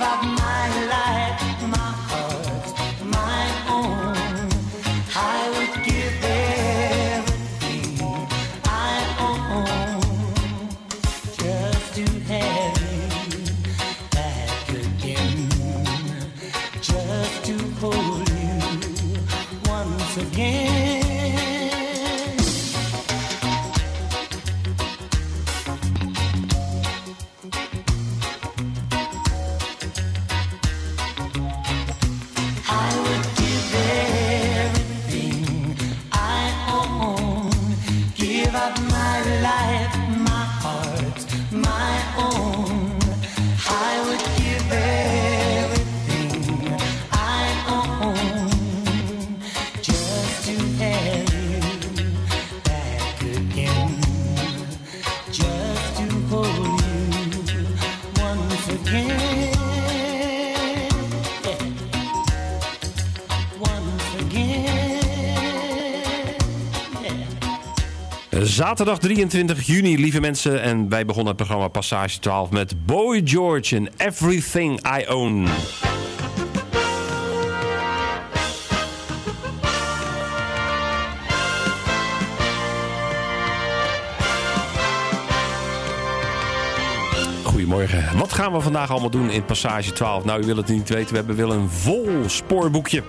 of my Zaterdag 23 juni, lieve mensen. En wij begonnen het programma Passage 12 met Boy George en Everything I Own. Wat gaan we vandaag allemaal doen in Passage 12? Nou, u wil het niet weten. We hebben wel een vol spoorboekje.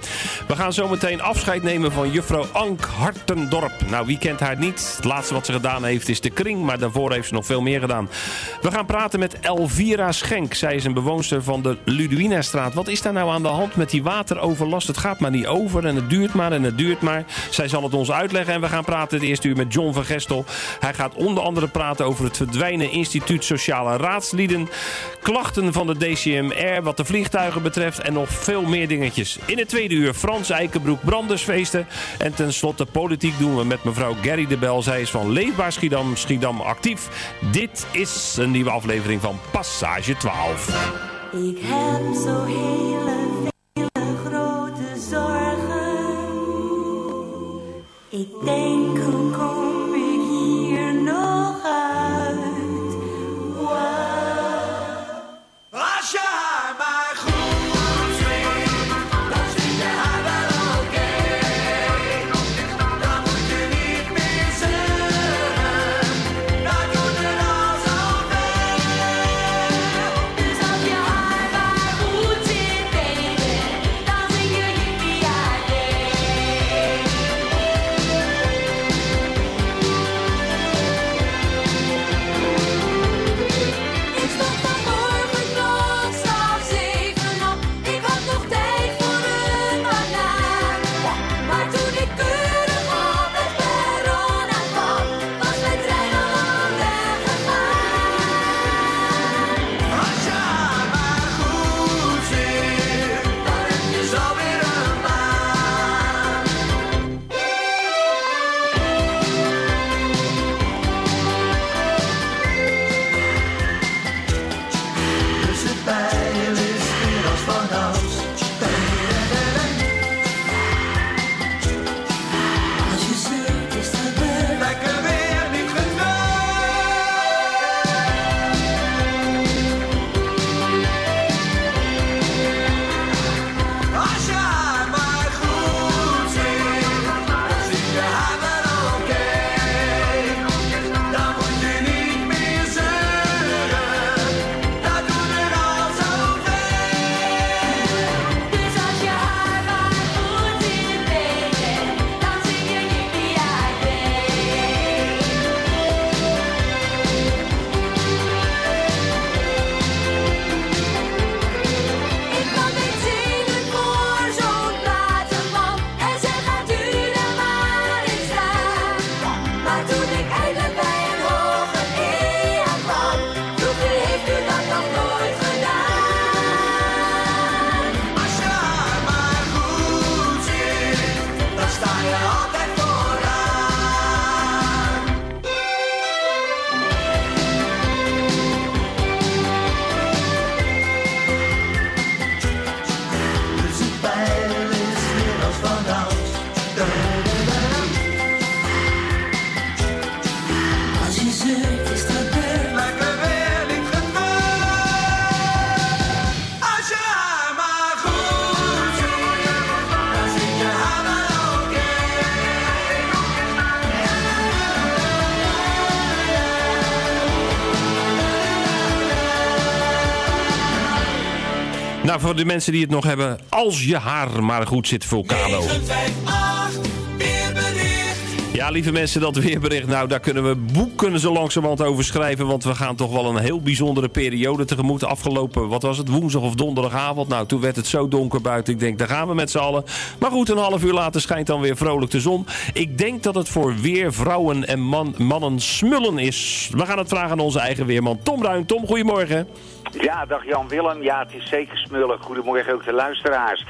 We gaan zometeen afscheid nemen van juffrouw Ank Hartendorp. Nou, wie kent haar niet? Het laatste wat ze gedaan heeft is de kring, maar daarvoor heeft ze nog veel meer gedaan. We gaan praten met Elvira Schenk. Zij is een bewoonster van de Ludwinastraat. Wat is daar nou aan de hand met die wateroverlast? Het gaat maar niet over en het duurt maar en het duurt maar. Zij zal het ons uitleggen en we gaan praten het eerste uur met John van Gestel. Hij gaat onder andere praten over het verdwijnen instituut Sociale Raadslieden. Klachten van de DCMR wat de vliegtuigen betreft en nog veel meer dingetjes. In het tweede uur Frans Eikenbroek brandersfeesten. En tenslotte politiek doen we met mevrouw Gerry de Bel. Zij is van Leefbaar Schiedam, Schiedam actief. Dit is een nieuwe aflevering van Passage 12. Ik heb zo hele grote zorgen. Ik denk, voor de mensen die het nog hebben, als je haar maar goed zit, Vulcano. 958 weerbericht. Ja, lieve mensen, dat weerbericht. Nou, daar kunnen we boeken zo langzamerhand over schrijven. Want we gaan toch wel een heel bijzondere periode tegemoet. Afgelopen, wat was het, woensdag of donderdagavond. Nou, toen werd het zo donker buiten. Ik denk, daar gaan we met z'n allen. Maar goed, een half uur later schijnt dan weer vrolijk de zon. Ik denk dat het voor weer vrouwen en man, mannen smullen is. We gaan het vragen aan onze eigen weerman Tom Ruin. Tom, goedemorgen. Ja, dag Jan Willem. Ja, het is zeker smullen. Goedemorgen ook de luisteraars.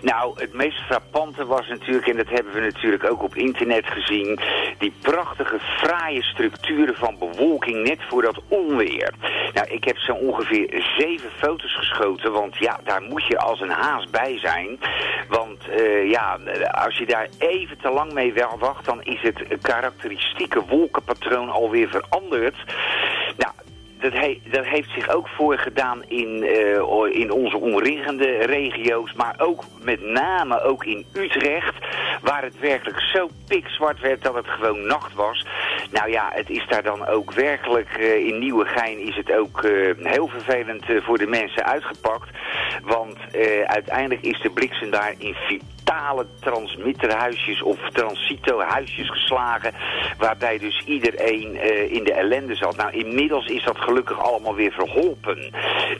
Nou, het meest frappante was natuurlijk, en dat hebben we natuurlijk ook op internet gezien, die prachtige, fraaie structuren van bewolking net voor dat onweer. Nou, ik heb zo ongeveer zeven foto's geschoten, want ja, daar moet je als een haas bij zijn. Want eh, ja, als je daar even te lang mee wacht, dan is het karakteristieke wolkenpatroon alweer veranderd. Nou, dat, he- dat heeft zich ook voorgedaan in, eh, in onze omringende regio's, maar ook met name ook in Utrecht, waar het werkelijk zo pikzwart werd dat het gewoon nacht was. Nou ja, het is daar dan ook werkelijk, eh, in Nieuwegein is het ook eh, heel vervelend voor de mensen uitgepakt. Want uiteindelijk is de bliksem daar in vitale transmitterhuisjes of transitohuisjes geslagen. Waarbij dus iedereen eh, in de ellende zat. Nou, inmiddels is dat gelukkig allemaal weer verholpen.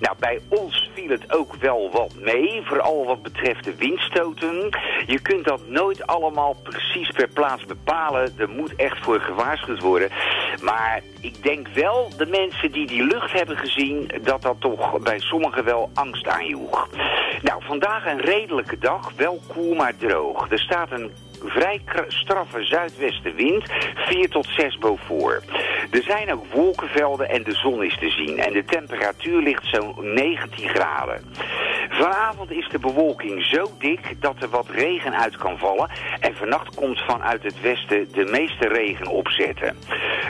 Nou, bij ons viel het ook wel wat mee. Vooral wat betreft de windstoten. Je kunt dat nooit allemaal precies per plaats bepalen. Er moet echt voor gewaarschuwd worden. Maar ik denk wel, de mensen die die lucht hebben gezien, dat dat toch bij sommigen wel angst aanjoeg. Nou, vandaag een redelijke dag. Wel koel, maar droog. Er staat een vrij straffe zuidwestenwind, 4 tot 6 boven. Er zijn ook wolkenvelden en de zon is te zien. En de temperatuur ligt zo'n 19 graden. Vanavond is de bewolking zo dik dat er wat regen uit kan vallen. En vannacht komt vanuit het westen de meeste regen opzetten.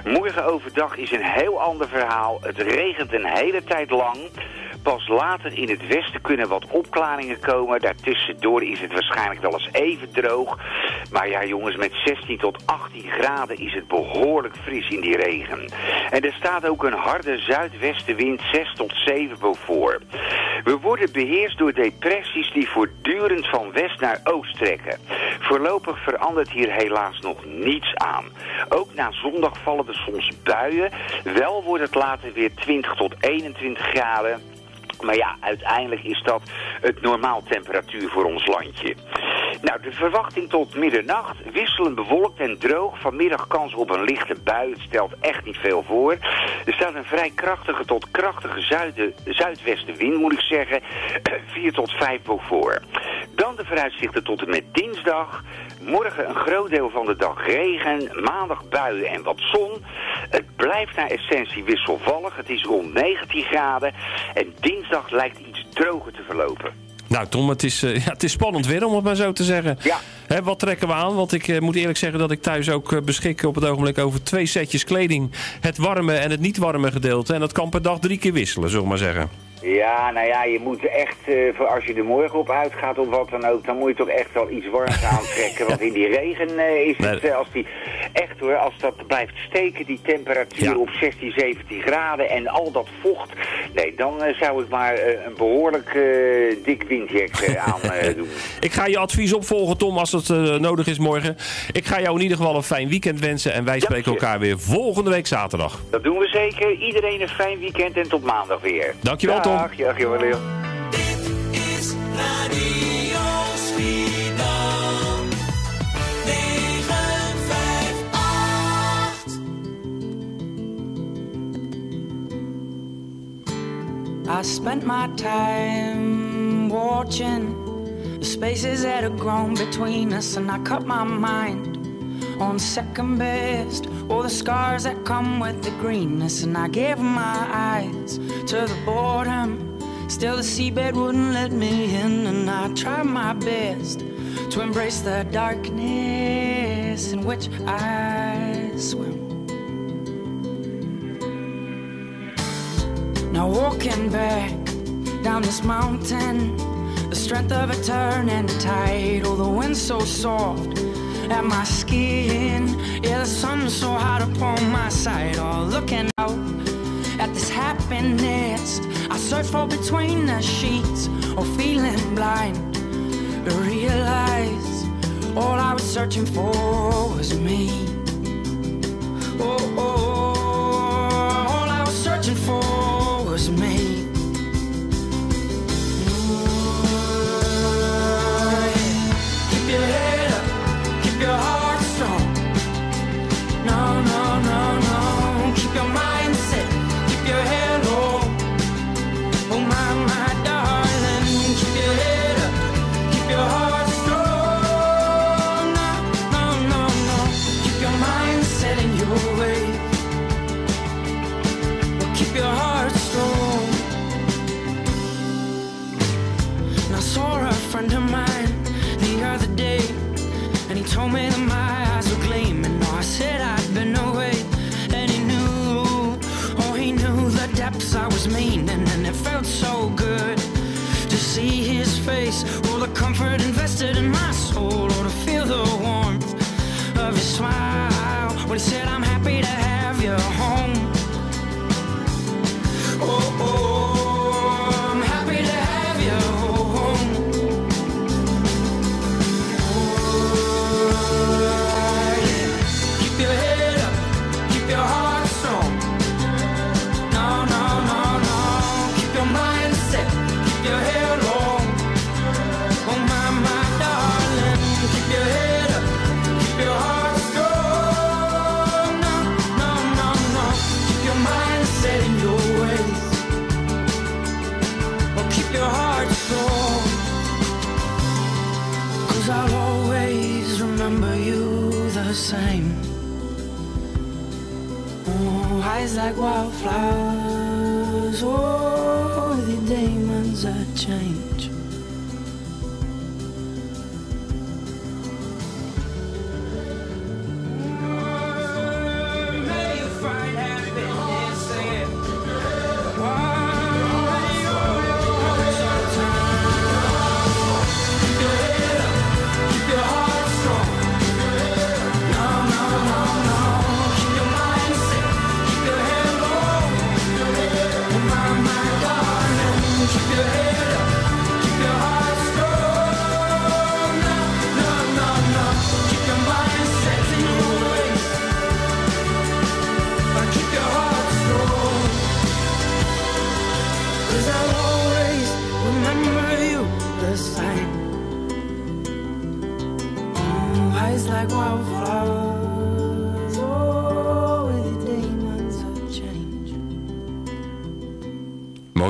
Morgen overdag is een heel ander verhaal. Het regent een hele tijd lang. Pas later in het westen kunnen wat opklaringen komen. Daartussendoor is het waarschijnlijk wel eens even droog. Maar ja jongens, met 16 tot 18 graden is het behoorlijk fris in die regen. En er staat ook een harde zuidwestenwind 6 tot 7 boven. We worden beheerst door depressies die voortdurend van west naar oost trekken. Voorlopig verandert hier helaas nog niets aan. Ook na zondag vallen er soms buien. Wel wordt het later weer 20 tot 21 graden. Maar ja, uiteindelijk is dat het normaal temperatuur voor ons landje. Nou, de verwachting tot middernacht. Wisselend bewolkt en droog. Vanmiddag kans op een lichte bui. Het stelt echt niet veel voor. Er staat een vrij krachtige tot krachtige zuiden, zuidwestenwind, moet ik zeggen. 4 tot 5 voor. Dan de vooruitzichten tot en met dinsdag. Morgen een groot deel van de dag regen. Maandag buien en wat zon. Het blijft naar essentie wisselvallig. Het is rond 19 graden. En dinsdag lijkt iets droger te verlopen. Nou, Tom, het is, eh, ja, het is spannend weer, om het maar zo te zeggen. Ja. Hè, wat trekken we aan? Want ik eh, moet eerlijk zeggen dat ik thuis ook eh, beschik op het ogenblik over twee setjes kleding. Het warme en het niet warme gedeelte. En dat kan per dag drie keer wisselen, zullen we maar zeggen. Ja, nou ja, je moet echt, eh, voor als je er morgen op uitgaat of wat dan ook, dan moet je toch echt wel iets warms aantrekken. Want in die regen eh, is het, eh, als die, echt hoor, als dat blijft steken, die temperatuur Ja. op 16, 17 graden en al dat vocht, nee, dan zou ik maar een behoorlijk eh, dik windjack aan doen. Ik ga je advies opvolgen, Tom, als het eh, nodig is morgen. Ik ga jou in ieder geval een fijn weekend wensen. En wij spreken elkaar weer volgende week zaterdag. Dat doen we zeker. Iedereen een fijn weekend en tot maandag weer. Dankjewel, Tom. 958. I spent my time watching the spaces that have grown between us, and I cut my mind on second best. All the scars that come with the greenness, and I gave my eyes to the boredom. Still, the seabed wouldn't let me in, and I tried my best to embrace the darkness in which I swim. Now walking back down this mountain, the strength of a turning tide. Oh, the wind so soft at my skin. Yeah, the sun so hot upon my side. all looking out at this happiness I search for between the sheets. or feeling blind. To realize all I was searching for was me. Oh, oh, oh. Friend of mine the other day, and he told me that my eyes were gleaming. Oh, I said I'd been away, and he knew, oh, he knew the depths I was meaning, and it felt so good to see his face, all the comfort invested in my soul, or to feel the warmth of his smile when he said, I'm happy to have you home. Like wildflowers.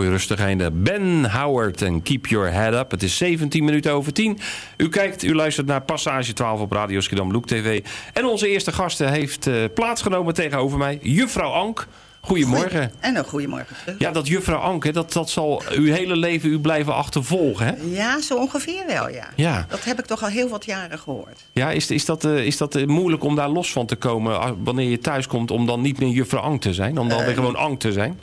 Mooi rustig einde. Ben Howard en Keep Your Head Up. Het is 17 minuten over 10. U kijkt, u luistert naar Passage 12 op Radio Schiedam Loek TV. En onze eerste gasten heeft eh, plaatsgenomen tegenover mij. Juffrouw Ank. Goedemorgen. En een goedemorgen. Ja, dat juffrouw Ank, hè, dat, dat zal uw hele leven u blijven achtervolgen, hè? Ja, zo ongeveer wel, ja. Ja. Dat heb ik toch al heel wat jaren gehoord. Ja, is, is dat, eh, is dat eh, moeilijk om daar los van te komen ah, wanneer je thuis komt... om dan niet meer juffrouw Ank te zijn? Om dan weer gewoon Ank te zijn?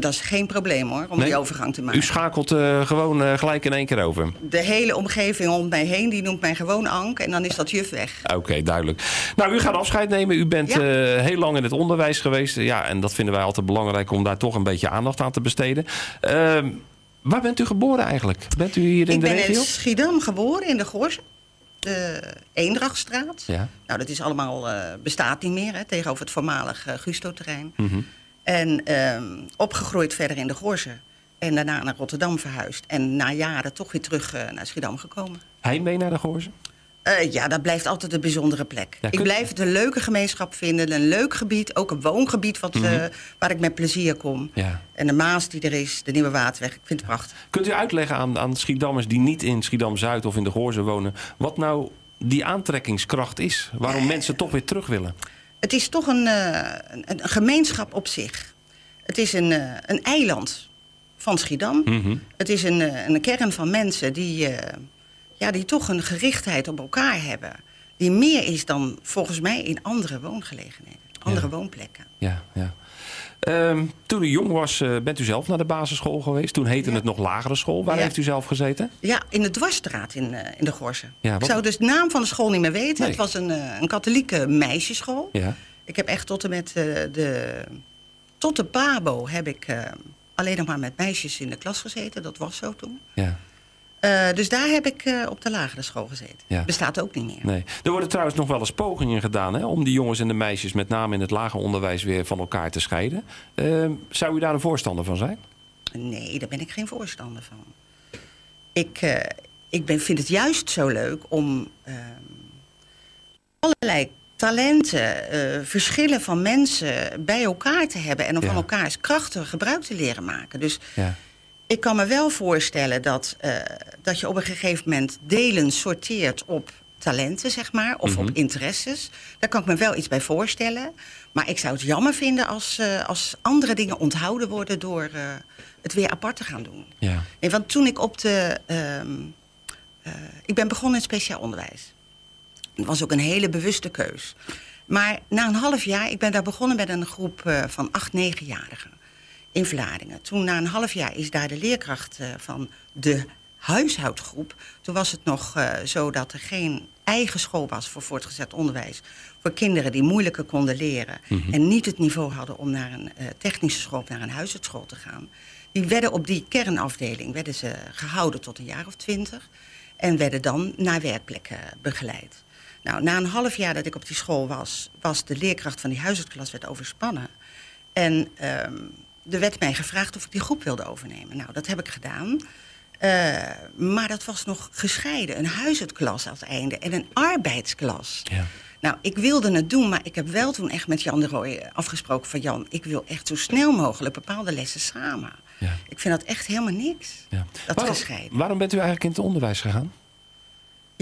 Dat is geen probleem hoor, om Nee? die overgang te maken. U schakelt eh, gewoon eh, gelijk in één keer over. De hele omgeving om mij heen, die noemt mij gewoon Ank. En dan is dat juf weg. Oké, duidelijk. Nou, u gaat afscheid nemen. U bent Ja. eh, heel lang in het onderwijs geweest. Ja, en dat vinden wij altijd belangrijk om daar toch een beetje aandacht aan te besteden. Ehm, waar bent u geboren eigenlijk? Bent u hier in ik de ben regio? in Schiedam geboren, in de Goors. De Eendrachtstraat. Ja. Nou, dat is allemaal, eh, bestaat niet meer, hè, tegenover het voormalig eh, Gusto-terrein. Mhm. En ehm, opgegroeid verder in de Goorzen. En daarna naar Rotterdam verhuisd. En na jaren toch weer terug eh, naar Schiedam gekomen. Heimwee naar de Goorzen? Eh, ja, dat blijft altijd een bijzondere plek. Ja, ik blijf het een leuke gemeenschap vinden. Een leuk gebied, ook een woongebied wat, eh, waar ik met plezier kom. Mhm. Ja. En de Maas die er is, de Nieuwe Waterweg, ik vind het prachtig. Kunt u uitleggen aan, aan Schiedammers die niet in Schiedam-Zuid of in de Goorzen wonen... wat nou die aantrekkingskracht is? Waarom mensen toch weer terug willen? Het is toch een, eh, een, een gemeenschap op zich. Het is een, eh, een eiland van Schiedam. Mhm. Het is een, eh, een kern van mensen die, eh, ja, die toch een gerichtheid op elkaar hebben. Die meer is dan volgens mij in andere woongelegenheden. Andere woonplekken. Ja, ja. Ehm, toen u jong was, eh, bent u zelf naar de basisschool geweest. Toen heette Ja. het nog lagere school. Waar Ja. heeft u zelf gezeten? Ja, in de Dwarsstraat in, eh, in de Gorsen. Ja, ik zou dus de naam van de school niet meer weten. Nee. Het was een, eh, een katholieke meisjesschool. Ja. Ik heb echt tot en met de... Tot de pabo heb ik alleen nog maar met meisjes in de klas gezeten. Dat was zo toen. ja. Eh, dus daar heb ik eh, op de lagere school gezeten. Ja. Bestaat ook niet meer. Nee. Er worden trouwens nog wel eens pogingen gedaan hè, om die jongens en de meisjes, met name in het lager onderwijs, weer van elkaar te scheiden. Eh, zou u daar een voorstander van zijn? Nee, daar ben ik geen voorstander van. Ik, ik ben, vind het juist zo leuk om allerlei talenten, verschillen van mensen bij elkaar te hebben... en om Ja. van elkaars krachten gebruik te leren maken. Dus Ja. Ik kan me wel voorstellen dat, eh, dat je op een gegeven moment delen sorteert op talenten, zeg maar, of op interesses. Daar kan ik me wel iets bij voorstellen. Maar ik zou het jammer vinden als, eh, als andere dingen onthouden worden door eh, het weer apart te gaan doen. Ja. Nee, want toen ik op de. ehm, eh, ik ben begonnen in speciaal onderwijs. Het was ook een hele bewuste keus. Maar na een half jaar, ik ben daar begonnen met een groep van acht, negenjarigen in Vlaardingen. Toen na een half jaar is daar de leerkracht eh, van de huishoudgroep. Toen was het nog eh, zo dat er geen eigen school was voor voortgezet onderwijs. Voor kinderen die moeilijker konden leren. En niet het niveau hadden om naar een eh, technische school of naar een huishoudschool te gaan. Die werden op die kernafdeling werden ze gehouden tot een jaar of twintig. En werden dan naar werkplekken begeleid. Nou, na een half jaar dat ik op die school was, was de leerkracht van die huisartsklas werd overspannen. En ehm, er werd mij gevraagd of ik die groep wilde overnemen. Nou, dat heb ik gedaan. Eh, maar dat was nog gescheiden. Een huisartsklas aan het einde en een arbeidsklas. Ja. Nou, ik wilde het doen, maar ik heb wel toen echt met Jan de Rooij afgesproken van... Jan, ik wil echt zo snel mogelijk bepaalde lessen samen. Ja. Ik vind dat echt helemaal niks, Ja. dat waarom, gescheiden. waarom bent u eigenlijk in het onderwijs gegaan?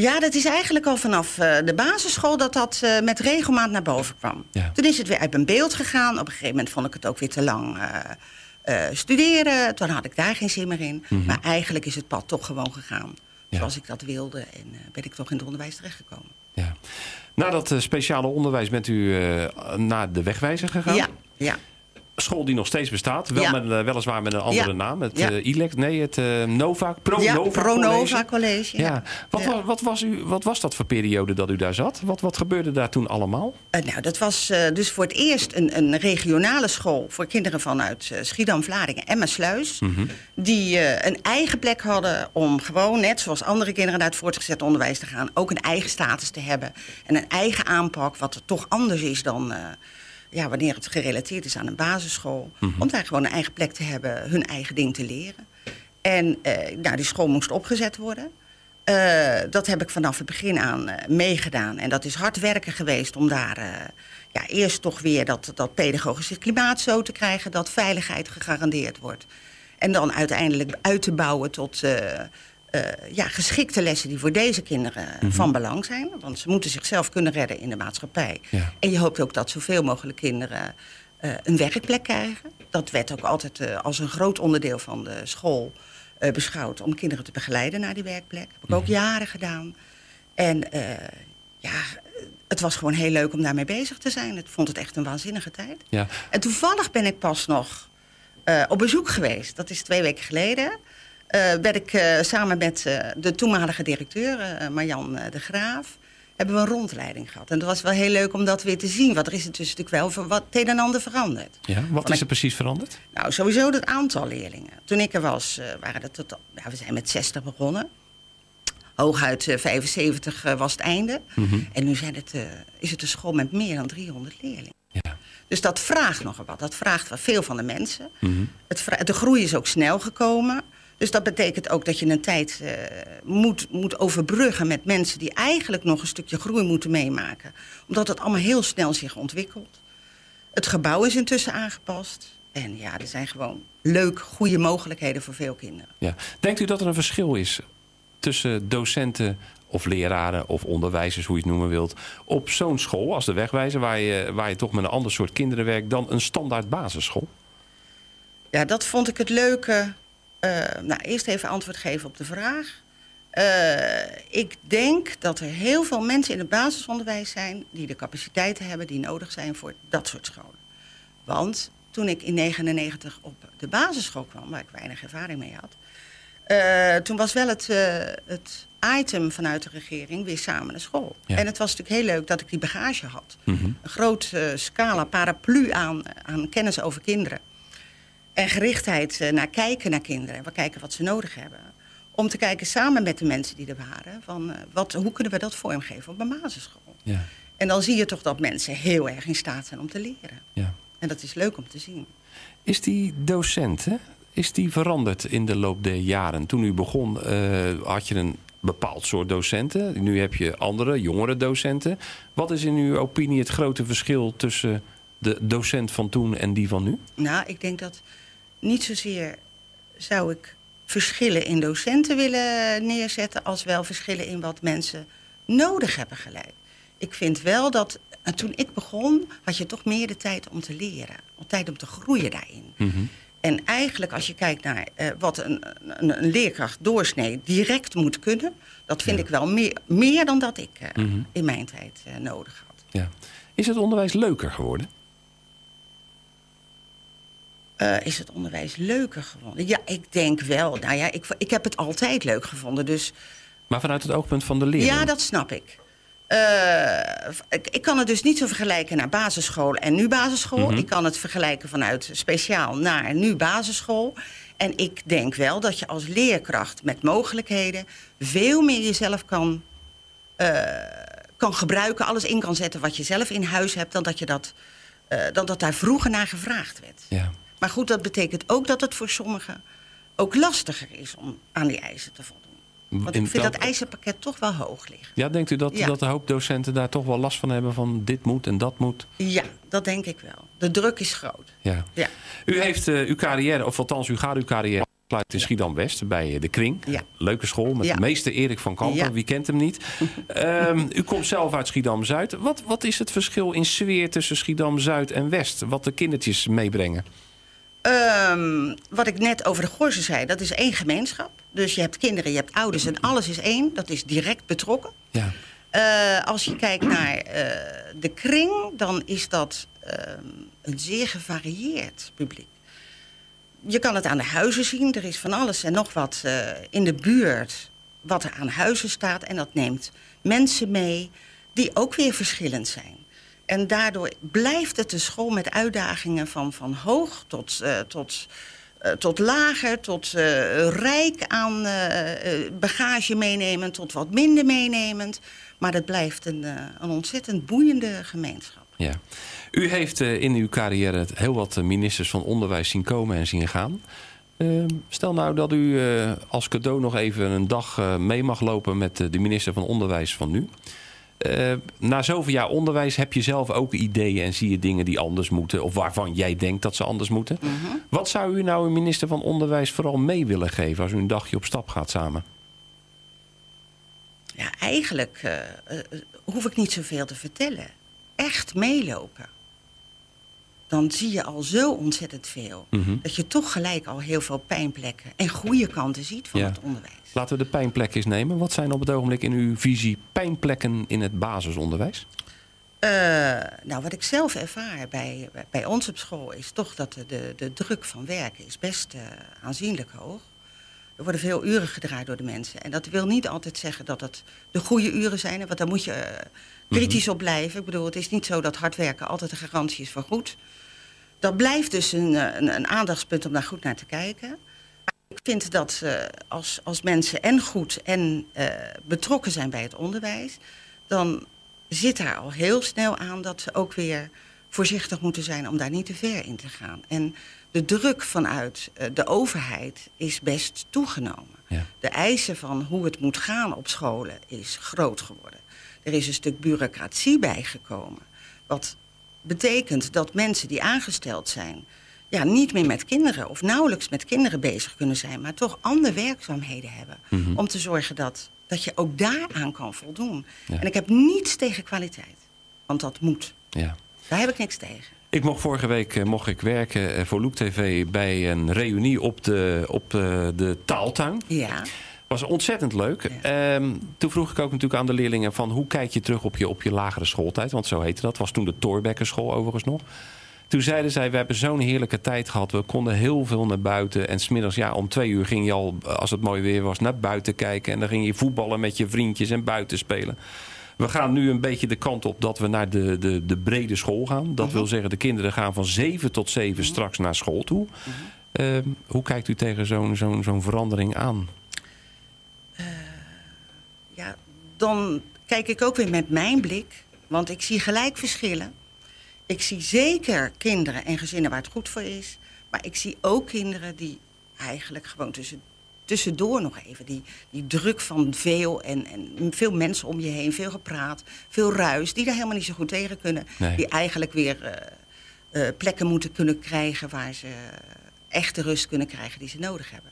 Ja, dat is eigenlijk al vanaf eh, de basisschool dat dat eh, met regelmaat naar boven kwam. Ja. Toen is het weer uit mijn beeld gegaan. Op een gegeven moment vond ik het ook weer te lang eh, studeren. Toen had ik daar geen zin meer in. Maar eigenlijk is het pad toch gewoon gegaan. Mhm. Ja. Zoals ik dat wilde. En ben ik toch in het onderwijs terechtgekomen. Ja. Na dat speciale onderwijs bent u naar de wegwijzer gegaan. Ja, ja. School die nog steeds bestaat, wel Ja. met, eh, weliswaar met een andere Ja. naam. Het Ja. eh, ILEC, nee, het eh, Nova, Pro ja, Nova Pronova College. College. Ja. Wat. Was, wat, was u, wat was dat voor periode dat u daar zat? Wat, wat gebeurde daar toen allemaal? Nou, dat was dus voor het eerst een, een regionale school voor kinderen vanuit Schiedam, Vlaardingen en Maasluis. Die eh, een eigen plek hadden om gewoon, net zoals andere kinderen naar het voortgezet onderwijs te gaan, ook een eigen status te hebben. En een eigen aanpak, wat er toch anders is dan ja, wanneer het gerelateerd is aan een basisschool. Om daar gewoon een eigen plek te hebben, hun eigen ding te leren. En eh, nou, die school moest opgezet worden. Eh, dat heb ik vanaf het begin aan eh, meegedaan. En dat is hard werken geweest om daar ja, eerst toch weer dat, dat pedagogische klimaat zo te krijgen... dat veiligheid gegarandeerd wordt. En dan uiteindelijk uit te bouwen tot eh, ja, geschikte lessen... die voor deze kinderen van belang zijn. Want ze moeten zichzelf kunnen redden in de maatschappij. Ja. En je hoopt ook dat zoveel mogelijk kinderen eh, een werkplek krijgen. Dat werd ook altijd eh, als een groot onderdeel van de school beschouwd... om kinderen te begeleiden naar die werkplek. heb ik ook jaren gedaan. En ja, het was gewoon heel leuk om daarmee bezig te zijn. Ik vond het echt een waanzinnige tijd. Ja. En toevallig ben ik pas nog op bezoek geweest. Dat is twee weken geleden. Eh ben ik eh, samen met eh, de toenmalige directeur, Marjan de Graaf... hebben we een rondleiding gehad. En het was wel heel leuk om dat weer te zien. Want er is intussen natuurlijk wel ver- wat het een en ander veranderd. Ja, wat is er precies veranderd? Nou, sowieso het aantal leerlingen. Toen ik er was, waren het tot, ja, we zijn met 60 begonnen. Hooguit eh, 75 eh, was het einde. En nu zijn het, is het een school met meer dan 300 leerlingen. Ja. Dus dat vraagt nogal wat. Dat vraagt wel veel van de mensen. het vra- de groei is ook snel gekomen. Dus dat betekent ook dat je een tijd eh, moet, moet overbruggen met mensen die eigenlijk nog een stukje groei moeten meemaken. Omdat het allemaal heel snel zich ontwikkelt. Het gebouw is intussen aangepast. En ja, er zijn gewoon leuk, goede mogelijkheden voor veel kinderen. Ja. Denkt u dat er een verschil is tussen docenten of leraren of onderwijzers, hoe je het noemen wilt, op zo'n school als de Wegwijzer, waar je, waar je toch met een ander soort kinderen werkt dan een standaard basisschool? Ja, dat vond ik het leuke. Eh, nou, eerst even antwoord geven op de vraag. Eh, ik denk dat er heel veel mensen in het basisonderwijs zijn... die de capaciteiten hebben die nodig zijn voor dat soort scholen. Want toen ik in 1999 op de basisschool kwam... waar ik weinig ervaring mee had... eh, toen was wel het, het item vanuit de regering weer samen naar school. Ja. En het was natuurlijk heel leuk dat ik die bagage had. Een groot scala, paraplu aan, aan kennis over kinderen. En gerichtheid eh, naar kijken naar kinderen. En we kijken wat ze nodig hebben. om te kijken samen met de mensen die er waren... Van, eh, wat, hoe kunnen we dat vormgeven op een basisschool. Ja, En dan zie je toch dat mensen heel erg in staat zijn om te leren. ja. En dat is leuk om te zien. Is die docent, hè? is die veranderd in de loop der jaren? Toen u begon eh, had je een bepaald soort docenten. Nu heb je andere, jongere docenten. Wat is in uw opinie het grote verschil tussen de docent van toen en die van nu? Nou, ik denk dat niet zozeer zou ik verschillen in docenten willen neerzetten... als wel verschillen in wat mensen nodig hebben geleid. Ik vind wel dat, en toen ik begon, had je toch meer de tijd om te leren. Tijd om te groeien daarin. En eigenlijk als je kijkt naar eh, wat een, een, een leerkracht doorsnee direct moet kunnen... dat vind ik wel meer, meer dan dat ik eh, in mijn tijd eh, nodig had. Ja. Is het onderwijs leuker geworden? Eh, is het onderwijs leuker geworden? Ja, ik denk wel. Nou ja, ik, ik heb het altijd leuk gevonden. Dus Maar vanuit het oogpunt van de leerling? ja, dat snap ik. Eh, ik. Ik kan het dus niet zo vergelijken naar basisschool en nu basisschool. Ik kan het vergelijken vanuit speciaal naar nu basisschool. En ik denk wel dat je als leerkracht met mogelijkheden... veel meer jezelf kan, eh, kan gebruiken, alles in kan zetten... wat je zelf in huis hebt, dan dat, je dat, dan dat daar vroeger naar gevraagd werd. Ja. Maar goed, dat betekent ook dat het voor sommigen ook lastiger is om aan die eisen te voldoen. Want ik vind dat eisenpakket toch wel hoog liggen. Ja, denkt u dat, Ja. dat een hoop docenten daar toch wel last van hebben van dit moet en dat moet? Ja, dat denk ik wel. De druk is groot. Ja. Ja. U heeft eh, uw carrière, of althans u gaat uw carrière afsluiten in Schiedam-West bij eh, De Kring. Ja. Leuke school met Ja. meester Erik van Kampen. Ja. Wie kent hem niet? Ehm, u komt zelf uit Schiedam-Zuid. Wat, wat is het verschil in sfeer tussen Schiedam-Zuid en West? Wat de kindertjes meebrengen? Ehm, wat ik net over de Gorsen zei, dat is één gemeenschap. Dus je hebt kinderen, je hebt ouders en alles is één. Dat is direct betrokken. Ja. Eh, als je kijkt naar eh, de kring, dan is dat ehm, een zeer gevarieerd publiek. Je kan het aan de huizen zien. Er is van alles en nog wat eh, in de buurt wat er aan huizen staat. En dat neemt mensen mee die ook weer verschillend zijn. En daardoor blijft het een school met uitdagingen van, van hoog tot, eh, tot, eh, tot lager, tot eh, rijk aan bagage meenemend, tot wat minder meenemend. Maar het blijft een, een ontzettend boeiende gemeenschap. Ja. U heeft in uw carrière heel wat ministers van onderwijs zien komen en zien gaan. Ehm, stel nou dat u als cadeau nog even een dag mee mag lopen met de minister van Onderwijs van nu. Eh, na zoveel jaar onderwijs heb je zelf ook ideeën en zie je dingen die anders moeten. Of waarvan jij denkt dat ze anders moeten. Wat zou u nou een minister van Onderwijs vooral mee willen geven als u een dagje op stap gaat samen? Ja, eigenlijk eh, eh, hoef ik niet zoveel te vertellen. Echt meelopen. Dan zie je al zo ontzettend veel. Mhm. Dat je toch gelijk al heel veel pijnplekken en goede kanten ziet van Ja. het onderwijs. Laten we de pijnplekken eens nemen. Wat zijn op het ogenblik in uw visie pijnplekken in het basisonderwijs? Eh, nou, wat ik zelf ervaar bij, bij ons op school is toch dat de, de, druk van werken is best eh, aanzienlijk hoog. Er worden veel uren gedraaid door de mensen. En dat wil niet altijd zeggen dat het de goede uren zijn. Want daar moet je eh, kritisch op blijven. Ik bedoel, het is niet zo dat hard werken altijd een garantie is voor goed. Dat blijft dus een, een, een aandachtspunt om daar goed naar te kijken. Ik vind dat eh, als, als mensen en goed en eh, betrokken zijn bij het onderwijs... dan zit daar al heel snel aan dat ze ook weer voorzichtig moeten zijn om daar niet te ver in te gaan. En de druk vanuit eh, de overheid is best toegenomen. Ja. De eisen van hoe het moet gaan op scholen is groot geworden. Er is een stuk bureaucratie bijgekomen. Wat betekent dat mensen die aangesteld zijn... Ja, niet meer met kinderen of nauwelijks met kinderen bezig kunnen zijn... maar toch andere werkzaamheden hebben. Om te zorgen dat, dat je ook daaraan kan voldoen. Ja. En ik heb niets tegen kwaliteit. Want dat moet. Ja. Daar heb ik niks tegen. Ik mocht vorige week eh, mocht ik werken eh, voor Loek TV bij een reunie op de, op de, de taaltuin. Ja. Was ontzettend leuk. Ehm, toen vroeg ik ook natuurlijk aan de leerlingen van hoe kijk je terug op je, op je lagere schooltijd? Want zo heette dat. Was toen de Torbekkerschool overigens nog. Toen zeiden zij, we hebben zo'n heerlijke tijd gehad. We konden heel veel naar buiten. En smiddags, ja, om twee uur ging je al, als het mooi weer was, naar buiten kijken. En dan ging je voetballen met je vriendjes en buiten spelen. We gaan nu een beetje de kant op dat we naar de, de, de brede school gaan. Dat wil zeggen, de kinderen gaan van zeven tot zeven straks naar school toe. Ehm, hoe kijkt u tegen zo'n zo'n zo'n verandering aan? dan kijk ik ook weer met mijn blik. Want ik zie gelijk verschillen. Ik zie zeker kinderen en gezinnen waar het goed voor is. Maar ik zie ook kinderen die eigenlijk gewoon tussen, tussendoor nog even... Die, die druk van veel en, en veel mensen om je heen, veel gepraat, veel ruis... die daar helemaal niet zo goed tegen kunnen. Nee. Die eigenlijk weer eh, eh, plekken moeten kunnen krijgen... waar ze echte rust kunnen krijgen die ze nodig hebben.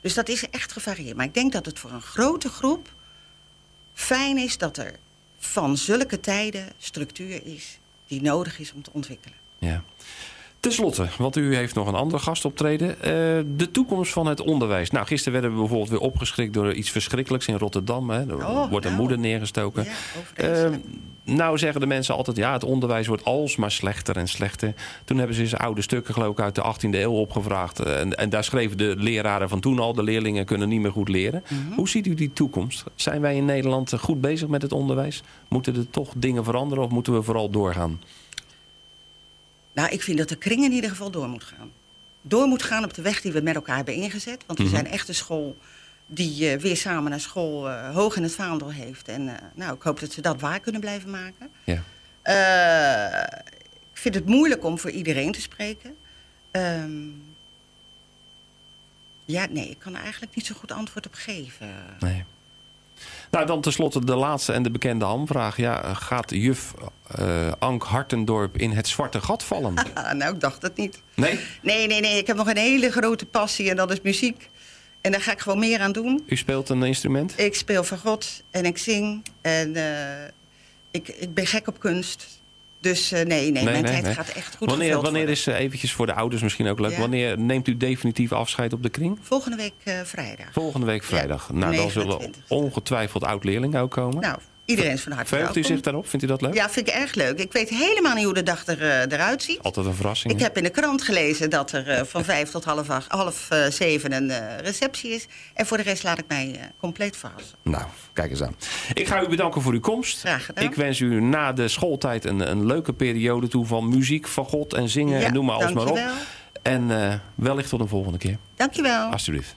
Dus dat is echt gevarieerd. Maar ik denk dat het voor een grote groep fijn is dat er van zulke tijden structuur is die nodig is om te ontwikkelen. Ja. Ten slotte, want u heeft nog een andere gastoptreden. Eh, de toekomst van het onderwijs. Nou, gisteren werden we bijvoorbeeld weer opgeschrikt door iets verschrikkelijks in Rotterdam. Hè. Er Oh, wordt een nou. moeder neergestoken. Ja, overijsselijk. Eh, nou zeggen de mensen altijd, ja, het onderwijs wordt alsmaar slechter en slechter. Toen hebben ze eens oude stukken, geloof ik, uit de 18e eeuw opgevraagd. Eh, En, en daar schreven de leraren van toen al, de leerlingen kunnen niet meer goed leren. Mhm. Hoe ziet u die toekomst? Zijn wij in Nederland goed bezig met het onderwijs? Moeten er toch dingen veranderen of moeten we vooral doorgaan? Nou, ik vind dat de kring in ieder geval door moet gaan. Door moet gaan op de weg die we met elkaar hebben ingezet. Want we Mhm. zijn echt een school die eh, weer samen naar school eh, hoog in het vaandel heeft. En eh, nou, ik hoop dat ze dat waar kunnen blijven maken. Ja. Ik vind het moeilijk om voor iedereen te spreken. Ehm, ja, nee, ik kan er eigenlijk niet zo goed antwoord op geven. Nee. Nou, dan tenslotte de laatste en de bekende hamvraag. Ja, gaat juf eh, Ank Hartendorp in het zwarte gat vallen? Ah, nou, ik dacht het niet. Nee? Nee, nee, nee. Ik heb nog een hele grote passie en dat is muziek. En daar ga ik gewoon meer aan doen. U speelt een instrument? Ik speel van God en ik zing. En eh, ik, ik ben gek op kunst. Dus eh, nee, nee, mijn tijd gaat echt goed Wanneer, wanneer is, eh, eventjes voor de ouders misschien ook leuk, Ja. wanneer neemt u definitief afscheid op de kring? Volgende week eh, vrijdag. Volgende week vrijdag. Ja, nou, dan zullen 29e. ongetwijfeld oud-leerlingen ook komen. Nou, iedereen is van harte Verheugt u zich daarop? Vindt u dat leuk? Ja, vind ik erg leuk. Ik weet helemaal niet hoe de dag er, eh, eruit ziet. Altijd een verrassing. Ik heb in de krant gelezen dat er eh, van vijf tot half, acht, half eh, zeven een receptie is. En voor de rest laat ik mij eh, compleet verrassen. Nou, kijk eens aan. Ik ga u bedanken voor uw komst. Graag gedaan. Ik wens u na de schooltijd een, een leuke periode toe van muziek, van God en zingen Ja, en noem maar alles maar op. dankjewel. En eh, wellicht tot een volgende keer. Dankjewel. Alsjeblieft.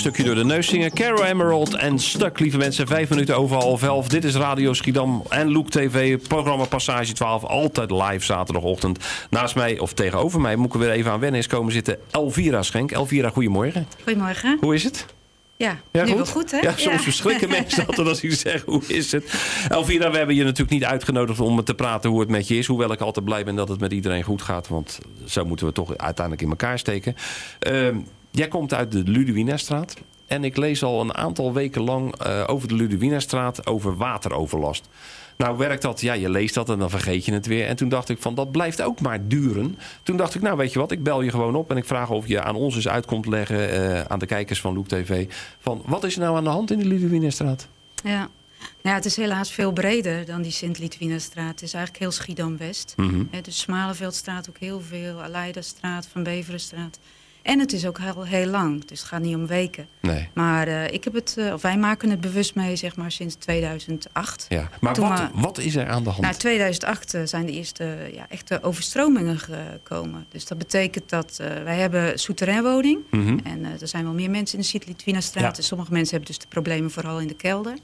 Stukje door de neus zingen. Caro Emerald en Stuck, lieve mensen. Vijf minuten over half elf. Dit is Radio Schiedam en Loek TV. Programma Passage 12. Altijd live zaterdagochtend. Naast mij, of tegenover mij, moet ik er weer even aan wennen, is komen zitten Elvira Schenk. Elvira, goedemorgen. Goedemorgen. Hoe is het? Ja, Ja, nu wel goed, hè? Ja, soms verschrikken mensen altijd als ik zeg hoe is het. Elvira, we hebben je natuurlijk niet uitgenodigd om te praten hoe het met je is. Hoewel ik altijd blij ben dat het met iedereen goed gaat. Want zo moeten we toch uiteindelijk in elkaar steken. Ehm, jij komt uit de Ludwinastraat. En ik lees al een aantal weken lang eh, over de Ludwinastraat over wateroverlast. Nou werkt dat, ja, je leest dat en dan vergeet je het weer. En toen dacht ik van, dat blijft ook maar duren. Toen dacht ik, nou weet je wat, ik bel je gewoon op... en ik vraag of je aan ons eens uit komt leggen, eh, aan de kijkers van Loek TV... van, wat is er nou aan de hand in de Ludwinastraat? Ja. Nou ja, het is helaas veel breder dan die Sint-Litwinastraat. Het is eigenlijk heel Schiedam-West. Mhm. Hè, Dus Smalenveldstraat ook heel veel, Aleidastraat, Van Beverenstraat. En het is ook heel, heel lang, dus het gaat niet om weken. Nee. Maar eh, ik heb het, eh, of wij maken het bewust mee, zeg maar, sinds 2008. Ja. Maar Toen wat, we- wat is er aan de hand? Nou, 2008 eh, zijn de eerste ja, echte overstromingen gekomen. Dus dat betekent dat wij hebben souterrainwoning. Mhm. En er zijn wel meer mensen in de Sint-Litwina-straat. Ja. En sommige mensen hebben dus de problemen vooral in de kelder.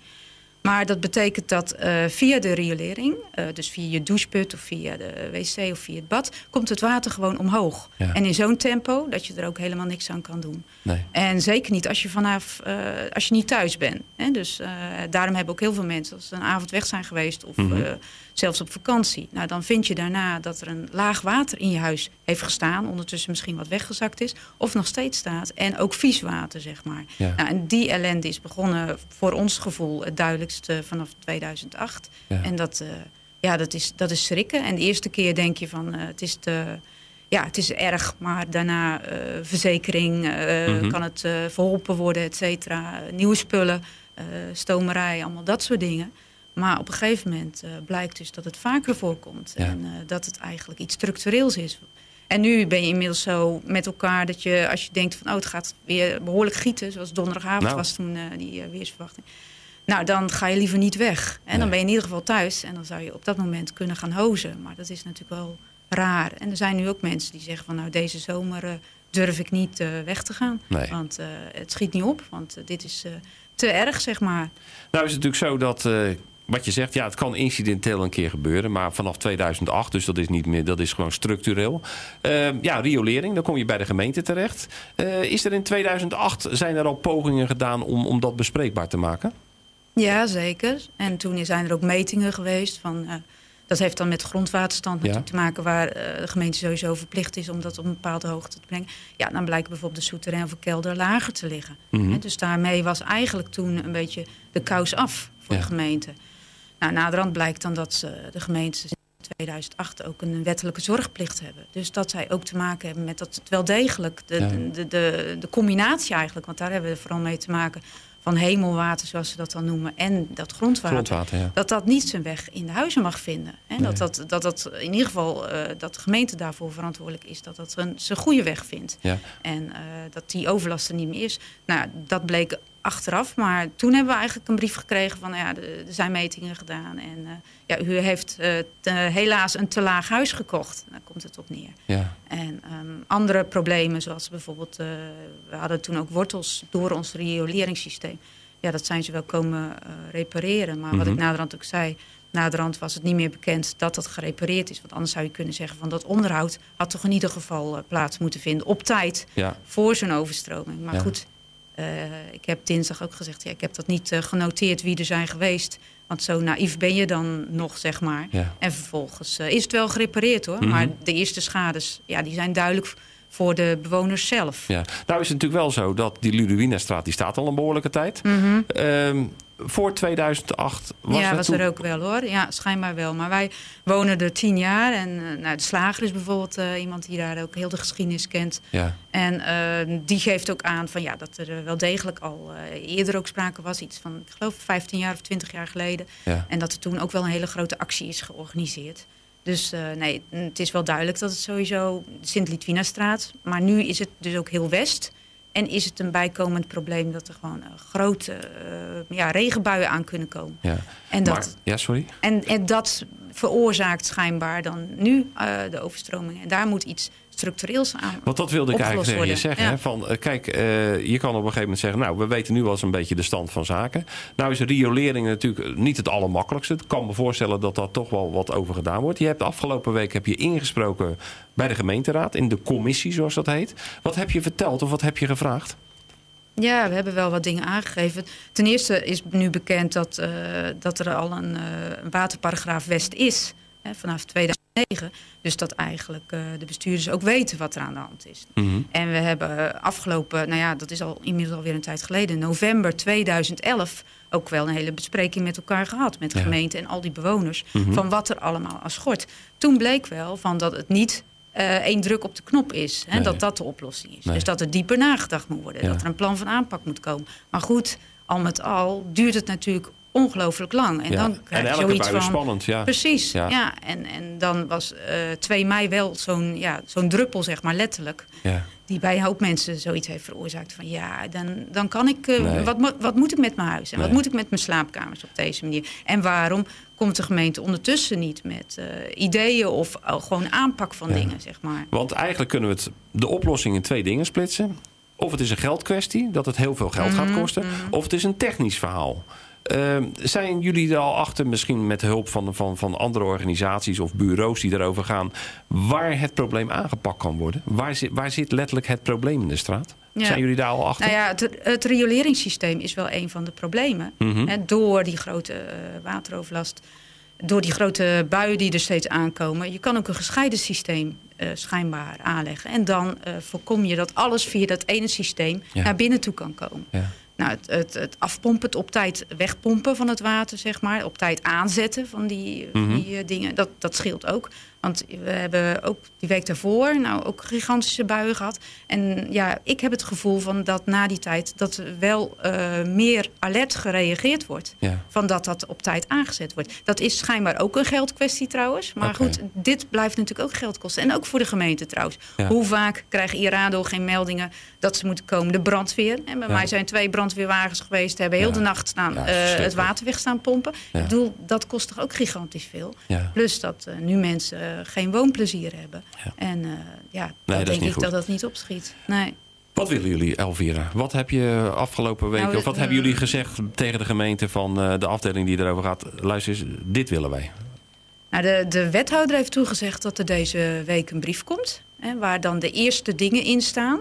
Maar dat betekent dat eh, via de riolering, eh, dus via je doucheput of via de wc of via het bad, komt het water gewoon omhoog. Ja. En in zo'n tempo dat je er ook helemaal niks aan kan doen. Nee. En zeker niet als je, vanaf, eh, als je niet thuis bent. Hè? Dus daarom hebben ook heel veel mensen, als ze een avond weg zijn geweest of Mhm. zelfs op vakantie. Nou, dan vind je daarna dat er een laag water in je huis heeft gestaan. Ondertussen misschien wat weggezakt is. Of nog steeds staat. En ook vies water, zeg maar. Ja. Nou, en die ellende is begonnen voor ons gevoel het eh, vanaf 2008. Ja. En dat, eh, ja, dat, is, dat is schrikken. En de eerste keer denk je van eh, het is te ja, het is erg, maar daarna verzekering, Mhm. kan het verholpen worden, et cetera. Nieuwe spullen, stomerij, allemaal dat soort dingen. Maar op een gegeven moment blijkt dus dat het vaker voorkomt. Ja. En dat het eigenlijk iets structureels is. En nu ben je inmiddels zo met elkaar dat je, als je denkt van... oh, het gaat weer behoorlijk gieten, zoals donderdagavond Nou. was toen die weersverwachting. Nou, dan ga je liever niet weg. En Nee. dan ben je in ieder geval thuis. En dan zou je op dat moment kunnen gaan hozen. Maar dat is natuurlijk wel raar. En er zijn nu ook mensen die zeggen van... nou, deze zomer eh, durf ik niet eh, weg te gaan. Nee. Want eh, het schiet niet op. Want dit is te erg, zeg maar. Nou is het natuurlijk zo dat, wat je zegt, ja, het kan incidenteel een keer gebeuren. Maar vanaf 2008, dus dat is niet meer, dat is gewoon structureel. Eh, ja, riolering, dan kom je bij de gemeente terecht. Is er in 2008, zijn er al pogingen gedaan om, om dat bespreekbaar te maken? Ja, zeker. En toen zijn er ook metingen geweest van... eh, dat heeft dan met grondwaterstand natuurlijk Ja. te maken... waar eh, de gemeente sowieso verplicht is om dat op een bepaalde hoogte te brengen. Ja, dan blijkt bijvoorbeeld de souterrain of de kelder lager te liggen. Mhm. Dus daarmee was eigenlijk toen een beetje de kous af voor Ja. de gemeente. Nou, naderhand blijkt dan dat ze, de gemeentes in 2008 ook een wettelijke zorgplicht hebben. Dus dat zij ook te maken hebben met dat het wel degelijk... de, Ja. de, de, de, de combinatie eigenlijk, want daar hebben we vooral mee te maken... van hemelwater, zoals ze dat dan noemen, en dat grondwater Grondwater, ja. dat dat niet zijn weg in de huizen mag vinden. Hè? Dat, dat, dat dat in ieder geval eh, dat de gemeente daarvoor verantwoordelijk is, dat dat een, zijn goede weg vindt. Ja. En eh, dat die overlast er niet meer is. Nou, dat bleek achteraf, maar toen hebben we eigenlijk een brief gekregen van, ja, er zijn metingen gedaan en eh, ja, u heeft eh, te- helaas een te laag huis gekocht. Daar komt het op neer. Ja. En ehm, andere problemen, zoals bijvoorbeeld, eh, we hadden toen ook wortels door ons rioleringssysteem. Ja, dat zijn ze wel komen repareren. Maar wat Mhm. ik naderhand ook zei, naderhand was het niet meer bekend dat dat gerepareerd is. Want anders zou je kunnen zeggen van dat onderhoud had toch in ieder geval plaats moeten vinden op tijd Ja. voor zo'n overstroming. Maar Ja. goed, eh, ik heb dinsdag ook gezegd, ja, ik heb dat niet eh, genoteerd wie er zijn geweest. Want zo naïef ben je dan nog, zeg maar. Ja. En vervolgens eh, is het wel gerepareerd hoor. Mhm. Maar de eerste schades, ja, die zijn duidelijk voor de bewoners zelf. Ja. Nou is het natuurlijk wel zo dat die Ludwina-straat... die staat al een behoorlijke tijd. Ehm, voor 2008 was ja, was toen- er ook wel hoor. Ja, schijnbaar wel. Maar wij wonen er tien jaar. En eh, nou, de slager is bijvoorbeeld eh, iemand die daar ook heel de geschiedenis kent. Ja. En eh, die geeft ook aan van, ja, dat er wel degelijk al eerder ook sprake was. Iets van, ik geloof, 15 jaar of 20 jaar geleden. Ja. En dat er toen ook wel een hele grote actie is georganiseerd. Dus nee, het is wel duidelijk dat het sowieso Sint-Litwina-straat... maar nu is het dus ook heel west... En is het een bijkomend probleem dat er gewoon eh, grote eh, ja, regenbuien aan kunnen komen. Ja. En dat, Maar, ja, sorry? en, en dat veroorzaakt schijnbaar dan nu eh, de overstroming. En daar moet iets structureels aan Want dat wilde ik eigenlijk tegen je worden. zeggen. Ja. Hè? Van, eh, kijk, eh, je kan op een gegeven moment zeggen... nou, we weten nu wel eens een beetje de stand van zaken. Nou is riolering natuurlijk niet het allermakkelijkste. Ik kan me voorstellen dat daar toch wel wat over gedaan wordt. Je hebt de afgelopen week heb je ingesproken bij de gemeenteraad... in de commissie, zoals dat heet. Wat heb je verteld of wat heb je gevraagd? Ja, we hebben wel wat dingen aangegeven. Ten eerste is nu bekend dat, eh, dat er al een eh, waterparagraaf West is. Hè, vanaf 2009. Dus dat eigenlijk eh, de bestuurders ook weten wat er aan de hand is. Mhm. En we hebben eh, afgelopen, nou ja, dat is al inmiddels alweer een tijd geleden, november 2011 ook wel een hele bespreking met elkaar gehad. Met de Ja. gemeente en al die bewoners. Mhm. Van wat er allemaal aan schort. Toen bleek wel van dat het niet eh, één druk op de knop is. Hè, Nee. Dat dat de oplossing is. Nee. Dus dat er dieper nagedacht moet worden. Ja. Dat er een plan van aanpak moet komen. Maar goed, al met al duurt het natuurlijk ongelooflijk lang. En Ja. dan krijg en je elke zoiets van... spannend, ja. Precies, Ja. ja. En, en dan was eh 2 mei wel zo'n ja, zo'n druppel, zeg maar, letterlijk. Ja. Die bij een hoop mensen zoiets heeft veroorzaakt. Van ja, dan, dan kan ik... eh, Nee. wat, wat moet ik met mijn huis? En Nee. wat moet ik met mijn slaapkamers op deze manier? En waarom komt de gemeente ondertussen niet met eh, ideeën... of gewoon aanpak van dingen, zeg maar? Want eigenlijk kunnen we het, de oplossing in twee dingen splitsen. Of het is een geldkwestie, dat het heel veel geld gaat Mhm, kosten. Of het is een technisch verhaal. Ehm, zijn jullie er al achter, misschien met hulp van, van, van andere organisaties of bureaus die erover gaan, waar het probleem aangepakt kan worden? Waar zit, waar zit letterlijk het probleem in de straat? Ja. Zijn jullie daar al achter? Nou ja, het, het rioleringssysteem is wel een van de problemen. Mhm. Door die grote eh, wateroverlast, door die grote buien die er steeds aankomen. Je kan ook een gescheiden systeem eh, schijnbaar aanleggen. En dan eh, voorkom je dat alles via dat ene systeem Ja. naar binnen toe kan komen. Ja. Nou, het, het, het afpompen, het op tijd wegpompen van het water, zeg maar. Op tijd aanzetten van die, Mhm. die eh, dingen, dat, dat scheelt ook. Want we hebben ook die week daarvoor nou, ook gigantische buien gehad. En ja, ik heb het gevoel van dat na die tijd... dat wel eh, meer alert gereageerd wordt. Ja. Van dat dat op tijd aangezet wordt. Dat is schijnbaar ook een geldkwestie trouwens. Maar goed, dit blijft natuurlijk ook geld kosten. En ook voor de gemeente trouwens. Ja. Hoe vaak krijgt Irado geen meldingen dat ze moeten komen? De brandweer. En bij Ja. mij zijn twee brandweerwagens geweest. Hebben heel de nacht staan, eh, het water weg staan pompen. Ik bedoel, dat kost toch ook gigantisch veel. Plus dat eh, nu mensen geen woonplezier hebben. Ja. En eh, ja, dan denk ik goed. dat dat niet opschiet. Nee. Wat willen jullie, Elvira? Wat heb je afgelopen weken, Nou, of wat eh, hebben jullie gezegd tegen de gemeente van eh, de afdeling die erover gaat? Luister eens, dit willen wij. Nou, de, de wethouder heeft toegezegd dat er deze week een brief komt. Hè, waar dan de eerste dingen in staan.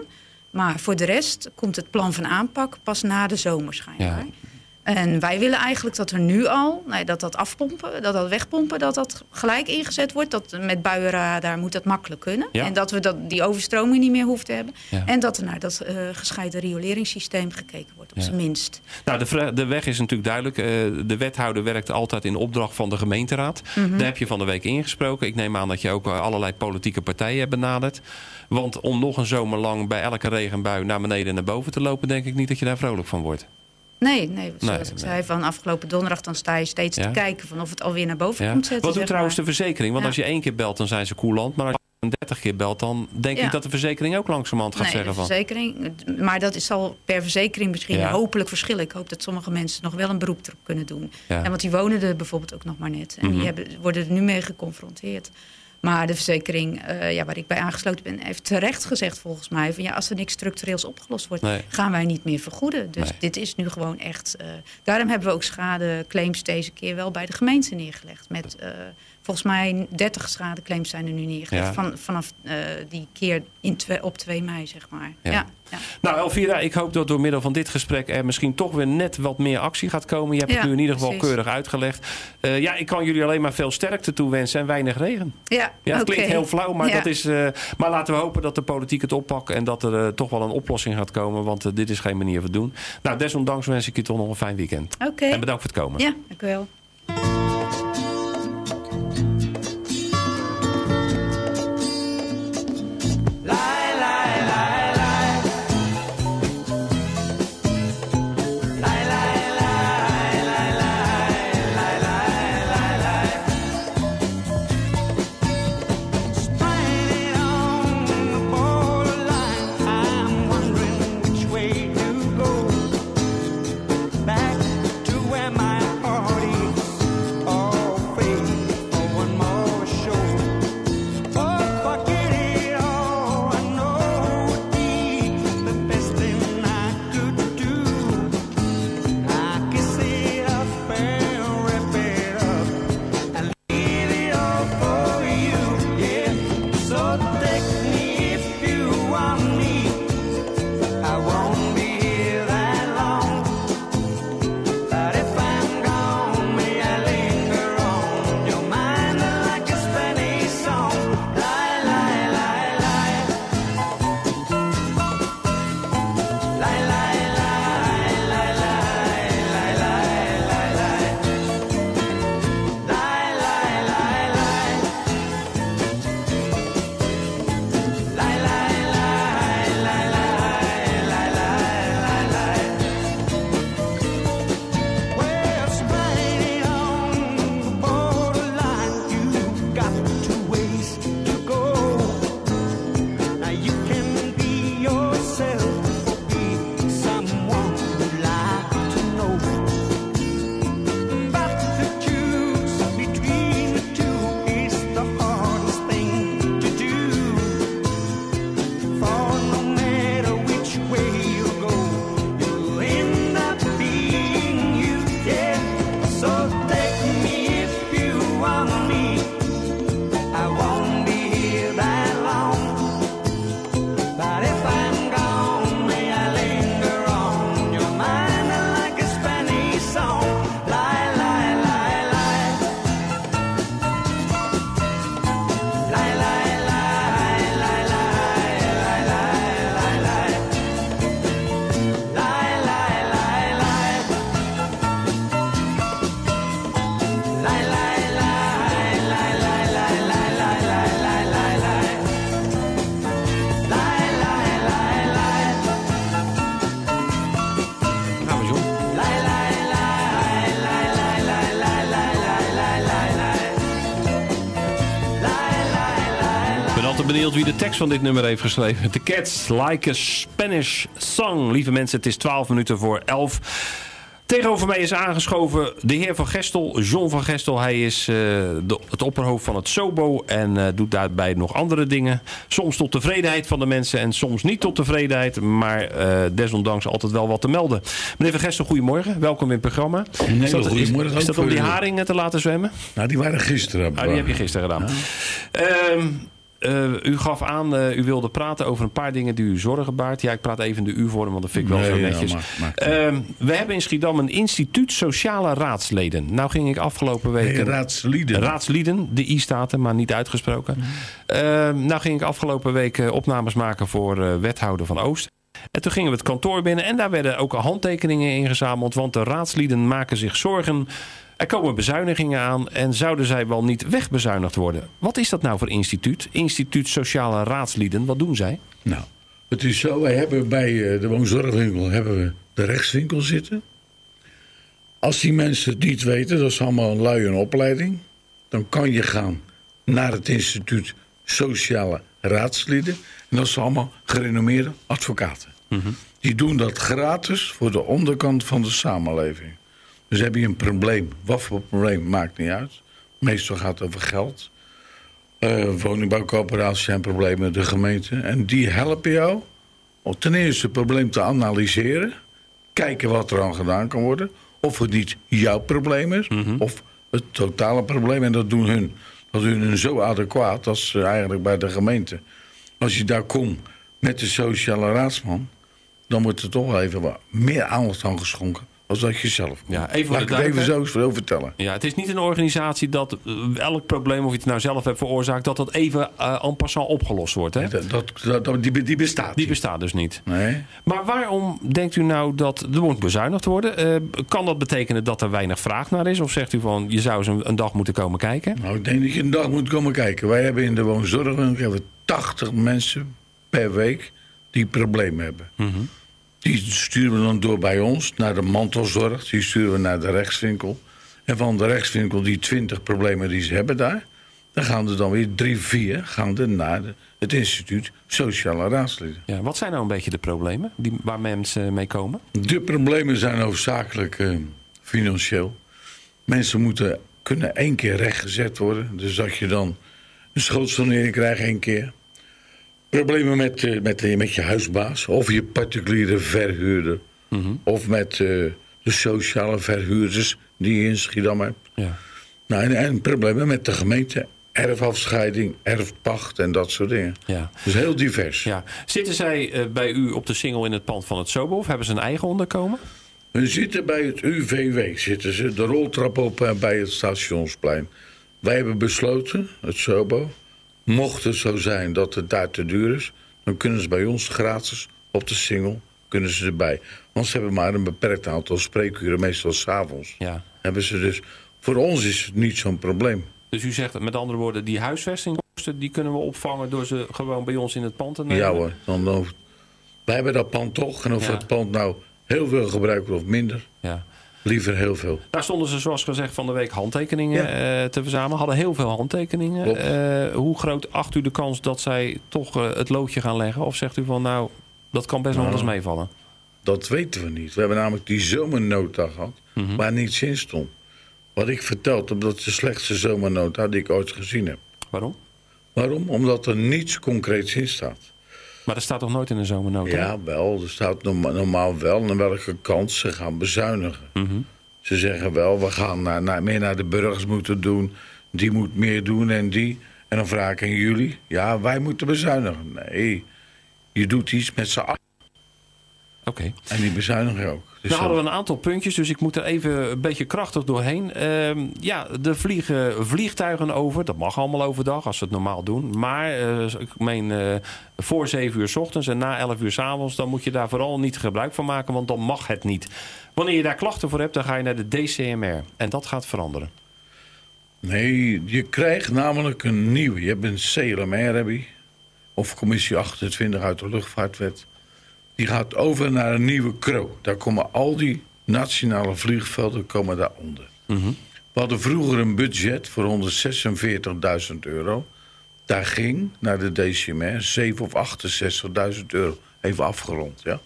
Maar voor de rest komt het plan van aanpak pas na de zomer schijnbaar. Ja. En wij willen eigenlijk dat er nu al, dat dat afpompen, dat dat wegpompen, dat dat gelijk ingezet wordt. Dat met buienradar moet dat makkelijk kunnen. Ja. En dat we dat, die overstroming niet meer hoeven te hebben. Ja. En dat er naar dat eh, gescheiden rioleringssysteem gekeken wordt, op Ja. zijn minst. Nou, de, de weg is natuurlijk duidelijk. Eh, de wethouder werkt altijd in opdracht van de gemeenteraad. Mhm. Daar heb je van de week ingesproken. Ik neem aan dat je ook eh, allerlei politieke partijen hebt benaderd. Want om nog een zomer lang bij elke regenbui naar beneden en naar boven te lopen... denk ik niet dat je daar vrolijk van wordt. Nee, nee zoals Nee, ik nee. zei, van afgelopen donderdag dan sta je steeds Ja. te kijken van of het alweer naar boven Ja? komt zetten. Wat doet trouwens maar. de verzekering? Want Ja. als je één keer belt, dan zijn ze coulant. Maar als je 30 keer belt, dan denk ik dat de verzekering ook langzamerhand gaat nee, zeggen de van... verzekering. Maar dat is al per verzekering misschien hopelijk verschillen. Ik hoop dat sommige mensen nog wel een beroep erop kunnen doen. En want die wonen er bijvoorbeeld ook nog maar net. En Mhm. die hebben, worden er nu mee geconfronteerd. Maar de verzekering eh, ja, waar ik bij aangesloten ben, heeft terecht gezegd volgens mij... Van, ja, als er niks structureels opgelost wordt, Nee. gaan wij niet meer vergoeden. Dus Nee. dit is nu gewoon echt... eh, daarom hebben we ook schadeclaims deze keer wel bij de gemeente neergelegd. Met eh, volgens mij 30 schadeclaims zijn er nu neergelegd. Ja. Van, vanaf eh, die keer in twe- op 2 mei, zeg maar. Ja. Ja. Ja, Nou, Elvira, ik hoop dat door middel van dit gesprek er misschien toch weer net wat meer actie gaat komen. Je hebt het nu in ieder geval precies. keurig uitgelegd. Eh, ja, ik kan jullie alleen maar veel sterkte toewensen en weinig regen. ja. Ja, het klinkt heel flauw, maar, dat is, eh, maar laten we hopen dat de politiek het oppakt en dat er toch wel een oplossing gaat komen. Want dit is geen manier van doen. Nou, desondanks wens ik je toch nog een fijn weekend. Oké. En bedankt voor het komen. Ja, dank u wel. Wie de tekst van dit nummer heeft geschreven. The Cats Like a Spanish Song. Lieve mensen, het is 12 minuten voor 11. Tegenover mij is aangeschoven de heer Van Gestel, John van Gestel. Hij is eh, de- het opperhoofd van het SOBO en eh, doet daarbij nog andere dingen. Soms tot tevredenheid van de mensen en soms niet tot tevredenheid. Maar eh, desondanks altijd wel wat te melden. Meneer Van Gestel, goedemorgen. Welkom in het programma. hele is dat, is, is dat om die haringen te laten zwemmen? Nou, die waren gisteren. Ah, die heb je gisteren gedaan. Ehm, eh, u gaf aan, eh, u wilde praten over een paar dingen die u zorgen baart. Ja, ik praat even de u-vorm, want dat vind ik wel Nee, zo ja, netjes. maar- maar- Ehm, we hebben in Schiedam een instituut sociale raadsleden. Nou ging ik afgelopen week... Nee, raadslieden. Raadslieden, de I staat er, maar niet uitgesproken. Ehm, nou ging ik afgelopen week eh, opnames maken voor wethouder van Oost. En toen gingen we het kantoor binnen en daar werden ook handtekeningen ingezameld. Want de raadslieden maken zich zorgen. Er komen bezuinigingen aan en zouden zij wel niet wegbezuinigd worden? Wat is dat nou voor instituut? Instituut Sociale Raadslieden, wat doen zij? Nou, het is zo, wij hebben bij eh, de woonzorgwinkel hebben we de rechtswinkel zitten. Als die mensen het niet weten, dat is allemaal een lui een opleiding. Dan kan je gaan naar het instituut Sociale Raadslieden. En dat zijn allemaal gerenommeerde advocaten. Die doen dat gratis voor de onderkant van de samenleving. Dus heb je een probleem, wat voor probleem, maakt niet uit. Meestal gaat het over geld. eh, woningbouwcoöperaties zijn problemen, de gemeente. En die helpen jou om ten eerste het probleem te analyseren. Kijken wat er aan gedaan kan worden. Of het niet jouw probleem is, of het totale probleem. En dat doen hun. Dat doen hun zo adequaat, dat ze eigenlijk bij de gemeente. Als je daar komt met de sociale raadsman... dan wordt er toch wel even wat meer aandacht aan geschonken... als dat je zelf komt. Ja, even Laat ik het even zo zo vertellen. Ja, het is niet een organisatie dat eh, elk probleem, of je het nou zelf hebt veroorzaakt, dat dat even eh en passant opgelost wordt. Hè? Dat, dat, dat- die, die bestaat Die bestaat dus niet. Nee. Maar waarom denkt u nou dat er moet bezuinigd worden? Eh, kan dat betekenen dat er weinig vraag naar is? Of zegt u van je zou eens een, een dag moeten komen kijken? Nou, ik denk dat je een dag moet komen kijken. Wij hebben in de woonzorg hebben we 80 mensen per week die problemen hebben. Die sturen we dan door bij ons naar de mantelzorg. Die sturen we naar de rechtswinkel. En van de rechtswinkel, die 20 problemen die ze hebben daar... dan gaan er dan weer drie, vier gaan er naar de- het instituut Sociale Raadsleden. Ja, wat zijn nou een beetje de problemen die, waar mensen mee komen? De problemen zijn hoofdzakelijk eh, financieel. Mensen moeten kunnen één keer rechtgezet worden. Dus dat je dan een schuldssanering krijgt één keer. Problemen met, eh, met, eh, met je huisbaas of je particuliere verhuurder. Of met eh, de sociale verhuurders die je in Schiedam hebt. Ja. Nou, en, en problemen met de gemeente. Erfafscheiding, erfpacht en dat soort dingen. Ja. Dus heel divers. Ja. Zitten zij bij u op de singel in het pand van het Sobo? Of hebben ze een eigen onderkomen? We zitten bij het UVW, zitten ze, de roltrap op bij het stationsplein. Wij hebben besloten, het SOBO, mocht het zo zijn dat het daar te duur is... dan kunnen ze bij ons gratis op de single kunnen ze erbij. Want ze hebben maar een beperkt aantal spreekuren, meestal s'avonds. Ja. Hebben ze dus, voor ons is het niet zo'n probleem. Dus u zegt met andere woorden, die huisvestingkosten... die kunnen we opvangen door ze gewoon bij ons in het pand te nemen? Ja hoor, dan, dan, wij hebben dat pand toch. En of Ja. het pand nou heel veel gebruikt wordt of minder, Ja. Liever heel veel. Daar stonden ze zoals gezegd van de week handtekeningen eh, te verzamelen. Hadden heel veel handtekeningen. Eh, hoe groot acht u de kans dat zij toch eh, het loodje gaan leggen? Of zegt u van nou, dat kan best nog wel eens meevallen? Dat weten we niet. We hebben namelijk die zomernota gehad, waar niets in stond. Wat ik verteld heb, dat is de slechtste zomernota die ik ooit gezien heb. Waarom? Waarom? Omdat er niets concreets in staat. Maar dat staat toch nooit in een zomernota? Ja, wel. Er staat norma- normaal wel aan welke kant ze gaan bezuinigen. Ze zeggen wel, we gaan naar, naar, meer naar de burgers moeten doen. Die moet meer doen en die. En dan vraag ik aan jullie, ja, wij moeten bezuinigen. Nee, je doet iets met z'n allen. Oké. En die bezuinigen ook. Dus Nou hadden we een aantal puntjes, dus ik moet er even een beetje krachtig doorheen. Ehm, ja, er vliegen vliegtuigen over. Dat mag allemaal overdag, als ze het normaal doen. Maar eh, ik meen eh, voor 7 uur s ochtends en na 11 uur s avonds... dan moet je daar vooral niet gebruik van maken, want dan mag het niet. Wanneer je daar klachten voor hebt, dan ga je naar de DCMR. En dat gaat veranderen. Nee, je krijgt namelijk een nieuwe. Je hebt een CLMR, heb je, of commissie 28 uit de luchtvaartwet. Die gaat over naar een nieuwe KRO. Daar komen al die nationale vliegvelden komen daaronder. We hadden vroeger een budget voor 146.000 euro. Daar ging naar de DCMR 7 of 68.000 euro. Even afgerond, ja.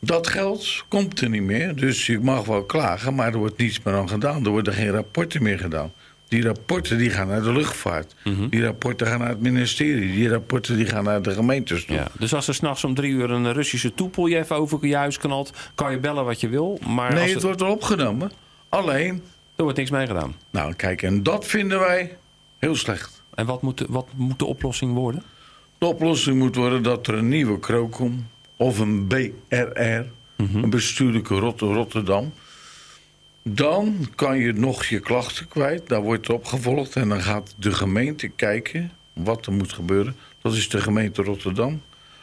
Dat geld komt er niet meer, dus je mag wel klagen, maar er wordt niets meer aan gedaan. Er worden geen rapporten meer gedaan. Die rapporten die gaan naar de luchtvaart. Die rapporten gaan naar het ministerie. Die rapporten die gaan naar de gemeentes toe. Ja. Dus als er s'nachts om drie uur een Russische toepel je even over je huis knalt... kan je bellen wat je wil, maar nee, als het het, wordt wel opgenomen. Alleen, er wordt niks mee gedaan. nou kijk, en dat vinden wij heel slecht. En wat moet, de, wat moet de oplossing worden? De oplossing moet worden dat er een nieuwe KRO komt. Of een BRR, een bestuurlijke Rot Rotterdam. Dan kan je nog je klachten kwijt. Daar wordt opgevolgd. En dan gaat de gemeente kijken wat er moet gebeuren. Dat is de gemeente Rotterdam.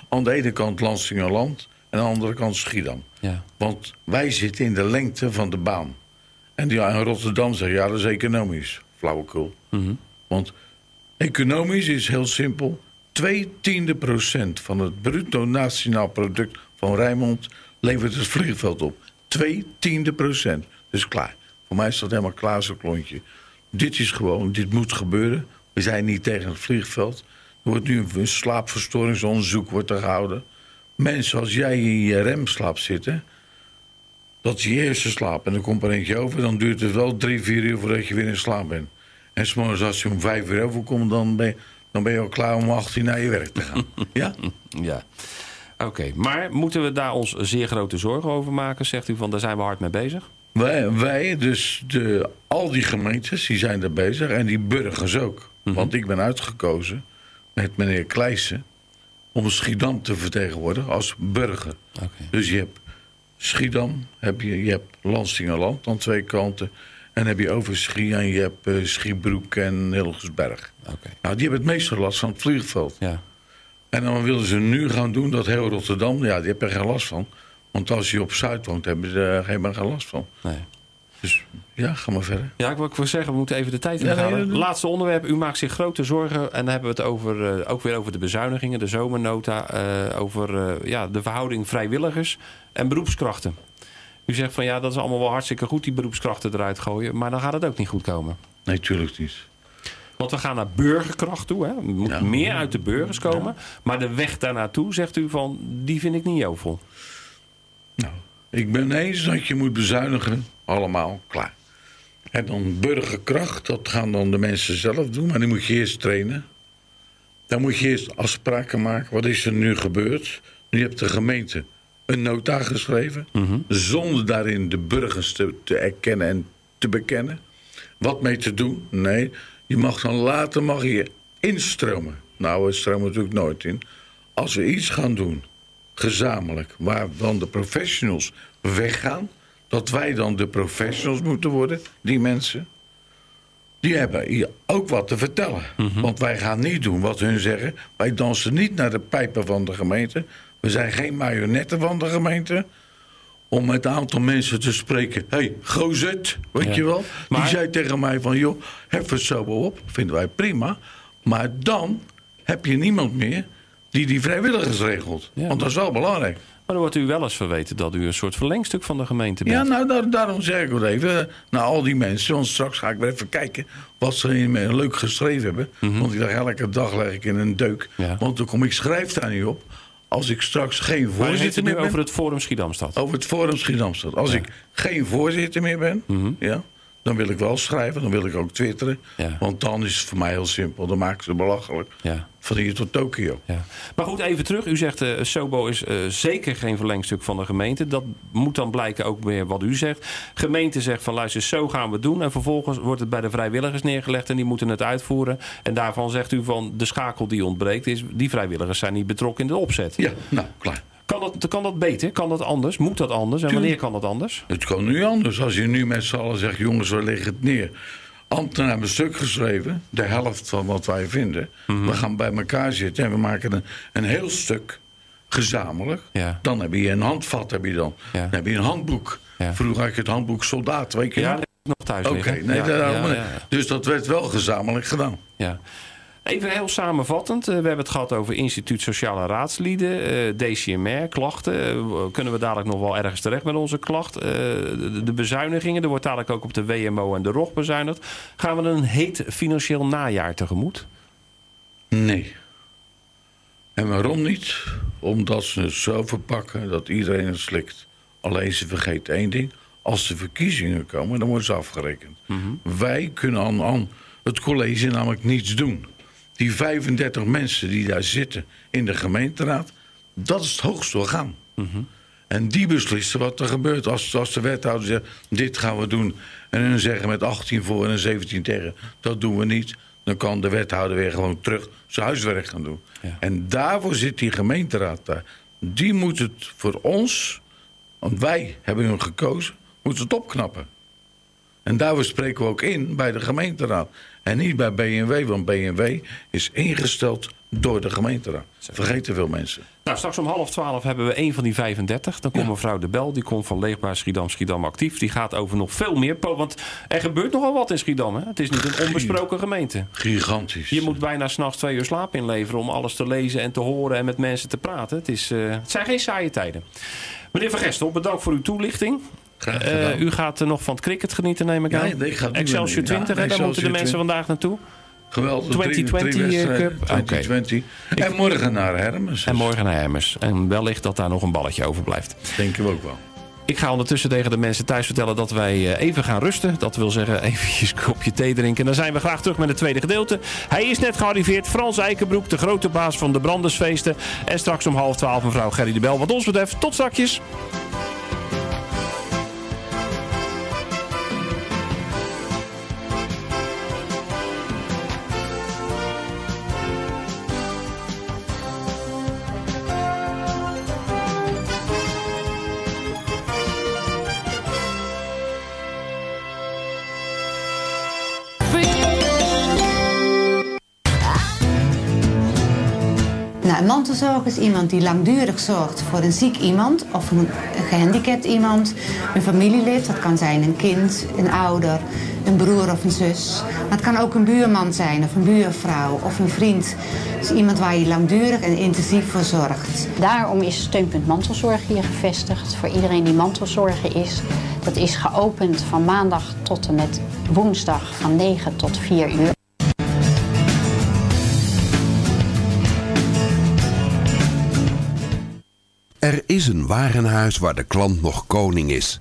Aan de ene kant Lansingerland. En aan de andere kant Schiedam. Ja. Want wij zitten in de lengte van de baan. En die in Rotterdam zegt, ja, dat is economisch. Flauwekul. Want economisch is heel simpel. Twee tiende procent van het bruto nationaal product van Rijnmond... levert het vliegveld op. Twee tiende procent. Dus klaar. Voor mij is dat helemaal klaar, zo'n klontje. Dit is gewoon, dit moet gebeuren. We zijn niet tegen het vliegveld. Er wordt nu een slaapverstoringsonderzoek wordt er gehouden. Mensen, als jij in je remslaap zit... Dat is je eerste slaap en dan komt er eentje over... dan duurt het wel drie, vier uur voordat je weer in slaap bent. En s'morgens als je om vijf uur overkomt, dan ben, je, dan ben je al klaar om 18 naar je werk te gaan. ja? Ja. Oké, maar moeten we daar ons zeer grote zorgen over maken? Zegt u van, daar zijn we hard mee bezig? Wij, wij dus de, al die gemeentes, die zijn er bezig. En die burgers ook. Want ik ben uitgekozen met meneer Kleijsen... om Schiedam te vertegenwoordigen als burger. Dus je hebt Schiedam, heb je, je hebt Lanstingerland aan twee kanten... en heb je Overschie en je hebt eh, Schiebroek en Hilgersberg. Oké. Nou, die hebben het meeste last van het vliegveld. Ja. En dan willen ze nu gaan doen dat heel Rotterdam... ja, die heb er geen last van. Want als je op Zuid woont, hebben ze er helemaal geen last van. Nee. Dus ja, ga maar verder. Ja, ik wil, ik wil zeggen, we moeten even de tijd Ja, nee, inhalen. doe- Laatste onderwerp. U maakt zich grote zorgen. En dan hebben we het over, eh, ook weer over de bezuinigingen, de zomernota. eh, over eh, ja, de verhouding vrijwilligers en beroepskrachten. U zegt van ja, dat is allemaal wel hartstikke goed, die beroepskrachten eruit gooien. Maar dan gaat het ook niet goed komen. Nee, tuurlijk niet. Want we gaan naar burgerkracht toe. Hè. Er moet Ja. meer uit de burgers komen. Maar de weg daar naartoe, zegt u van, die vind ik niet jovel. Nou, ik ben eens dat je moet bezuinigen. Allemaal, klaar. En dan burgerkracht, dat gaan dan de mensen zelf doen. Maar die moet je eerst trainen. Dan moet je eerst afspraken maken. Wat is er nu gebeurd? Nu hebt de gemeente een nota geschreven. Zonder daarin de burgers te, te erkennen en te bekennen. Wat mee te doen? Nee, je mag dan later mag je instromen. Nou, we stromen natuurlijk nooit in. Als we iets gaan doen, gezamenlijk, waar dan de professionals weggaan, dat wij dan de professionals moeten worden, die mensen. Die hebben hier ook wat te vertellen. Want wij gaan niet doen wat hun zeggen. Wij dansen niet naar de pijpen van de gemeente. We zijn geen marionetten van de gemeente. Om met een aantal mensen te spreken. Hé, hey, gozet, weet Ja. je wel. Maar- Die zei tegen mij van, joh, hef het zo op. Vinden wij prima. Maar dan heb je niemand meer die die vrijwilligers regelt. Ja, Want dat is wel belangrijk. Maar dan wordt u wel eens verweten dat u een soort verlengstuk van de gemeente bent. Ja, nou, daar- daarom zeg ik wel even. eh, Naar al die mensen. Want straks ga ik weer even kijken wat ze in me leuk geschreven hebben. Want ik leg elke dag leg ik in een deuk. Mhm. Ja. Want dan kom ik schrijf daar niet op. Als ik straks geen voorzitter meer ben. over het Forum Schiedamstad. Over het Forum Schiedamstad. Als ik geen voorzitter meer ben, Mhm. ja, dan wil ik wel schrijven. Dan wil ik ook twitteren. Ja. Want dan is het voor mij heel simpel. Dan maken ze belachelijk. Ja. Van hier tot Tokio. Ja. Maar goed, even terug. U zegt eh Sobo is eh, zeker geen verlengstuk van de gemeente. Dat moet dan blijken ook weer wat u zegt. Gemeente zegt van luister, zo gaan we het doen. En vervolgens wordt het bij de vrijwilligers neergelegd en die moeten het uitvoeren. En daarvan zegt u van de schakel die ontbreekt is... die vrijwilligers zijn niet betrokken in de opzet. Ja, nou, klaar. Kan, dat, kan dat beter? Kan dat anders? Moet dat anders? En wanneer kan dat anders? Het kan nu anders. Als je nu met z'n allen zegt, jongens, we leggen het neer. Ambtenaren hebben een stuk geschreven, de helft van wat wij vinden. Mhm. We gaan bij elkaar zitten en we maken een, een heel stuk gezamenlijk. Ja. Dan heb je een handvat, heb je dan. Ja. Dan heb je een handboek. Ja. Vroeger had ik het handboek soldaat, weet je Ja, nog? dat heb ik nog thuis Oké, nee, dus dat werd wel gezamenlijk gedaan. Ja. Even heel samenvattend. eh, We hebben het gehad over instituut Sociale Raadslieden, eh, DCMR, klachten. Eh, Kunnen we dadelijk nog wel ergens terecht met onze klacht? De, de bezuinigingen, er wordt dadelijk ook op de WMO en de ROG bezuinigd. Gaan we een heet financieel najaar tegemoet? Nee. En waarom niet? Omdat ze het zo verpakken dat iedereen het slikt. Alleen ze vergeet één ding. Als er verkiezingen komen, dan worden ze afgerekend. Wij kunnen aan, aan het college namelijk niets doen. Die 35 mensen die daar zitten in de gemeenteraad, dat is het hoogste orgaan. En die beslissen wat er gebeurt. Als, als de wethouder zegt, dit gaan we doen. En hun zeggen met 18 voor en 17 tegen, dat doen we niet. Dan kan de wethouder weer gewoon terug zijn huiswerk gaan doen. Ja. En daarvoor zit die gemeenteraad daar. Die moet het voor ons, want wij hebben hun gekozen, moet het opknappen. En daarvoor spreken we ook in bij de gemeenteraad. En niet bij BMW, want BMW is ingesteld door de gemeenteraad. Vergeten veel mensen. Nou, straks om half twaalf hebben we een van die 35. Dan komt Ja. mevrouw De Bel, die komt van Leegbaar Schiedam, Schiedam actief. Die gaat over nog veel meer. Want er gebeurt nogal wat in Schiedam. Hè? Het is niet een onbesproken gemeente. Gigantisch. Je moet bijna s'nachts twee uur slaap inleveren om alles te lezen en te horen en met mensen te praten. Het, is, eh, het zijn geen saaie tijden. Meneer Van Gestel, bedankt voor uw toelichting. Eh, u gaat nog van het cricket genieten, neem ik aan. nee, ik ga Excelsior ja, 20, hè, daar moeten de mensen 20. vandaag naartoe. Geweldig. 2020 Drie- drie wedstrijden, Cup. Oké. 2020. En morgen naar Hermes. En morgen naar Hermes. En wellicht dat daar nog een balletje overblijft. Denken we ook wel. Ik ga ondertussen tegen de mensen thuis vertellen dat wij eh, even gaan rusten. Dat wil zeggen eventjes een kopje thee drinken. Dan zijn we graag terug met het tweede gedeelte. Hij is net gearriveerd. Frans Eikenbroek, de grote baas van de Brandersfeesten. En straks om half twaalf mevrouw Gerry de Bel. Wat ons betreft, tot straks. Mantelzorg is iemand die langdurig zorgt voor een ziek iemand of een gehandicapt iemand, een familielid. Dat kan zijn een kind, een ouder, een broer of een zus. Maar het kan ook een buurman zijn of een buurvrouw of een vriend. Dus iemand waar je langdurig en intensief voor zorgt. Daarom is Steunpunt Mantelzorg hier gevestigd. Voor iedereen die mantelzorger is. Dat is geopend van maandag tot en met woensdag van 9 tot 4 uur. Er is een warenhuis waar de klant nog koning is.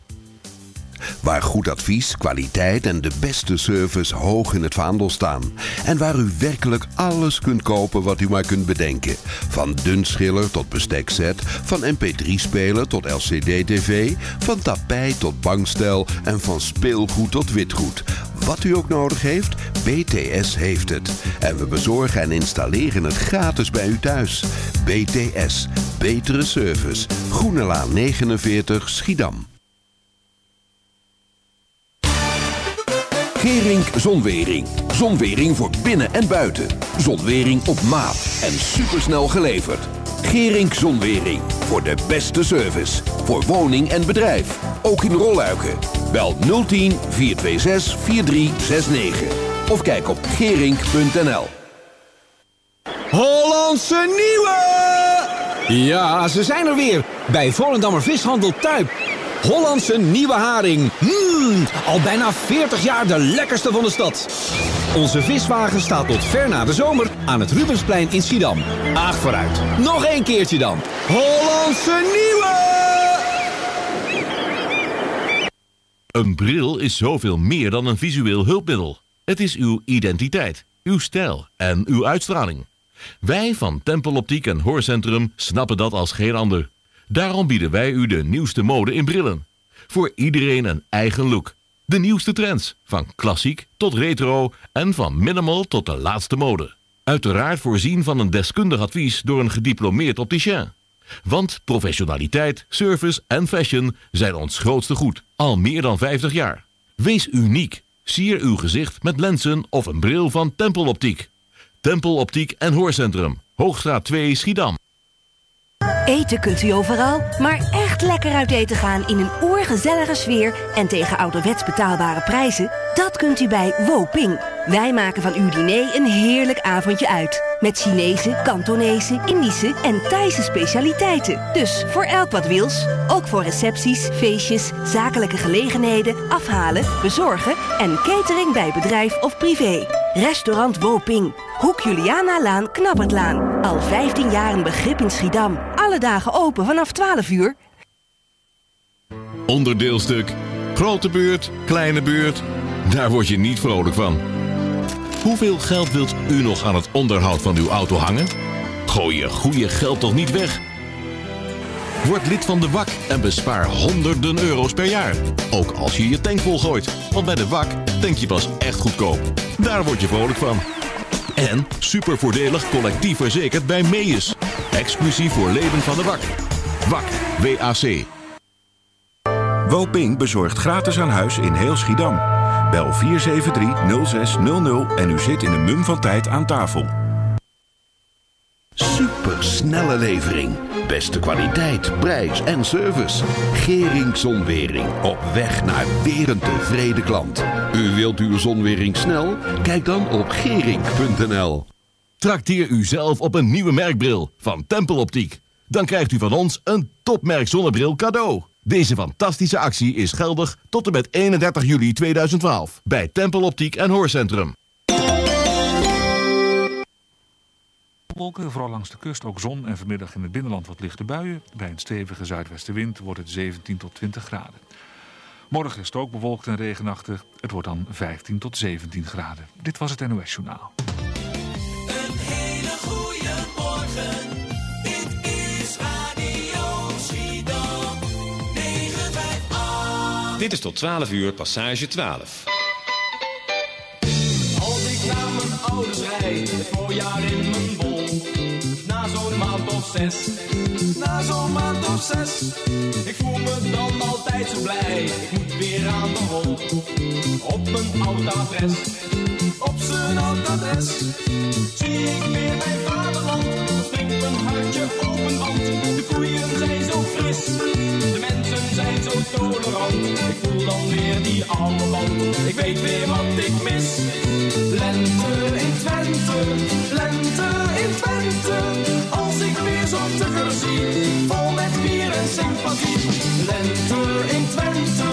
Waar goed advies, kwaliteit en de beste service hoog in het vaandel staan. En waar u werkelijk alles kunt kopen wat u maar kunt bedenken. Van dunschiller tot bestekset, van mp3-speler tot lcd-tv, van tapijt tot bankstel en van speelgoed tot witgoed. Wat u ook nodig heeft, BTS heeft het. En we bezorgen en installeren het gratis bij u thuis. BTS. Betere service. Groenelaan 49 Schiedam. Gering Zonwering. Zonwering voor binnen en buiten. Zonwering op maat en supersnel geleverd. Gering Zonwering. Voor de beste service. Voor woning en bedrijf. Ook in Rolluiken. Bel 010 426 4369. Of kijk op gering.nl. Hollandse Nieuwe! Ja, ze zijn er weer. Bij Volendammer Vishandel Tuip. Hollandse Nieuwe Haring. Mmm, al bijna 40 jaar de lekkerste van de stad. Onze viswagen staat tot ver na de zomer aan het Rubensplein in Schiedam. Aag vooruit. Nog één keertje dan. Hollandse Nieuwe! Een bril is zoveel meer dan een visueel hulpmiddel. Het is uw identiteit, uw stijl en uw uitstraling. Wij van Tempel Optiek en Hoorcentrum snappen dat als geen ander. Daarom bieden wij u de nieuwste mode in brillen. Voor iedereen een eigen look. De nieuwste trends, van klassiek tot retro en van minimal tot de laatste mode. Uiteraard voorzien van een deskundig advies door een gediplomeerd opticien. Want professionaliteit, service en fashion zijn ons grootste goed. Al meer dan 50 jaar. Wees uniek. Sier uw gezicht met lenzen of een bril van Tempel Optiek. Tempel Optiek en Hoorcentrum. Hoogstraat 2 Schiedam. Eten kunt u overal, maar echt lekker uit eten gaan in een oergezellige sfeer en tegen ouderwets betaalbare prijzen, dat kunt u bij Woping. Wij maken van uw diner een heerlijk avondje uit. Met Chinese, Kantonese, Indische en Thaise specialiteiten. Dus voor elk wat wils. Ook voor recepties, feestjes, zakelijke gelegenheden, afhalen, bezorgen en catering bij bedrijf of privé. Restaurant Woping. Hoek Juliana-laan, Knappertlaan. Al 15 jaar een begrip in Schiedam. Alle dagen open vanaf 12 uur. Onderdeelstuk. Grote buurt, kleine buurt. Daar word je niet vrolijk van. Hoeveel geld wilt u nog aan het onderhoud van uw auto hangen? Gooi je goede geld toch niet weg? Word lid van de WAK en bespaar honderden euro's per jaar. Ook als je je tank volgooit. Want bij de WAK tank je pas echt goedkoop. Daar word je vrolijk van. En super voordelig collectief verzekerd bij Meus. Exclusief voor leden van de WAK. WAK, WAC. Woping bezorgt gratis aan huis in heel Schiedam. Bel 473-0600 en u zit in een mum van tijd aan tafel. Supersnelle levering. Beste kwaliteit, prijs en service. Gering Zonwering. Op weg naar weer een tevreden klant. U wilt uw zonwering snel? Kijk dan op gering.nl. Trakteer u zelf op een nieuwe merkbril van Tempel Optiek. Dan krijgt u van ons een topmerk zonnebril cadeau. Deze fantastische actie is geldig tot en met 31 juli 2012 bij Tempel Optiek en Hoorcentrum. stapelwolken, vooral langs de kust ook zon en vanmiddag in het binnenland wat lichte buien. Bij een stevige zuidwestenwind wordt het 17 tot 20 graden. Morgen is het ook bewolkt en regenachtig. Het wordt dan 15 tot 17 graden. Dit was het NOS Journaal. Een hele goede morgen. Dit is tot 12 uur passage 12. Als ik naar mijn ouders rijd, het voorjaar in mijn bol. Na zo'n maand of zes, na zo'n maand of zes. Ik voel me dan altijd zo blij, ik weer aan de hol. Op mijn oud adres, op zijn oud adres. Zie ik weer mijn vaderland, springt mijn hartje open, want de koeien zijn zo fris. De mensen zijn zo tolerant, ik voel dan weer die band. Ik weet weer wat ik mis. Lente in Twente, lente in Twente. Als ik weer zo'n tugger zie, vol met bier en sympathie. Lente in Twente,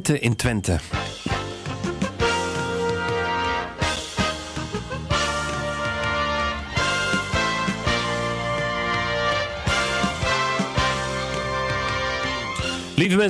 lente in Twente.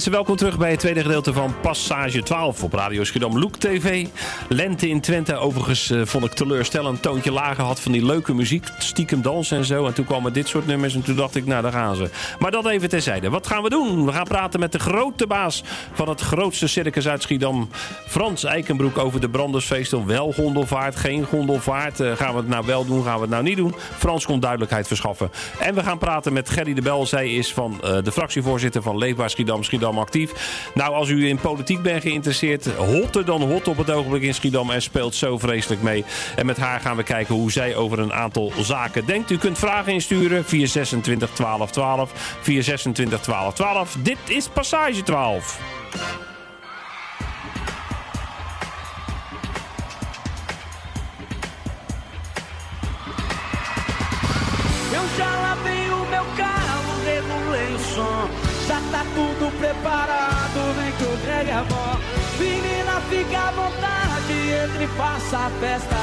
Mensen, welkom terug bij het tweede gedeelte van Passage 12 op Radio Schiedam Loek TV. Lente in Twente, overigens eh, vond ik teleurstellend. Toontje lager had van die leuke muziek, stiekem dansen en zo. En toen kwamen dit soort nummers en toen dacht ik, nou daar gaan ze. Maar dat even terzijde. Wat gaan we doen? We gaan praten met de grote baas van het grootste circus uit Schiedam. Frans Eikenbroek over de Brandersfeestel. Wel gondelvaart, geen gondelvaart. Eh, gaan we het nou wel doen, gaan we het nou niet doen? Frans komt duidelijkheid verschaffen. En we gaan praten met Gerry de Bel. Zij is van eh, de fractievoorzitter van Leefbaar Schiedam, Schiedam actief. Nou, als u in politiek bent geïnteresseerd, hotter dan hot op het ogenblik in Schiedam en speelt zo vreselijk mee. En met haar gaan we kijken hoe zij over een aantal zaken denkt. U kunt vragen insturen via 26 12 12. Via 26 12 12. Dit is Passage 12. Tá tudo preparado, vem que o Greg é bom. Menina, fica à vontade, entre e faça a festa.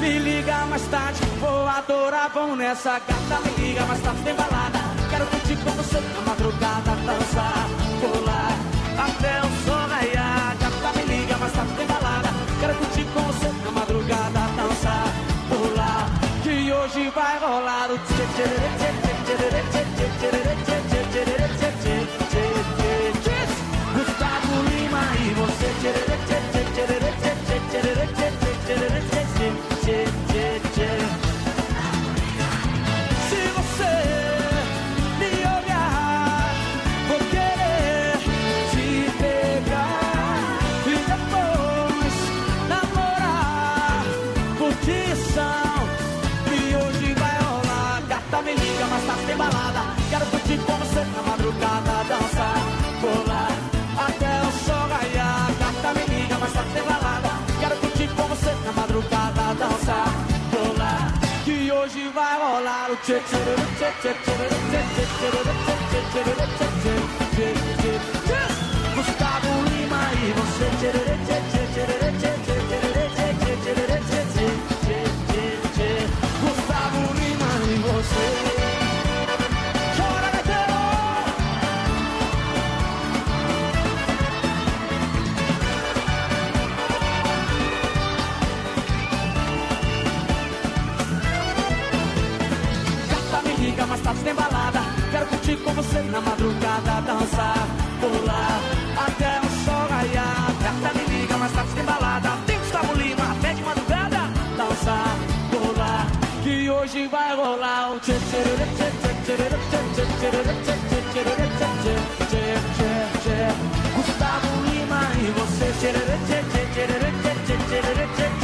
Me liga mais tarde, vou adorar, vão nessa gata. Me liga mais tarde, tem balada. Quero curtir com você na madrugada, dançar, pular até o sol raiar. Gata, me liga mais tarde, tem balada. Quero curtir com você na madrugada, dançar. hoje vai rolar o tchê tchê tchê Gustavo Lima e você na madrugada, dançar, pular até o sol raiar. Gata me liga, mas tá sem balada. Tem Gustavo Lima até de madrugada, dançar, pular. Que hoje vai rolar o tchê tchê tchê tchê tchê tchê tchê tchê tchê tchê tchê Gustavo Lima e você tchê tchê tchê tchê tchê tchê tchê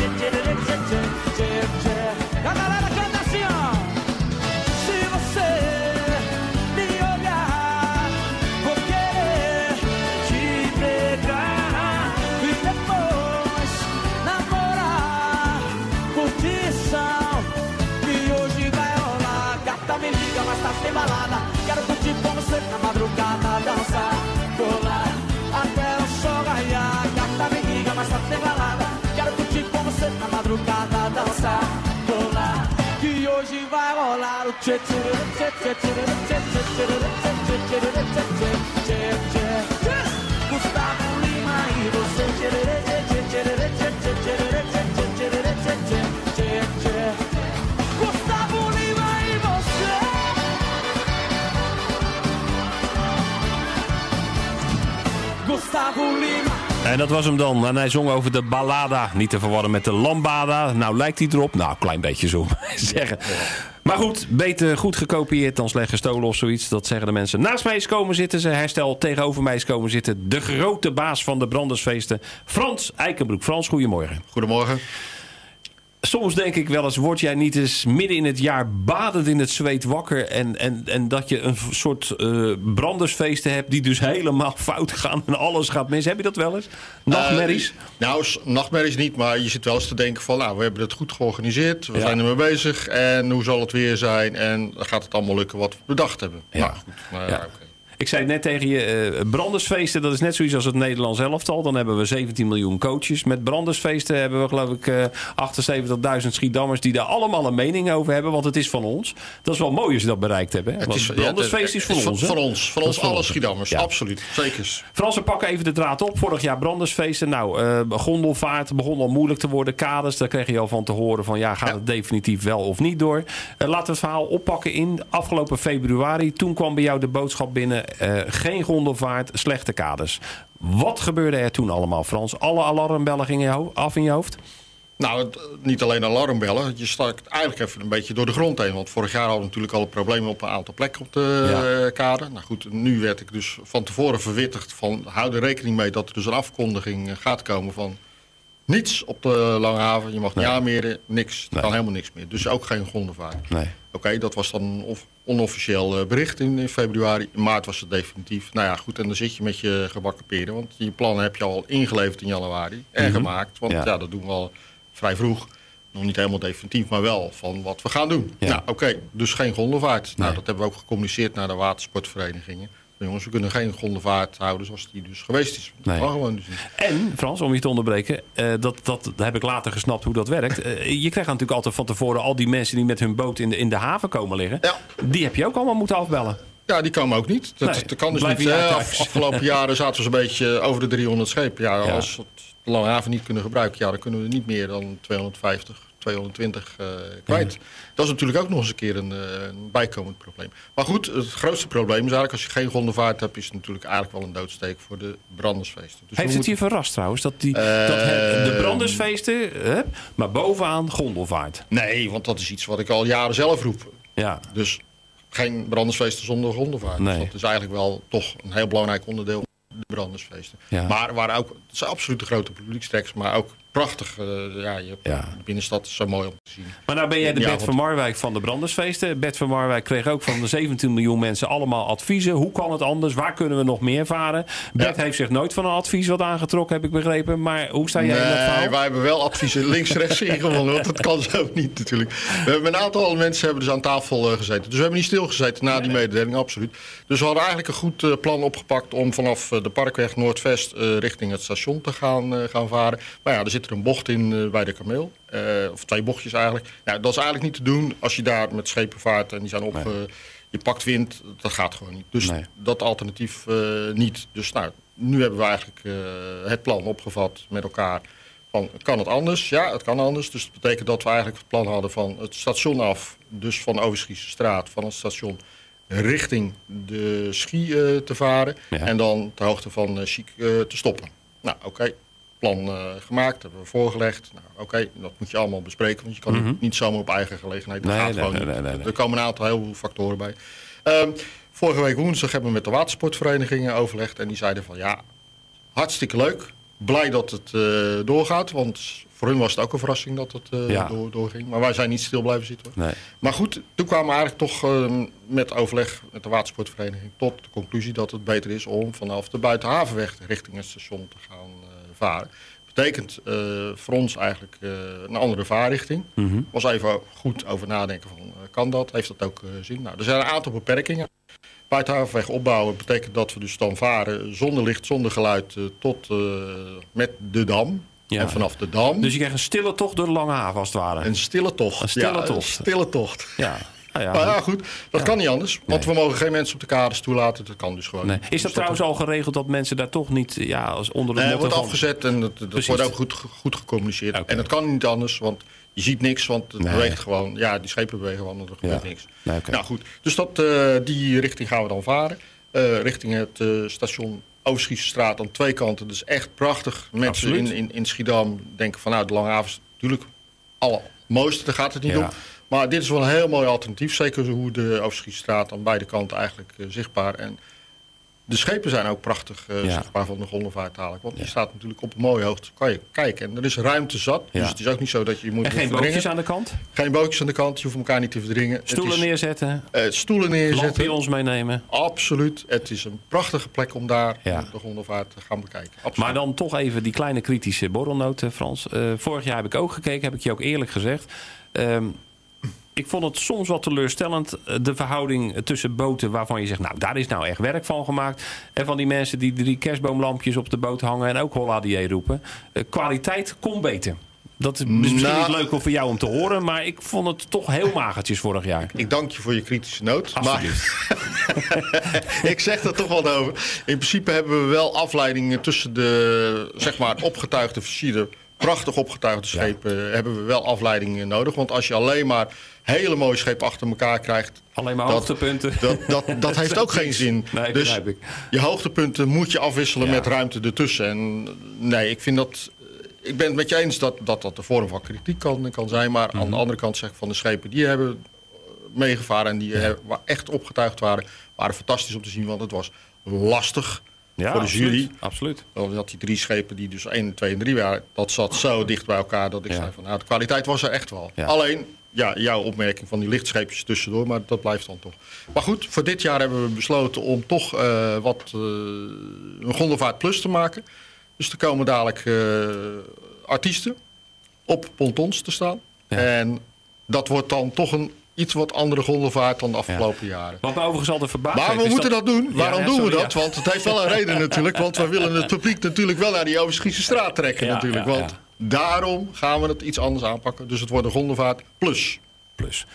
dançar, pular. Que hoje vai rolar o tchê tchê tchê tchê tchê tchê tchê tchê tchê tchê tchê Gustavo Lima e você tchê tchê tchê tchê tchê tchê tchê tchê tchê tchê tchê Gustavo Lima e você Gustavo Lima En dat was hem dan. En hij zong over de ballada. Niet te verwarren met de lambada. Nou, lijkt hij erop? Nou, klein beetje zo zeggen. Maar goed, beter goed gekopieerd dan slecht gestolen of zoiets. Dat zeggen de mensen. Naast mij is komen zitten ze. Herstel tegenover mij is komen zitten. De grote baas van de Brandersfeesten. Frans Eikenbroek. Frans, goedemorgen. Goedemorgen. Soms denk ik wel eens, word jij niet eens midden in het jaar badend in het zweet wakker. En, en, en dat je een soort eh, brandersfeesten hebt die dus helemaal fout gaan en alles gaat mis. Heb je dat wel eens? Nachtmerries? Eh, nou, nachtmerries niet, maar je zit wel eens te denken van... nou, we hebben het goed georganiseerd, we Ja. zijn ermee bezig... en hoe zal het weer zijn en gaat het allemaal lukken wat we bedacht hebben. Ja. Nou, goed, maar, Ja. Ik zei net tegen je, eh, brandersfeesten, dat is net zoiets als het Nederlands elftal. Dan hebben we 17 miljoen coaches. Met brandersfeesten hebben we geloof ik eh 78.000 Schiedammers die daar allemaal een mening over hebben. Want het is van ons. Dat is wel mooi als je dat bereikt hebt. Hè? Het is, brandersfeest het- is van ons. Van ons, van Dat ons alle ons. Schiedamers, Ja. absoluut. Zeker. Frans, we pakken even de draad op. Vorig jaar brandersfeesten. Nou, eh, gondelvaart begon al moeilijk te worden. Kaders, daar kreeg je al van te horen van ja, gaat het definitief wel of niet door. Eh, laten we het verhaal oppakken in afgelopen februari. Toen kwam bij jou de boodschap binnen. Eh, geen gondelvaart, slechte kaders. Wat gebeurde er toen allemaal, Frans? Alle alarmbellen gingen af in je hoofd? Nou, het- niet alleen alarmbellen. Je stak eigenlijk even een beetje door de grond heen. Want vorig jaar hadden we natuurlijk al problemen op een aantal plekken op de eh, kade. Nou goed, nu werd ik dus van tevoren verwittigd van... hou er rekening mee dat er dus een afkondiging eh, gaat komen van... niets op de Lange Haven. Je mag niet aanmeren, niks. Er kan helemaal niks meer. Dus ook geen grondenvaart. Nee. Oké, dat was dan een of- onofficieel eh, bericht in, in februari. In maart was het definitief. Nou ja, goed, en dan zit je met je gebakken peren. Want je plannen heb je al ingeleverd in januari. En Mhm. gemaakt. Want Ja. ja. dat doen we al vrij vroeg. Nog niet helemaal definitief, maar wel van wat we gaan doen. Nou, oké, dus geen grondenvaart. Nou, dat hebben we ook gecommuniceerd naar de watersportverenigingen. Van, Jongens, we kunnen geen grondenvaart houden zoals die dus geweest is. Dat Nee. gewoon dus. En, Frans, om je te onderbreken, eh, dat, dat heb ik later gesnapt hoe dat werkt. Eh, je krijgt natuurlijk altijd van tevoren al die mensen die met hun boot in de, in de haven komen liggen. Die heb je ook allemaal moeten afbellen. Ja, die komen ook niet. Dat, Nee, dat kan dus niet. Af- afgelopen jaren zaten we zo'n beetje over de 300 schepen. Ja, Ja. Als we het de Lange Haven niet kunnen gebruiken, ja, dan kunnen we niet meer dan 250, 220 eh, kwijt. Dat is natuurlijk ook nog eens een keer een, eh, een bijkomend probleem. Maar goed, het grootste probleem is eigenlijk als je geen gondelvaart hebt... is het natuurlijk eigenlijk wel een doodsteek voor de brandersfeesten. Dus Heeft het moeten- je verrast trouwens dat, die, Eh, dat het- de brandersfeesten, hè, maar bovenaan gondelvaart? Nee, want dat is iets wat ik al jaren zelf roep. Ja. Dus geen brandersfeesten zonder gondelvaart. Nee. Dus dat is eigenlijk wel toch een heel belangrijk onderdeel van de brandersfeesten. Ja. Maar waar ook, het zijn absoluut de grote publiekstreks, maar ook prachtig. eh, ja, je, de binnenstad is zo mooi om te zien. Maar nou ben jij de Ja, Bert van Marwijk van de brandersfeesten. Bert van Marwijk kreeg ook van de 17 miljoen mensen allemaal adviezen. Hoe kan het anders? Waar kunnen we nog meer varen? Bert heeft zich nooit van een advies wat aangetrokken, heb ik begrepen. Maar hoe sta jij in dat verhaal? Nee, wij hebben wel adviezen links-rechts ingewonnen, want dat kan zo niet natuurlijk. We hebben een aantal mensen hebben dus aan tafel eh, gezeten. Dus we hebben niet stilgezeten na die mededeling, absoluut. Dus we hadden eigenlijk een goed eh, plan opgepakt om vanaf de Parkweg Noordvest eh, richting het station te gaan, eh, gaan varen. Maar ja, er zit er een bocht in eh, bij de Kameel. Eh, of twee bochtjes eigenlijk. Nou, dat is eigenlijk niet te doen als je daar met schepen vaart en die zijn op... eh, je pakt wind, dat gaat gewoon niet. Dus dat alternatief niet. Dus nou, nu hebben we eigenlijk het plan opgevat met elkaar. Van, kan het anders? Ja, het kan anders. Dus dat betekent dat we eigenlijk het plan hadden van het station af. Dus van Overschiese straat, van het station richting de Schie te varen. En dan ter hoogte van eh, Chic te stoppen. Nou, oké. Plan eh, gemaakt, hebben we voorgelegd. Nou, oké, dat moet je allemaal bespreken. Want je kan Mhm. niet zomaar op eigen gelegenheid. Dat Nee, gaat nee, gewoon nee. Er komen een aantal heel veel factoren bij. Ehm, vorige week woensdag hebben we met de watersportverenigingen overlegd. En die zeiden van ja, hartstikke leuk. Blij dat het eh, doorgaat. Want voor hun was het ook een verrassing dat het eh, Ja. door, doorging. Maar wij zijn niet stil blijven zitten. hoor. Nee. Maar goed, toen kwamen we eigenlijk toch eh, met overleg met de watersportvereniging tot de conclusie dat het beter is om vanaf de buitenhavenweg richting het station te gaan varen. Betekent eh, voor ons eigenlijk eh, een andere vaarrichting. Mhm. Was even goed over nadenken van eh, kan dat? Heeft dat ook zin? Nou, er zijn een aantal beperkingen. Buitenhavenweg opbouwen betekent dat we dus dan varen zonder licht, zonder geluid tot met de dam. Ja. En vanaf de dam. Dus je krijgt een stille tocht door de Lange Haven als het ware. Een stille tocht. Een stille ja, tocht. Een stille tocht. Ja. Ah, ja, maar ja, goed. goed. Dat kan niet anders. Want we mogen geen mensen op de kaders toelaten. Dat kan dus gewoon Nee. Is dat trouwens al geregeld dat mensen daar toch niet ja, als onder de Nee, het motto wordt van- afgezet en dat, dat wordt ook goed, goed gecommuniceerd. En dat kan niet anders, want je ziet niks, want het Nee. beweegt gewoon. Ja, die schepen bewegen gewoon, want er gebeurt Ja. niks. Nee. Nou goed, dus dat, eh, die richting gaan we dan varen. Eh, richting het eh, station straat aan twee kanten. Dus echt prachtig. Mensen in, in, in Schiedam denken van nou, de Lange Haven is natuurlijk allermooiste, daar gaat het niet Ja. om. Maar dit is wel een heel mooi alternatief. Zeker zo hoe de Overschiese straat aan beide kanten eigenlijk eh, zichtbaar. En de schepen zijn ook prachtig eh, Ja. zichtbaar van de gondelvaart. Want je staat natuurlijk op een mooie hoogte, kan je kijken. En er is ruimte zat. Ja. Dus het is ook niet zo dat je je moet En geen verdringen. bootjes aan de kant? Geen bootjes aan de kant, je hoeft elkaar niet te verdringen. Stoelen is- neerzetten? eh, stoelen neerzetten. Lampions meenemen? Absoluut. Het is een prachtige plek om daar Ja. de gondelvaart te gaan bekijken. Absoluut. Maar dan toch even die kleine kritische borrelnoot, eh, Frans. Eh, vorig jaar heb ik ook gekeken, heb ik je ook eerlijk gezegd. Ehm, ik vond het soms wat teleurstellend, eh, de verhouding tussen boten waarvan je zegt... nou, daar is nou echt werk van gemaakt. En van die mensen die drie kerstboomlampjes op de boot hangen... en ook Holladier roepen. Eh, kwaliteit kon beter. Dat is misschien Nou- niet leuk voor jou om te horen... maar ik vond het toch heel magertjes vorig jaar. Ik dank je voor je kritische noot. Maar ik zeg er toch wat over. In principe hebben we wel afleidingen tussen de zeg maar, opgetuigde versierde, prachtig opgetuigde schepen. eh, Hebben we wel afleidingen nodig. Want als je alleen maar hele mooie schepen achter elkaar krijgt. Alleen maar dat- hoogtepunten. Dat, dat, dat heeft ook geen zin. Nee, dus begrijp ik. je hoogtepunten moet je afwisselen Ja. met ruimte ertussen. En nee, ik vind dat. Ik ben het met je eens dat dat, dat de vorm van kritiek kan, kan zijn. Maar Mhm. aan de andere kant zeg ik van de schepen die hebben meegevaren en die echt opgetuigd waren, waren fantastisch om te zien. Want het was lastig Ja, voor de jury. Absoluut. Dan had die drie schepen die dus 1, 2 en 3 waren. Dat zat zo dicht bij elkaar dat ik Ja. zei van nou, de kwaliteit was er echt wel. Ja. Alleen, ja, jouw opmerking van die lichtscheepjes tussendoor, maar dat blijft dan toch. Maar goed, voor dit jaar hebben we besloten om toch eh, wat eh, een Gondelvaart Plus te maken. Dus er komen dadelijk eh, artiesten op pontons te staan. En dat wordt dan toch een iets wat andere gondelvaart dan de afgelopen jaren. Wat me overigens altijd verbaasd Maar we moeten dat, doen. Ja, Waarom doen we dat? ja. Want het heeft wel een reden natuurlijk. Want we willen het publiek natuurlijk wel naar die Overschiese straat trekken Ja, natuurlijk. ja, Want daarom gaan we het iets anders aanpakken. Dus het wordt een gondelvaart plus. Plus.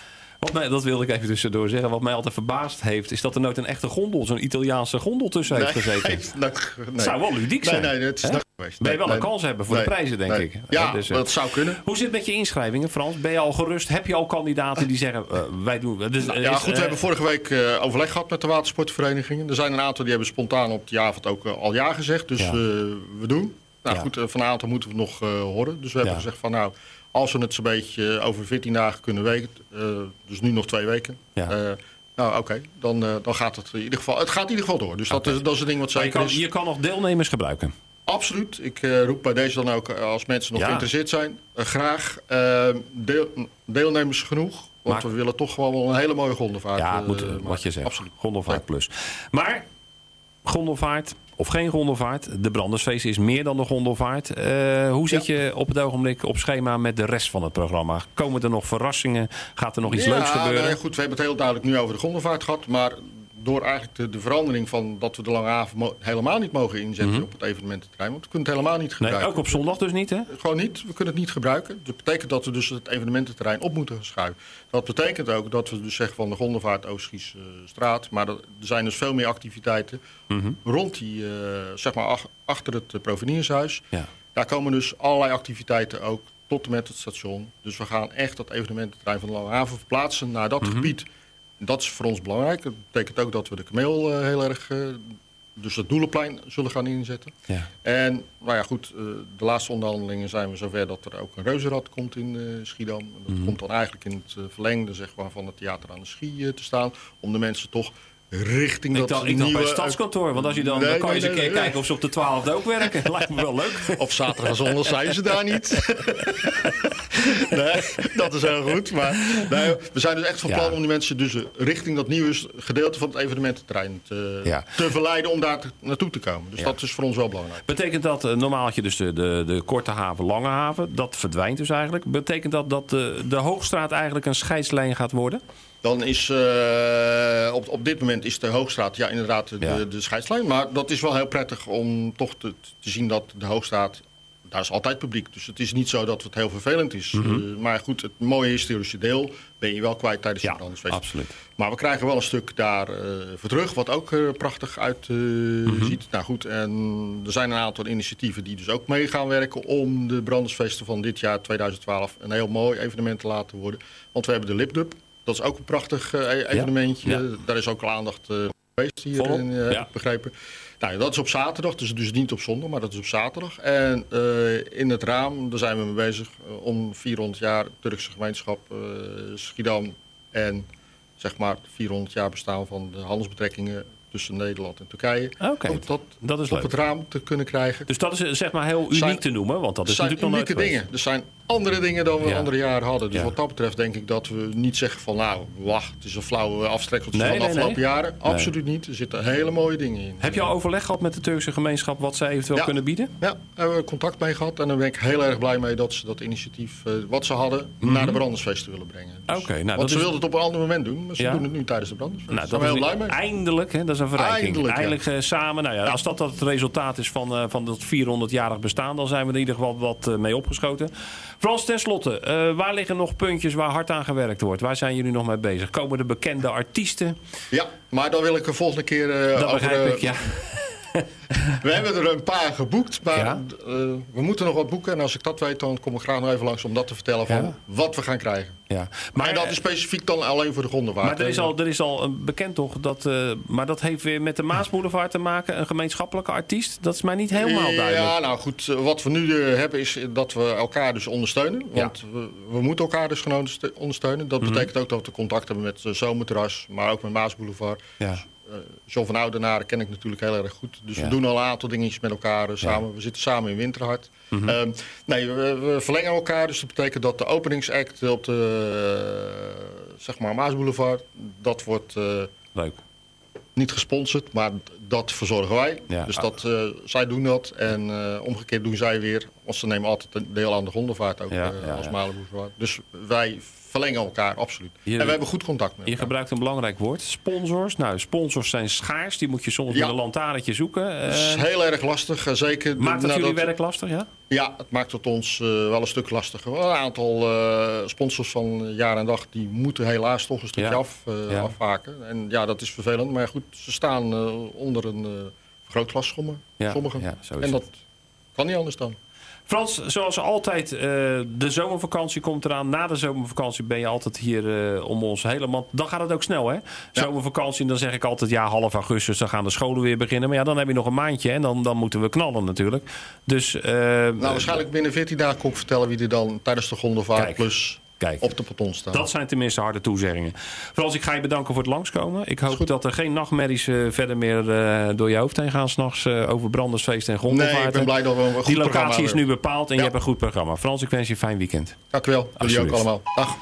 Wat mij, dat wilde ik even tussendoor zeggen. Wat mij altijd verbaasd heeft, is dat er nooit een echte gondel, zo'n Italiaanse gondel tussen heeft gezeten. nee, nee. Het zou wel ludiek Nee, zijn. nee, het is hè? nog- geweest. Ben je wel Nee, een kans hebben voor nee, de prijzen, denk nee. ik. Ja, Dus, eh, dat zou kunnen. Hoe zit het met je inschrijvingen, Frans? Ben je al gerust? Heb je al kandidaten die zeggen, eh, wij doen... Dus, Nou, eh, ja, is, goed, we hebben vorige week overleg gehad met de watersportverenigingen. Er zijn een aantal die hebben spontaan op die avond ook al ja gezegd. Dus Ja. we doen. Nou Ja. goed, van een aantal moeten we nog horen. Dus we hebben gezegd van nou, als we het zo'n beetje eh, over 14 dagen kunnen weten, eh, dus nu nog twee weken. Ja. eh, nou oké, dan, dan gaat het in ieder geval, het gaat in ieder geval door. Dus dat, is, dat is een ding wat maar je, zeker kan, is. je kan nog deelnemers gebruiken. Absoluut. Ik roep bij deze dan ook, als mensen nog Ja. geïnteresseerd zijn, graag deel, deelnemers genoeg. Want Maar- we willen toch gewoon wel een hele mooie gondelvaart. Ja, moet, wat je zegt. Absoluut. Gondelvaart plus. Maar gondelvaart of geen gondelvaart, de Brandersfeest is meer dan de gondelvaart. Eh, hoe zit je op het ogenblik op schema met de rest van het programma? Komen er nog verrassingen? Gaat er nog iets ja, leuks gebeuren? nee, goed, we hebben het heel duidelijk nu over de gondelvaart gehad. Maar door eigenlijk de, de verandering van dat we de lange haven helemaal niet mogen inzetten Mhm. op het evenemententerrein. Want we kunnen het helemaal niet Nee, gebruiken. ook op zondag dus niet, hè? Gewoon niet. We kunnen het niet gebruiken. Dat betekent dat we dus het evenemententerrein op moeten schuiven. Dat betekent ook dat we dus zeggen van de Gondelvaart Oostgies straat. Maar er zijn dus veel meer activiteiten Mhm. rond die, eh, zeg maar ach- achter het uh, Proveniershuis. Ja. Daar komen dus allerlei activiteiten ook tot en met het station. Dus we gaan echt dat evenemententerrein van de Lange Haven verplaatsen naar dat Mhm. gebied. Dat is voor ons belangrijk. Dat betekent ook dat we de kameel eh, heel erg, eh, dus het Doelenplein zullen gaan inzetten. Ja. En nou ja, goed, eh, de laatste onderhandelingen zijn we zover dat er ook een reuzenrad komt in Schiedam. Dat Mhm. komt dan eigenlijk in het verlengde zeg maar, van het theater aan de Schie te staan. Om de mensen toch richting Ik dat dacht, ik dacht nieuwe... bij het stadskantoor, want als je dan, Nee, dan kan je eens een nee, keer kijken of ze op de 12e ook werken. Lijkt me wel leuk. Op zaterdag en zondag zijn ze daar niet. nee, dat is heel goed. Maar nee, we zijn dus echt van Ja. plan om die mensen dus richting dat nieuwe gedeelte van het evenemententerrein te, Ja. te verleiden om daar te- naartoe te komen. Dus Ja. dat is voor ons wel belangrijk. Betekent dat, eh, normaal had je dus de, de, de korte haven, lange haven. Dat verdwijnt dus eigenlijk. Betekent dat dat de, de Hoogstraat eigenlijk een scheidslijn gaat worden? Dan is eh, op, op dit moment is de Hoogstraat ja, inderdaad de, Ja. de scheidslijn. Maar dat is wel heel prettig om toch te, te zien dat de Hoogstraat... Daar is altijd publiek. Dus het is niet zo dat het heel vervelend is. Mhm. Eh, maar goed, het mooie historische deel ben je wel kwijt tijdens de brandersfeest. absoluut. Maar we krijgen wel een stuk daar eh, voor terug, wat ook prachtig uit eh, Mhm. Nou goed, en er zijn een aantal initiatieven die dus ook mee gaan werken om de brandersfeesten van dit jaar 2012 een heel mooi evenement te laten worden. Want we hebben de Lipdub. Dat is ook een prachtig eh, e- evenementje. ja. Daar is ook al aandacht eh, geweest hier, Volop, in, eh, ja. begrepen. Nou, dat is op zaterdag, dus, dus niet op zondag, maar dat is op zaterdag. En in het raam, daar zijn we mee bezig, om 400 jaar Turkse gemeenschap eh, Schiedam en zeg maar 400 jaar bestaan van de handelsbetrekkingen tussen Nederland en Turkije. Oké, Om dat, dat is op leuk. het raam te kunnen krijgen. Dus dat is zeg maar heel uniek Zijn- te noemen, want dat is zijn natuurlijk nog nooit dingen. Er zijn andere dingen dan we Ja. andere jaren hadden. Dus Ja. wat dat betreft denk ik dat we niet zeggen van nou, wacht, het is een flauwe afstrekkeltje Nee, van de nee, afgelopen nee. jaren. Absoluut niet. Er zitten hele mooie dingen in. Heb je al overleg gehad met de Turkse gemeenschap wat zij eventueel Ja. kunnen bieden? Ja, daar hebben we contact mee gehad. En daar ben ik heel erg blij mee dat ze dat initiatief, eh, wat ze hadden, Mhm. naar de brandersfeesten willen brengen. Dus- Oké, nou Want dat ze is... wilden het op een ander moment doen, maar ze doen het nu tijdens de brandersfeest. Nou, Daar dat zijn we heel blij mee. Eindelijk, hè, dat is een verrijking. Eindelijk, eh, samen. Nou ja, Als dat, dat het resultaat is van, eh, van dat 400-jarig bestaan, dan zijn we er in ieder geval wat mee opgeschoten. Frans, tenslotte, eh, waar liggen nog puntjes waar hard aan gewerkt wordt? Waar zijn jullie nog mee bezig? Komen de bekende artiesten? Ja, maar dan wil ik de volgende keer eh, dat begrijp de- ik, ja. We hebben er een paar geboekt, maar Ja. eh, we moeten nog wat boeken. En als ik dat weet, dan kom ik graag nog even langs om dat te vertellen van Ja. wat we gaan krijgen. Ja. Maar en dat is specifiek dan alleen voor de grondenwaard. Maar er is al, er is al een bekend toch, dat, eh, maar dat heeft weer met de Maasboulevard te maken. Een gemeenschappelijke artiest. Dat is mij niet helemaal duidelijk. Ja, nou goed, eh, wat we nu eh, hebben is dat we elkaar dus ondersteunen. Want we, we moeten elkaar dus gewoon onderste- ondersteunen. Dat Mhm. betekent ook dat we contact hebben met Zomerterras, maar ook met Maasboulevard. Ja. Eh, John van Oudenaren ken ik natuurlijk heel erg goed. Dus Ja. we doen al een aantal dingetjes met elkaar eh, samen. We zitten samen in Winterhart. Mhm. Ehm, nee, we, we verlengen elkaar. Dus dat betekent dat de openingsact op de eh, zeg maar Maasboulevard... dat wordt... Leuk. Niet gesponsord, maar dat verzorgen wij. Ja. Dus dat, zij doen dat. En omgekeerd doen zij weer. Want ze nemen altijd een deel aan de hondenvaart ook Ja, ja, als. Malibu. Dus wij verlengen elkaar, absoluut. Je- en we hebben goed contact met Je elkaar. gebruikt een belangrijk woord. Sponsors. Nou, sponsors zijn schaars. Die moet je soms Ja. met een lantaarnetje zoeken. Dat is Eh, heel erg lastig. eh, Zeker maakt nadat- jullie werk lastig, ja? Ja, het maakt het ons eh, wel een stuk lastiger. Een aantal sponsors van jaar en dag die moeten helaas toch een stukje Ja. af, Ja. afhaken. En ja, dat is vervelend. Maar goed, ze staan onder een eh vergrootglas, sommigen. Ja, en dat, Kan niet anders dan. Frans, zoals altijd, eh, de zomervakantie komt eraan. Na de zomervakantie ben je altijd hier eh, om ons helemaal... Dan gaat het ook snel, hè? Zomervakantie, dan zeg ik altijd, ja, half augustus... dan gaan de scholen weer beginnen. Maar ja, dan heb je nog een maandje en dan, dan moeten we knallen natuurlijk. Dus... eh, Nou, waarschijnlijk binnen 14 dagen kon ik vertellen wie er dan tijdens de gondelvaart plus Op de peloton staat. Dat zijn tenminste harde toezeggingen. Frans, ik ga je bedanken voor het langskomen. Ik hoop dat er geen nachtmerries eh, verder meer eh, door je hoofd heen gaan... s'nachts eh over Brandersfeest en Gondelvaart. Nee, ik ben blij dat we een goed Die locatie is nu bepaald en Ja. je hebt een goed programma. Frans, ik wens je een fijn weekend. Dank u wel. Jullie ook allemaal. Dag.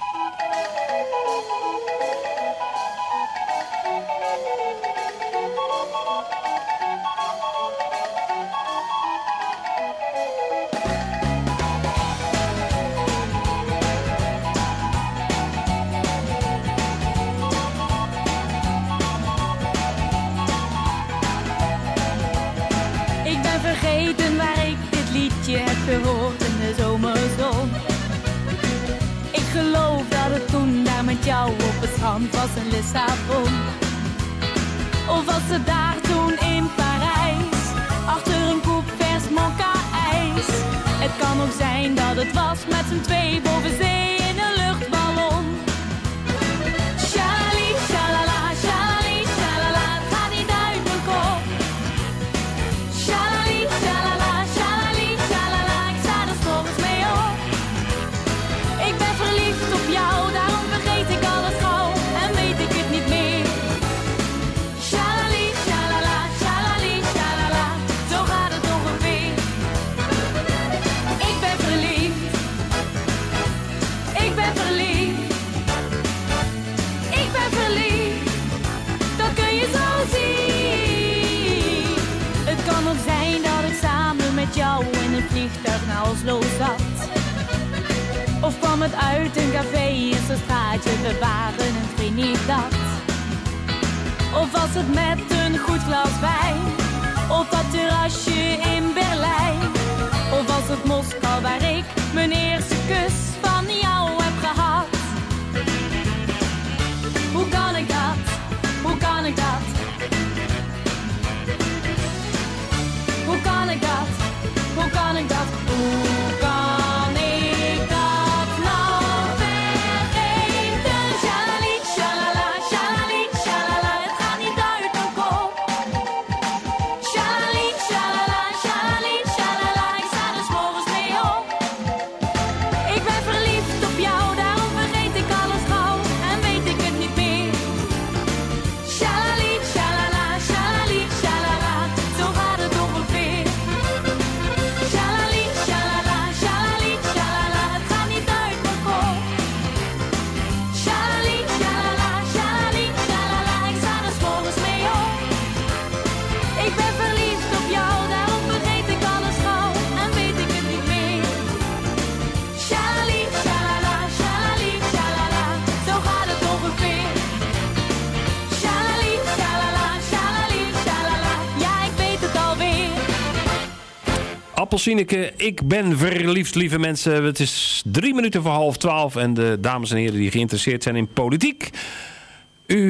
Ik ben verliefd, lieve mensen. Het is drie minuten voor half twaalf. En de dames en heren die geïnteresseerd zijn in politiek.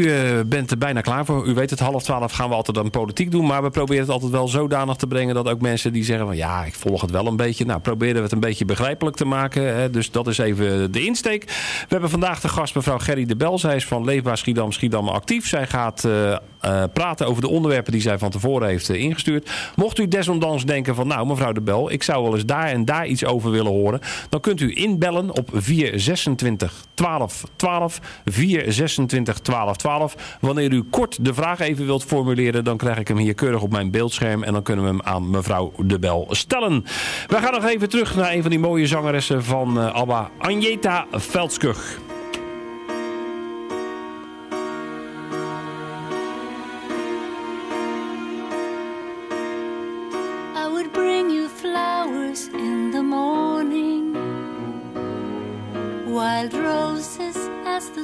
U eh, bent er bijna klaar voor. U weet het, half twaalf gaan we altijd aan politiek doen. Maar we proberen het altijd wel zodanig te brengen dat ook mensen die zeggen van ja, ik volg het wel een beetje. Nou, proberen we het een beetje begrijpelijk te maken. Hè. Dus dat is even de insteek. We hebben vandaag de gast mevrouw Gerry de Bel. Zij is van Leefbaar Schiedam Schiedam actief. Zij gaat eh, eh, praten over de onderwerpen die zij van tevoren heeft ingestuurd. Mocht u desondanks denken van nou mevrouw de Bel, ik zou wel eens daar en daar iets over willen horen. Dan kunt u inbellen op 426 12 12 426 12 12. Wanneer u kort de vraag even wilt formuleren, dan krijg ik hem hier keurig op mijn beeldscherm. En dan kunnen we hem aan mevrouw de Bel stellen. We gaan nog even terug naar een van die mooie zangeressen van eh, ABBA, Agneta Veldskug.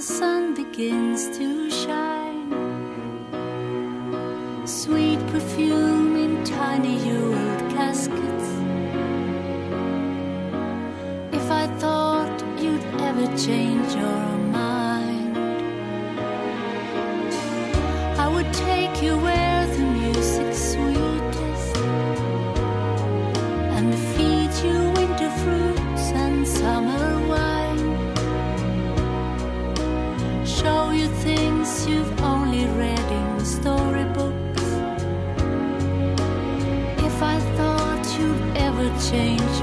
Sun begins to shine, sweet perfume in tiny jeweled caskets. If I thought you'd ever change your mind, I would take you where the music's sweetest and feed you winter fruits and summer change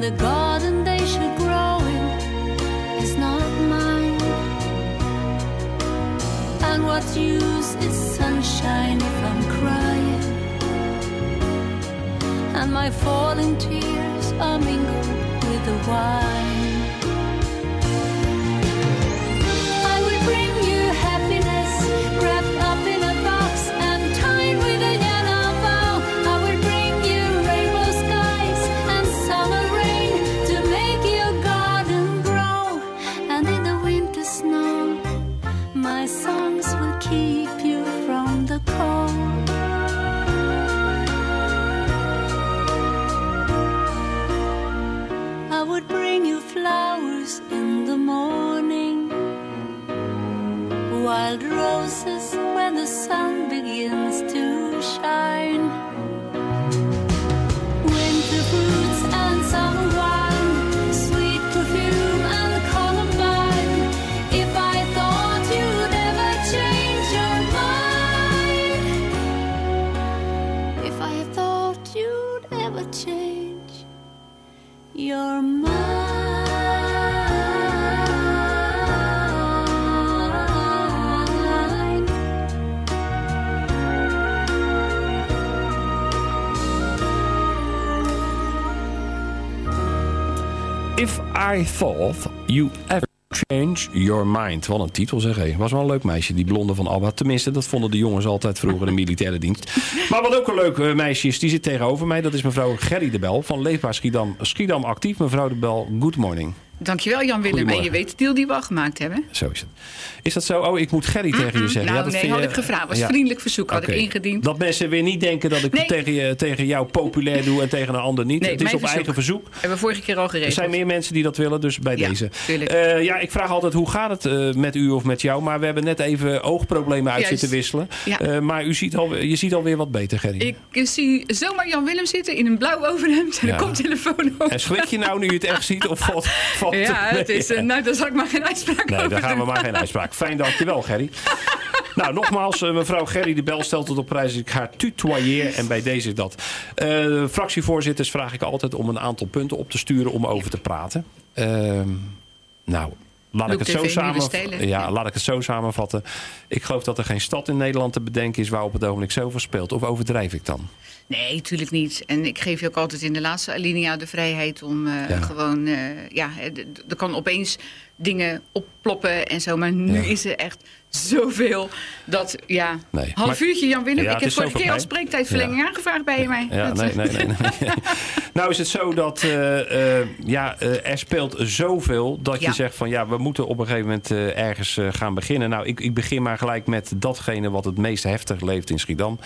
when the garden they should grow in is not mine? And what use is sunshine if I'm crying and my falling tears are mingled with the wine? I thought you ever change your mind. Wat een titel zeg hé. Was wel een leuk meisje, die blonde van Abba. Tenminste, dat vonden de jongens altijd vroeger in de militaire dienst. Maar wat ook een leuk eh, meisje is, die zit tegenover mij. Dat is mevrouw Gerry de Bel van Leefbaar Schiedam. Schiedam actief. Mevrouw de Bel, good morning. Dankjewel Jan-Willem. En je weet de deal die we al gemaakt hebben. Zo is het. Is dat zo? Oh, ik moet Gerry tegen je zeggen. Nou, dat nee, had je- ik gevraagd. was Ja. vriendelijk verzoek, had ik ingediend. Dat mensen weer niet denken dat ik Nee. tegen, je, tegen jou populair doe en tegen een ander niet. Nee, het is op eigen verzoek. Hebben we vorige keer al Er geregeld. zijn meer mensen die dat willen, dus bij Ja, deze. Eh, ja, ik vraag altijd hoe gaat het eh, met u of met jou. Maar we hebben net even oogproblemen uit Juist. zitten wisselen. Ja. Eh, maar u ziet al, je ziet alweer wat beter, Gerry. Ik zie zomaar Jan-Willem zitten in een blauw overhemd en Ja. een koptelefoon op. En schrik je nou nu je het echt ziet? Of valt, Ja, het is, eh, nou, daar zal ik maar geen uitspraak Nee, over daar gaan we maar geen uitspraak. Fijn, dankjewel, Gerry. nou, nogmaals, eh, mevrouw Gerry de Bel stelt het op prijs. Ik haar tutoyeer en bij deze dat. Eh, fractievoorzitters vraag ik altijd om een aantal punten op te sturen om over te praten. Ehm, nou, laat ik, het zo TV, samen, ja, laat ik het zo samenvatten. Ik geloof dat er geen stad in Nederland te bedenken is waar op het ogenblik zoveel speelt. Of overdrijf ik dan? Nee, tuurlijk niet. En ik geef je ook altijd in de laatste alinea de vrijheid om eh, Ja. gewoon... eh, ja, eh, er kan opeens dingen opploppen en zo. Maar nu Ja. is er echt zoveel dat, ja... Nee. Half Maar- uurtje, Jan-Willem. Ja, ik heb vorige keer al spreektijdverlenging aangevraagd bij mij. Ja, nee, nee, nee. nee. nou is het zo dat eh, eh, ja, eh, er speelt zoveel dat je zegt van ja, we moeten op een gegeven moment ergens gaan beginnen. Nou, ik, ik begin maar gelijk met datgene wat het meest heftig leeft in Schiedam.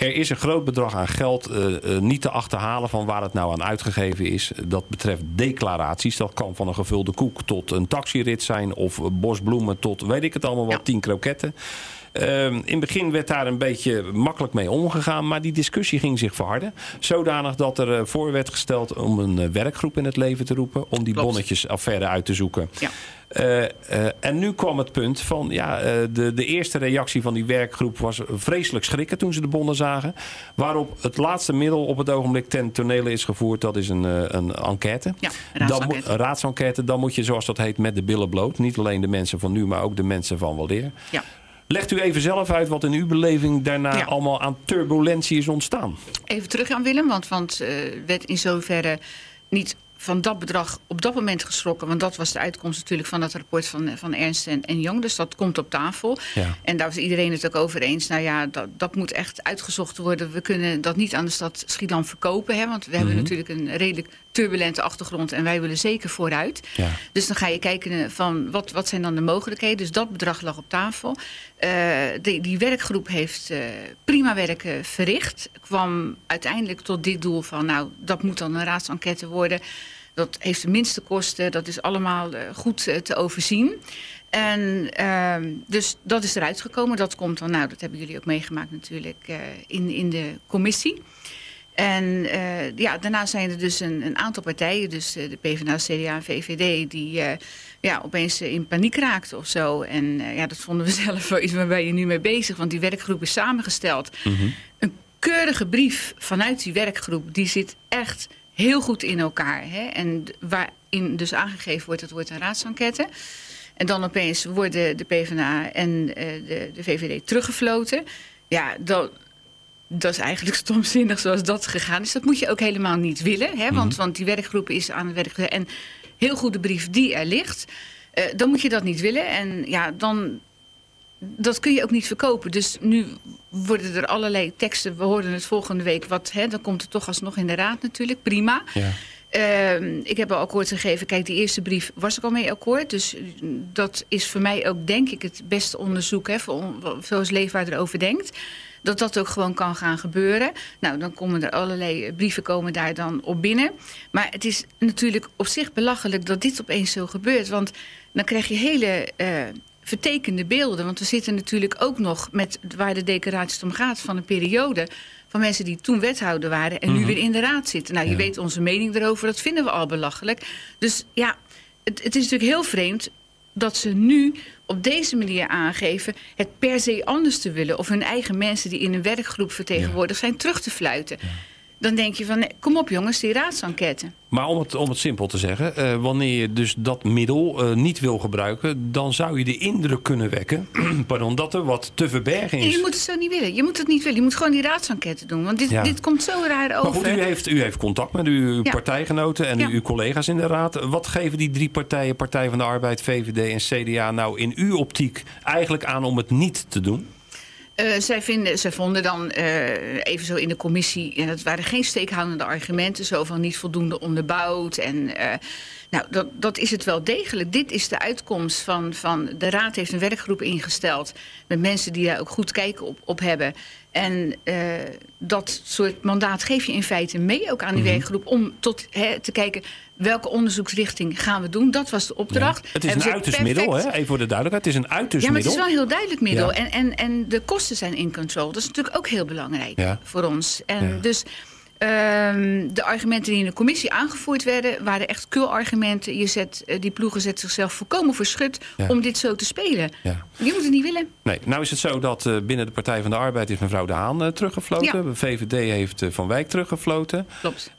Er is een groot bedrag aan geld eh, eh, niet te achterhalen van waar het nou aan uitgegeven is. Dat betreft declaraties. Dat kan van een gevulde koek tot een taxirit zijn. Of bosbloemen tot weet ik het allemaal wat, tien kroketten. Ehm, in het begin werd daar een beetje makkelijk mee omgegaan. Maar die discussie ging zich verharden. Zodanig dat er eh, voor werd gesteld om een eh, werkgroep in het leven te roepen. Om die Klopt. bonnetjesaffaire uit te zoeken. Ja. Eh, en nu kwam het punt van, ja, de, de eerste reactie van die werkgroep was vreselijk schrikken toen ze de bonnen zagen. Waarop het laatste middel op het ogenblik ten tonele is gevoerd, dat is een, een enquête. Ja, een Dan raadsenquête. een raadsenquête. Dan moet je, zoals dat heet, met de billen bloot. Niet alleen de mensen van nu, maar ook de mensen van weleer. Ja. Legt u even zelf uit wat in uw beleving daarna Ja. allemaal aan turbulentie is ontstaan. Even terug aan Willem, want, want eh werd in zoverre niet van dat bedrag op dat moment geschrokken. Want dat was de uitkomst natuurlijk van dat rapport van, eh, van Ernst en, en Jong. Dus dat komt op tafel. Ja. En daar was iedereen het ook over eens. Nou ja, dat, dat moet echt uitgezocht worden. We kunnen dat niet aan de stad Schiedam verkopen. Hè, want we hebben Mhm. natuurlijk een redelijk turbulente achtergrond. En wij willen zeker vooruit. Ja. Dus dan ga je kijken van wat, wat zijn dan de mogelijkheden. Dus dat bedrag lag op tafel. Eh, die, die werkgroep heeft eh, prima werk eh, verricht. Kwam uiteindelijk tot dit doel van... nou, dat moet dan een raadsenquête worden. Dat heeft de minste kosten. Dat is allemaal eh, goed eh, te overzien. En ehm, dus dat is eruit gekomen. Dat komt dan, nou, dat hebben jullie ook meegemaakt natuurlijk... eh, in, in de commissie. En eh, ja, daarna zijn er dus een, een aantal partijen, dus eh, de PvdA, CDA en VVD, die eh, ja, opeens in paniek raakten of zo. En ja, dat vonden we zelf wel iets waar ben je nu mee bezig, want die werkgroep is samengesteld. Een keurige brief vanuit die werkgroep, die zit echt heel goed in elkaar. Hè? En waarin dus aangegeven wordt, dat wordt een raadsenquête. En dan opeens worden de PvdA en de, de VVD teruggefloten. Ja, dat, dat is eigenlijk stomzinnig zoals dat gegaan is. Dat moet je ook helemaal niet willen. Hè? Want, want die werkgroep is aan het werk. En heel goed de brief die er ligt. eh, dan moet je dat niet willen. En ja, dan... Dat kun je ook niet verkopen. Dus nu worden er allerlei teksten. We horen het volgende week. Wat, hè, dan komt het toch alsnog in de raad natuurlijk. Prima. Ja. Ehm, ik heb al akkoord gegeven. Kijk, die eerste brief was ik al mee akkoord. Dus eh, dat is voor mij ook, denk ik, het beste onderzoek. Hè, voor zoals Leefbaar erover denkt. Dat dat ook gewoon kan gaan gebeuren. Nou, dan komen er allerlei eh, brieven komen daar dan op binnen. Maar het is natuurlijk op zich belachelijk dat dit opeens zo gebeurt. Want dan krijg je hele eh, vertekende beelden. Want we zitten natuurlijk ook nog met waar de declaratie om gaat van een periode van mensen die toen wethouder waren en nu Mhm. weer in de raad zitten. Nou, je Ja. weet onze mening erover, dat vinden we al belachelijk. Dus ja, het, het is natuurlijk heel vreemd dat ze nu op deze manier aangeven het per se anders te willen... of hun eigen mensen die in een werkgroep vertegenwoordigd zijn terug te fluiten. Dan denk je van, nee, kom op jongens, die raadsenquête. Maar om het, om het simpel te zeggen, eh, wanneer je dus dat middel eh, niet wil gebruiken, dan zou je de indruk kunnen wekken pardon, dat er wat te verbergen En is. je moet het zo niet willen. Je moet het niet willen. Je moet gewoon die raadsenquête doen. Want dit, Ja. dit komt zo raar Maar over. goed, u heeft, u heeft contact met uw Ja. partijgenoten en Ja. uw collega's in de raad. Wat geven die drie partijen, Partij van de Arbeid, VVD en CDA, nou in uw optiek eigenlijk aan om het niet te doen? Eh, zij, vinden, zij vonden dan eh, even zo in de commissie... en dat waren geen steekhoudende argumenten... zo van niet voldoende onderbouwd. En, eh, nou, dat, dat is het wel degelijk. Dit is de uitkomst van, van... de raad heeft een werkgroep ingesteld... met mensen die daar ook goed kijken op, op hebben. En dat soort mandaat geef je in feite mee ook aan die Mhm. werkgroep... om tot, hè, te kijken welke onderzoeksrichting gaan we doen. Dat was de opdracht. Het is een ze uiterst perfect- middel, hè? even voor de duidelijkheid. Het is een uiterst ja, maar het is wel een heel duidelijk middel. Ja. En, en, en de kosten zijn in control. Dat is natuurlijk ook heel belangrijk Ja. voor ons. En dus ehm, de argumenten die in de commissie aangevoerd werden... waren echt kul-argumenten. Je zet, eh, die ploegen zetten zichzelf volkomen voor schut... Ja. om dit zo te spelen. Ja. Die moeten het niet willen. Nee, nou is het zo dat eh, binnen de Partij van de Arbeid is mevrouw De Haan eh, teruggefloten. Ja. De VVD heeft Van Wijk teruggefloten. Klopt.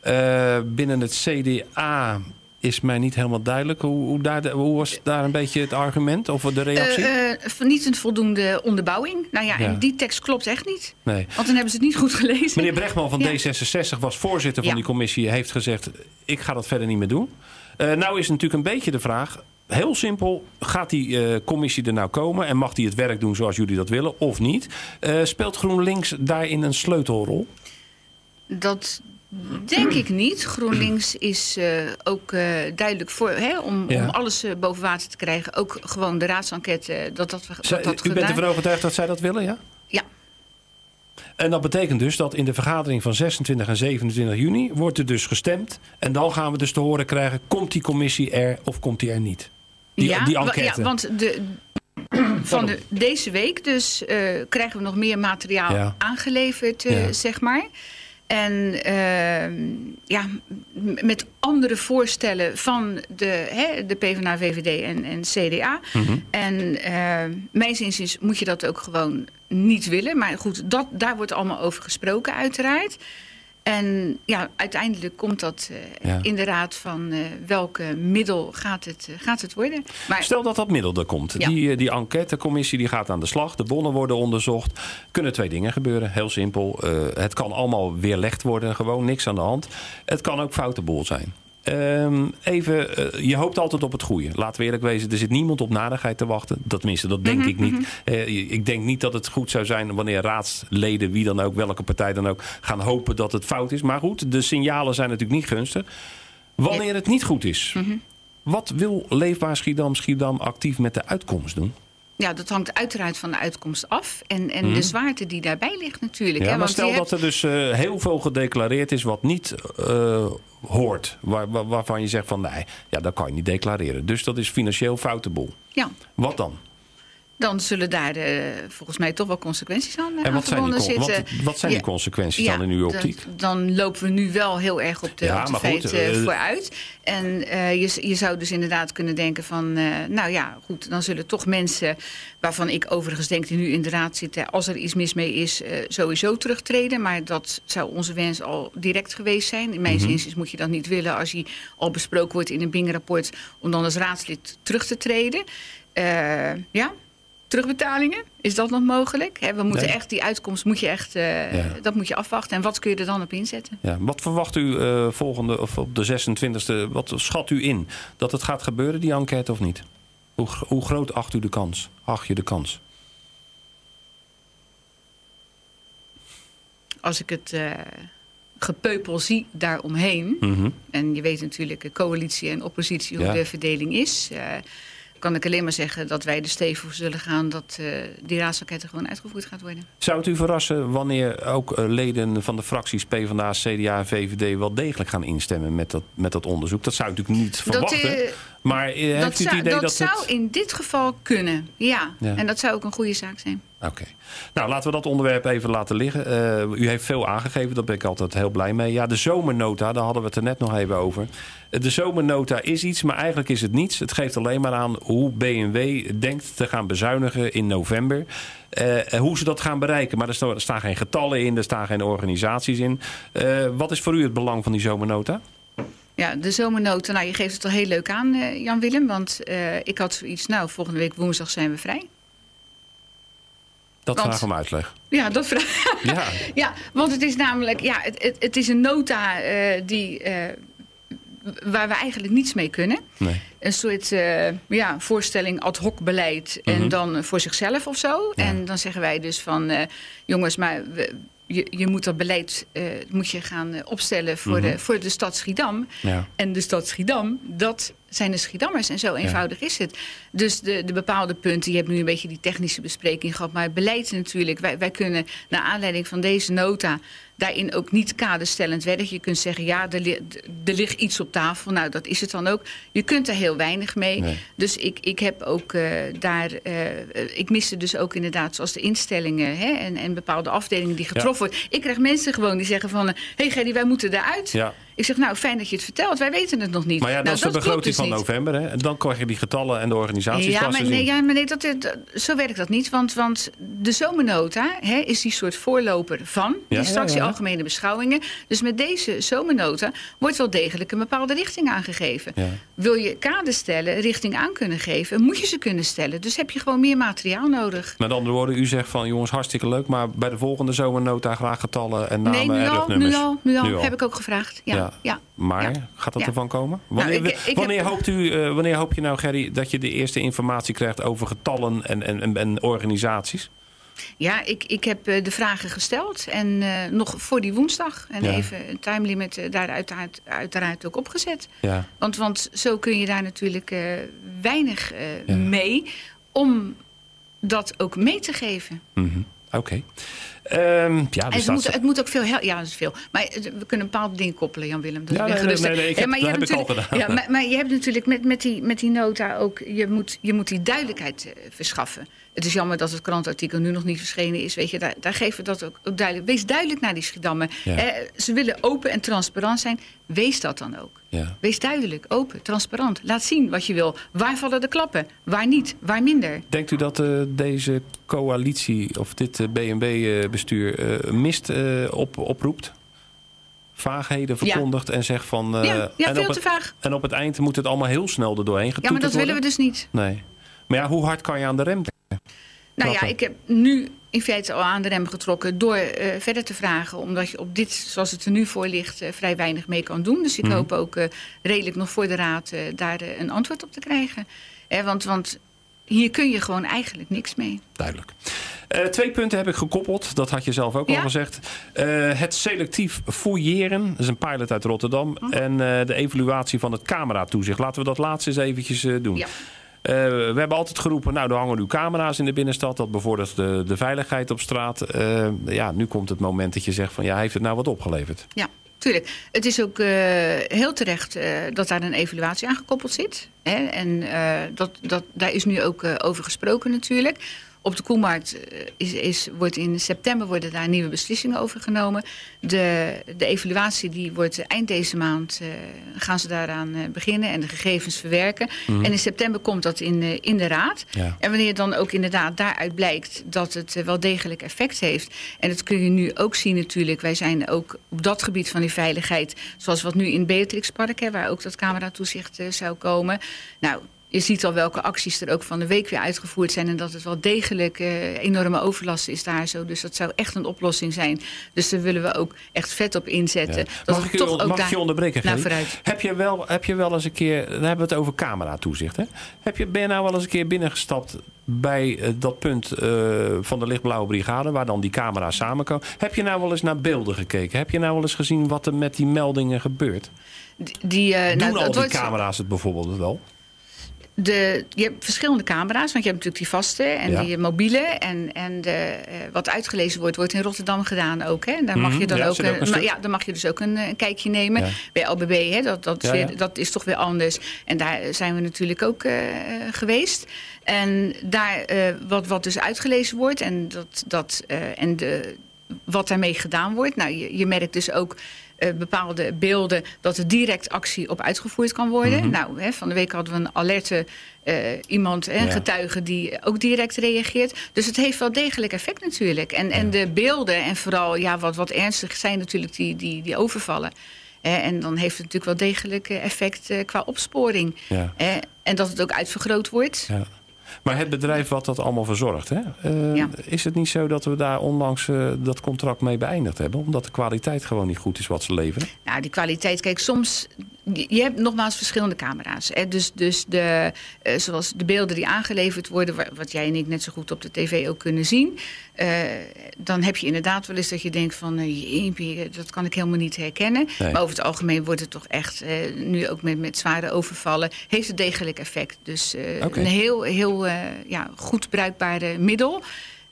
Binnen het CDA is mij niet helemaal duidelijk. Hoe, hoe, daar, hoe was daar een beetje het argument of de reactie? Eh, eh, niet een voldoende onderbouwing. Nou ja, Ja. en die tekst klopt echt niet. nee. Want dan hebben ze het niet goed gelezen. Meneer Brechtman van Ja. D66 was voorzitter van die commissie. Heeft gezegd, ik ga dat verder niet meer doen. Eh, nou is natuurlijk een beetje de vraag... Heel simpel, gaat die commissie er nou komen... en mag die het werk doen zoals jullie dat willen of niet? Eh, speelt GroenLinks daarin een sleutelrol? Dat denk ik niet. GroenLinks is eh, ook eh, duidelijk voor... Hè, om, Ja. om alles eh, boven water te krijgen. Ook gewoon de raadsenquête, dat dat, dat, Zij- dat u bent gedaan- ervan overtuigd dat zij dat willen, ja? Ja. En dat betekent dus dat in de vergadering van 26 en 27 juni... wordt er dus gestemd. En dan gaan we dus te horen krijgen... komt die commissie er of komt die er niet? Die, ja, die enquête. Ja, want de, van de, deze week dus krijgen we nog meer materiaal Ja. aangeleverd, zeg maar. En ehm, ja, met andere voorstellen van de, hè, de PvdA, VVD en, en CDA. Mhm. En eh mijn inziens moet je dat ook gewoon niet willen. Maar goed, dat, daar wordt allemaal over gesproken uiteraard. En ja, uiteindelijk komt dat Ja. in de raad van eh welke middel gaat het, eh, gaat het worden. Maar Stel dat dat middel er komt. Ja. Die, die enquêtecommissie die gaat aan de slag. De bonnen worden onderzocht. Kunnen twee dingen gebeuren. Heel simpel. Het kan allemaal weerlegd worden. Gewoon niks aan de hand. Het kan ook foute boel zijn. Ehm, even, eh, je hoopt altijd op het goede. Laten we eerlijk wezen, er zit niemand op nadigheid te wachten. Dat, tenminste, dat denk Mhm, ik niet. mhm. Eh, ik denk niet dat het goed zou zijn wanneer raadsleden, wie dan ook, welke partij dan ook, gaan hopen dat het fout is. Maar goed, de signalen zijn natuurlijk niet gunstig. Wanneer het niet goed is, Mhm. wat wil Leefbaar Schiedam Schiedam actief met de uitkomst doen? Ja, dat hangt uiteraard van de uitkomst af. En, en Mhm. de zwaarte die daarbij ligt natuurlijk. Ja, hè, maar want stel dat hebt- er dus eh, heel veel gedeclareerd is wat niet eh, hoort. Waar, waar- waarvan je zegt van nee, ja, dat kan je niet declareren. Dus dat is financieel foute boel. Ja, Wat dan? Dan zullen daar eh, volgens mij toch wel consequenties aan, eh, En wat zijn, die, zitten. wat, wat zijn die consequenties ja, dan in uw optiek? Dan lopen we nu wel heel erg op de, Ja, op de maar goed, feiten eh, vooruit. En je, je zou dus inderdaad kunnen denken van... nou ja, goed, dan zullen toch mensen... waarvan ik overigens denk die nu in de raad zitten... als er iets mis mee is, sowieso terugtreden. Maar dat zou onze wens al direct geweest zijn. In mijn Mhm. zin moet je dat niet willen... als hij al besproken wordt in een Bing-rapport... om dan als raadslid terug te treden. Ja, terugbetalingen, is dat nog mogelijk? We moeten Nee. echt, die uitkomst moet je echt, eh, Ja. dat moet je afwachten. En wat kun je er dan op inzetten? Ja, wat verwacht u eh, volgende, of op de 26e, wat schat u in? Dat het gaat gebeuren, die enquête, of niet? Hoe, hoe groot acht u de kans? Acht je de kans? Als ik het eh, gepeupel zie daaromheen... Mhm. en je weet natuurlijk, coalitie en oppositie, hoe Ja. de verdeling is... kan ik alleen maar zeggen dat wij stevig voor zullen gaan... dat eh, die raadsenquête gewoon uitgevoerd gaat worden. Zou het u verrassen wanneer ook eh, leden van de fracties PvdA, CDA en VVD wel degelijk gaan instemmen met dat, met dat onderzoek? Dat zou ik natuurlijk niet Dat, verwachten. eh, maar eh, heeft dat u het zou, idee dat dat, zou het... in dit geval kunnen, ja. Ja. En dat zou ook een goede zaak zijn. Oké. Nou, laten we dat onderwerp even laten liggen. Eh, u heeft veel aangegeven, daar ben ik altijd heel blij mee. Ja, de zomernota, daar hadden we het er net nog even over. De zomernota is iets, maar eigenlijk is het niets. Het geeft alleen maar aan hoe BMW denkt te gaan bezuinigen in november. Eh, hoe ze dat gaan bereiken. Maar er sta- staan geen getallen in, er staan geen organisaties in. Eh, wat is voor u het belang van die zomernota? Ja, de zomernota, nou je geeft het al heel leuk aan, Jan-Willem. Want ik had zoiets, nou volgende week woensdag zijn we vrij. Dat Want- vraag om uitleg. Ja, dat vraag. Ja. Ja, want het is namelijk, ja, het, het, het is een nota eh, die, eh, waar we eigenlijk niets mee kunnen. Nee. Een soort eh, ja, voorstelling ad hoc beleid en Mhm. dan voor zichzelf of zo. En dan zeggen wij dus van, jongens, maar we- je, je moet dat beleid moet je gaan opstellen voor, Mhm. de, voor de stad Schiedam. Ja. En de stad Schiedam, dat zijn de Schiedammers. En zo eenvoudig is het. Dus de, de bepaalde punten, je hebt nu een beetje die technische bespreking gehad. Maar het beleid natuurlijk. Wij, wij kunnen naar aanleiding van deze nota daarin ook niet kaderstellend werken. Je kunt zeggen, ja, er, li- er ligt iets op tafel. Nou, dat is het dan ook. Je kunt er heel weinig mee. Nee. Dus ik, ik heb ook eh, daar... eh, ik miste dus ook inderdaad, zoals de instellingen... Hè, en, en bepaalde afdelingen die getroffen worden. Ik krijg mensen gewoon die zeggen van... Hé hey Gerry, wij moeten eruit. Ja. Ik zeg, nou, fijn dat je het vertelt. Wij weten het nog niet. Maar ja, dat Nou, is de begroting dus van november. Hè? En dan krijg je die getallen en de organisaties Ja, maar nee, ja, maar nee dat, dat- zo werkt dat niet. Want, want de zomernota hè, is die soort voorloper van Ja, die straks ja, die ja. Algemene beschouwingen. Dus met deze zomernota wordt wel degelijk een bepaalde richting aangegeven. Ja. Wil je kaders stellen, richting aan kunnen geven, moet je ze kunnen stellen. Dus heb je gewoon meer materiaal nodig. Met andere woorden, u zegt van jongens, hartstikke leuk, maar bij de volgende zomernota graag getallen en namen nee, nu en al, nu al, nu al, heb ik ook gevraagd. Ja, ja. Maar gaat dat ervan komen? Nou, Wanneer, ik- ik wanneer, heb- hoopt u, eh, wanneer hoop je nou, Gerry, dat je de eerste informatie krijgt over getallen en, en, en, en organisaties? Ja, ik, ik heb eh, de vragen gesteld. En eh, nog voor die woensdag. En Ja. even een timelimit uh, daar uiteraard, uiteraard ook opgezet. Ja. Want, want zo kun je daar natuurlijk eh, weinig eh, mee. Om dat ook mee te geven. Mhm. Oké. Ehm, ja, dus het dat moet, het moet ook veel... Ja, dat is veel. Maar eh, we kunnen bepaalde dingen koppelen, Jan-Willem. Dus Ja, nee, nee, gerust. nee, nee, ik Ja, maar je dat hebt heb ik al gedaan. Ja, maar, maar je hebt natuurlijk met, met, die, met die nota ook... Je moet, je moet die duidelijkheid eh, verschaffen. Het is jammer dat het krantartikel nu nog niet verschenen is. Weet je, daar, daar geven we dat ook, ook duidelijk. Wees duidelijk naar die Schiedammen. Ja. Eh, ze willen open en transparant zijn. Wees dat dan ook. Ja. Wees duidelijk, open, transparant. Laat zien wat je wil. Waar vallen de klappen? Waar niet? Waar minder? Denkt u dat eh, deze coalitie of dit eh, BNB-bestuur eh, mist op, oproept? Vaagheden Ja. verkondigt en zegt van... Ja, ja, en veel op te het, vaag. En op het eind moet het allemaal heel snel er doorheen Ja, maar dat willen we dus niet. Nee. Maar ja, hoe hard kan je aan de rem? Nou ja, ik heb nu in feite al aan de rem getrokken door eh, verder te vragen. Omdat je op dit, zoals het er nu voor ligt, eh, vrij weinig mee kan doen. Dus ik Mhm. hoop ook eh, redelijk nog voor de raad daar een antwoord op te krijgen. Eh, want, want hier kun je gewoon eigenlijk niks mee. Duidelijk. Twee punten heb ik gekoppeld. Dat had je zelf ook al gezegd. Het selectief fouilleren. Dat is een pilot uit Rotterdam. Mhm. En de evaluatie van het cameratoezicht. Laten we dat laatste eens eventjes doen. Ja. Eh, we hebben altijd geroepen, nou, er hangen nu camera's in de binnenstad. Dat bevordert de, de veiligheid op straat. Eh, ja, nu komt het moment dat je zegt van, ja, heeft het nou wat opgeleverd? Ja, tuurlijk. Het is ook eh, heel terecht dat daar een evaluatie aan gekoppeld zit. Hè? En dat, dat, daar is nu ook over gesproken natuurlijk. Op de Koelmarkt eh, is, is, wordt in september worden daar nieuwe beslissingen over genomen. De, de evaluatie die wordt eind deze maand eh, gaan ze daaraan eh, beginnen en de gegevens verwerken. Mhm. En in september komt dat in, in de raad. Ja. En wanneer dan ook inderdaad daaruit blijkt dat het wel degelijk effect heeft. En dat kun je nu ook zien natuurlijk. Wij zijn ook op dat gebied van die veiligheid, zoals wat nu in Beatrixpark, hè, waar ook dat cameratoezicht zou komen. Nou, je ziet al welke acties er ook van de week weer uitgevoerd zijn. En dat het wel degelijk eh, enorme overlast is daar zo. Dus dat zou echt een oplossing zijn. Dus daar willen we ook echt vet op inzetten. Ja. Dat Mag, ik, toch mag je onderbreken, vooruit. Heb je, wel, heb je wel eens een keer, dan hebben we het over cameratoezicht. Hè? Heb je, ben je nou wel eens een keer binnengestapt bij eh, dat punt eh, van de lichtblauwe brigade, waar dan die camera's samenkomen? Heb je nou wel eens naar beelden gekeken? Heb je nou wel eens gezien wat er met die meldingen gebeurt? Die, Doen nou, al die wordt- camera's het bijvoorbeeld wel? De, je hebt verschillende camera's, want je hebt natuurlijk die vaste en Ja. die mobiele. En, en de, eh, wat uitgelezen wordt, wordt in Rotterdam gedaan ook. Hè? Daar mag Mhm, je dan ja, ook, ook een- stuk. ja, dan mag je dus ook een, eh, een kijkje nemen. Ja. Bij LBB, hè? Dat, dat, is weer- dat is toch weer anders. En daar zijn we natuurlijk ook eh, geweest. En daar, wat, wat dus uitgelezen wordt en, dat, dat, en de, wat daarmee gedaan wordt. Nou, je, je merkt dus ook bepaalde beelden dat er direct actie op uitgevoerd kan worden. Mhm. Nou, hè, van de week hadden we een alerte eh, iemand, een Ja. getuige die ook direct reageert. Dus het heeft wel degelijk effect natuurlijk. En, en de beelden en vooral ja, wat, wat ernstig zijn natuurlijk die, die, die overvallen. En dan heeft het natuurlijk wel degelijk eh, effect eh, qua opsporing. Ja. En dat het ook uitvergroot wordt. Ja. Maar het bedrijf wat dat allemaal verzorgt, hè? eh, Ja. is het niet zo dat we daar onlangs eh, dat contract mee beëindigd hebben? Omdat de kwaliteit gewoon niet goed is wat ze leveren? Nou, die kwaliteit, kijk, soms. Je hebt nogmaals verschillende camera's. Hè? Dus, dus de, eh, zoals de beelden die aangeleverd worden, wa- wat jij en ik net zo goed op de tv ook kunnen zien. Eh, dan heb je inderdaad wel eens dat je denkt van, jeepie, dat kan ik helemaal niet herkennen. Nee. Maar over het algemeen wordt het toch echt, eh, nu ook met, met zware overvallen, heeft het degelijk effect. Dus Oké. een heel, heel ja, goed bruikbare middel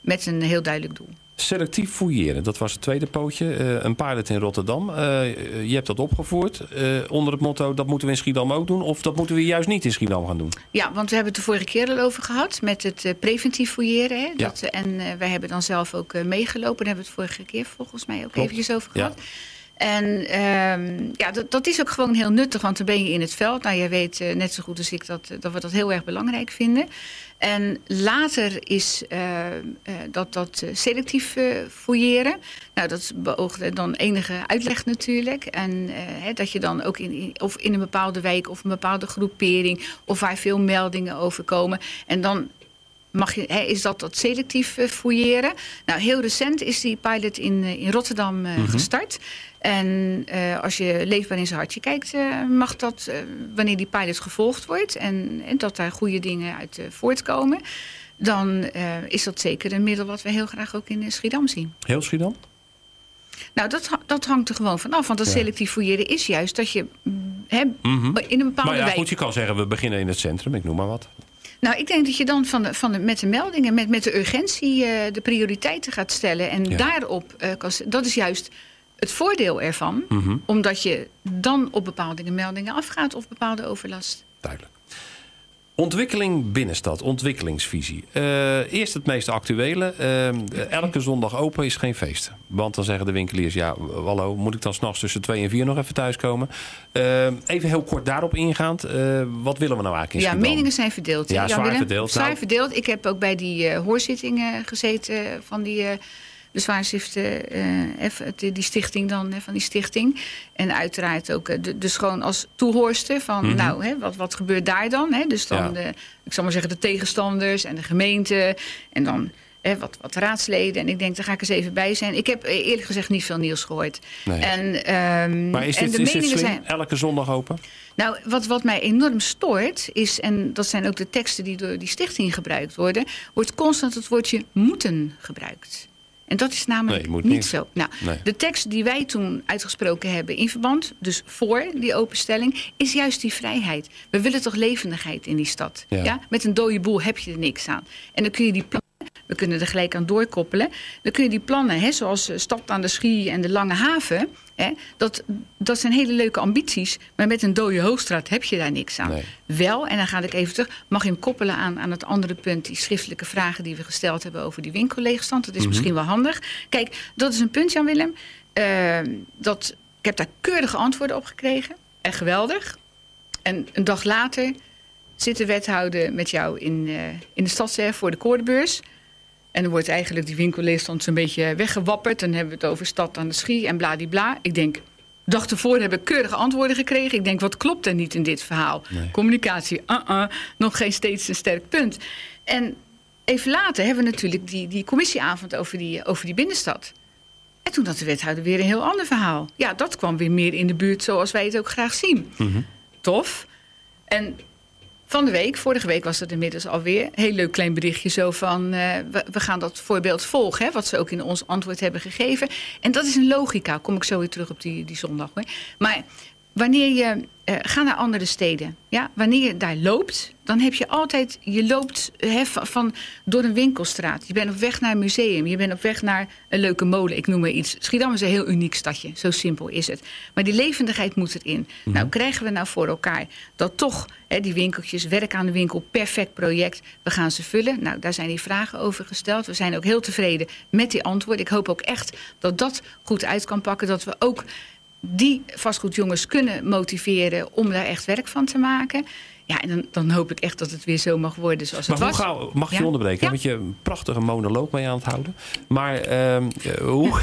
met een heel duidelijk doel. Selectief fouilleren, dat was het tweede pootje. Eh, een pilot in Rotterdam. Eh, je hebt dat opgevoerd eh, onder het motto... dat moeten we in Schiedam ook doen... of dat moeten we juist niet in Schiedam gaan doen. Ja, want we hebben het de vorige keer al over gehad met het preventief fouilleren. Hè? Dat, en wij hebben dan zelf ook meegelopen. Daar hebben we het vorige keer volgens mij ook Klopt. eventjes over Ja. gehad. En ehm, ja, dat, dat is ook gewoon heel nuttig, want dan ben je in het veld. Nou, jij weet net zo goed als ik dat, dat we dat heel erg belangrijk vinden. En later is eh, eh, dat, dat eh, selectief eh, fouilleren. Nou, dat beoogde dan enige uitleg natuurlijk. En hè, dat je dan ook in, in- of in een bepaalde wijk of een bepaalde groepering... of waar veel meldingen over komen. En dan mag je, hè, is dat dat selectief fouilleren. Nou, heel recent is die pilot in, in Rotterdam Mhm. gestart. En eh, als je leefbaar in zijn hartje kijkt, eh, mag dat, eh, wanneer die pilot gevolgd wordt... en, en dat daar goede dingen uit voortkomen... dan is dat zeker een middel wat we heel graag ook in Schiedam zien. Heel Schiedam? Nou, dat, dat hangt er gewoon vanaf. Want dat Ja. selectief fouilleren is juist dat je mm, Mhm. in een bepaalde Maar ja, wijk... goed, je kan zeggen we beginnen in het centrum. Ik noem maar wat. Nou, ik denk dat je dan van de, van de, met de meldingen, met, met de urgentie, de prioriteiten gaat stellen. En Ja. daarop, kan, s- dat is juist het voordeel ervan. Mhm. Omdat je dan op bepaalde meldingen afgaat of bepaalde overlast. Duidelijk. Ontwikkeling binnenstad, ontwikkelingsvisie. Eh, eerst het meest actuele. Eh, elke zondag open is geen feest. Want dan zeggen de winkeliers, ja, hallo, moet ik dan s'nachts tussen twee en vier nog even thuiskomen? Eh, even heel kort daarop ingaand. wat willen we nou eigenlijk in ja, Schiedam? meningen zijn verdeeld. Ja, zwaar Willem? verdeeld. Zwaar Nou- verdeeld. Ik heb ook bij die hoorzittingen gezeten van die, eh, de zwaarschriften, eh, even die stichting dan, hè, van die stichting. En uiteraard ook eh, de, dus gewoon als toehoorster van, Mhm. nou, hè, wat, wat gebeurt daar dan? Hè? Dus dan, Ja. de, ik zal maar zeggen, de tegenstanders en de gemeente. En dan hè, wat, wat raadsleden. En ik denk, daar ga ik eens even bij zijn. Ik heb eh, eerlijk gezegd niet veel nieuws gehoord. Nee. En, ehm, Maar is en dit, de is meningen zijn. Elke zondag open? Nou, wat, wat mij enorm stoort is, en dat zijn ook de teksten die door die stichting gebruikt worden, wordt constant het woordje moeten gebruikt. En dat is namelijk Nee, niet niet. zo. Nou, Nee. de tekst die wij toen uitgesproken hebben in verband, dus voor die openstelling, is juist die vrijheid. We willen toch levendigheid in die stad. Ja. Ja. Met een dode boel heb je er niks aan. En dan kun je die plannen, we kunnen er gelijk aan doorkoppelen, dan kun je die plannen, hè, zoals eh, Stad aan de Schie en de Lange Haven, hè, dat, dat zijn hele leuke ambities, maar met een dode hoogstraat heb je daar niks aan. Wel, en dan ga ik even terug, mag je hem koppelen aan, aan het andere punt, die schriftelijke vragen die we gesteld hebben over die winkelleegstand. Dat is Mhm. misschien wel handig. Kijk, dat is een punt, Jan-Willem. eh, dat, ik heb daar keurige antwoorden op gekregen. En geweldig. En een dag later zit de wethouder met jou in, eh, in de stadserf voor de koordenbeurs. En dan wordt eigenlijk die winkelleegstand zo'n beetje weggewapperd. Dan hebben we het over stad aan de schie en bladibla. Ik denk, dag ervoor heb ik keurige antwoorden gekregen. Ik denk, wat klopt er niet in dit verhaal? Communicatie, uh-uh, nog geen steeds een sterk punt. En even later hebben we natuurlijk die, die commissieavond over die, over die binnenstad. En toen had de wethouder weer een heel ander verhaal. Ja, dat kwam weer meer in de buurt zoals wij het ook graag zien. Tof. En van de week, vorige week was het inmiddels alweer... heel leuk klein berichtje zo van... eh, we, we gaan dat voorbeeld volgen, hè, wat ze ook in ons antwoord hebben gegeven. En dat is een logica, kom ik zo weer terug op die, die zondag. Hoor. Maar wanneer je... eh ga naar andere steden. Ja? Wanneer je daar loopt, dan heb je altijd... Je loopt hè, van, van- door een winkelstraat. Je bent op weg naar een museum. Je bent op weg naar een leuke molen. Ik noem maar iets. Schiedam is een heel uniek stadje. Zo simpel is het. Maar die levendigheid moet erin. Nou, krijgen we nou voor elkaar dat toch hè, die winkeltjes... werk aan de winkel, perfect project. We gaan ze vullen. Nou, daar zijn die vragen over gesteld. We zijn ook heel tevreden met die antwoorden. Ik hoop ook echt dat dat goed uit kan pakken. Dat we ook die vastgoedjongens kunnen motiveren om daar echt werk van te maken. Ja, en dan, dan hoop ik echt dat het weer zo mag worden zoals Maar het hoe was. gauw, mag je Ja? onderbreken? Ja. Want je een prachtige monoloog mee aan het houden. Maar ehm, eh, hoe...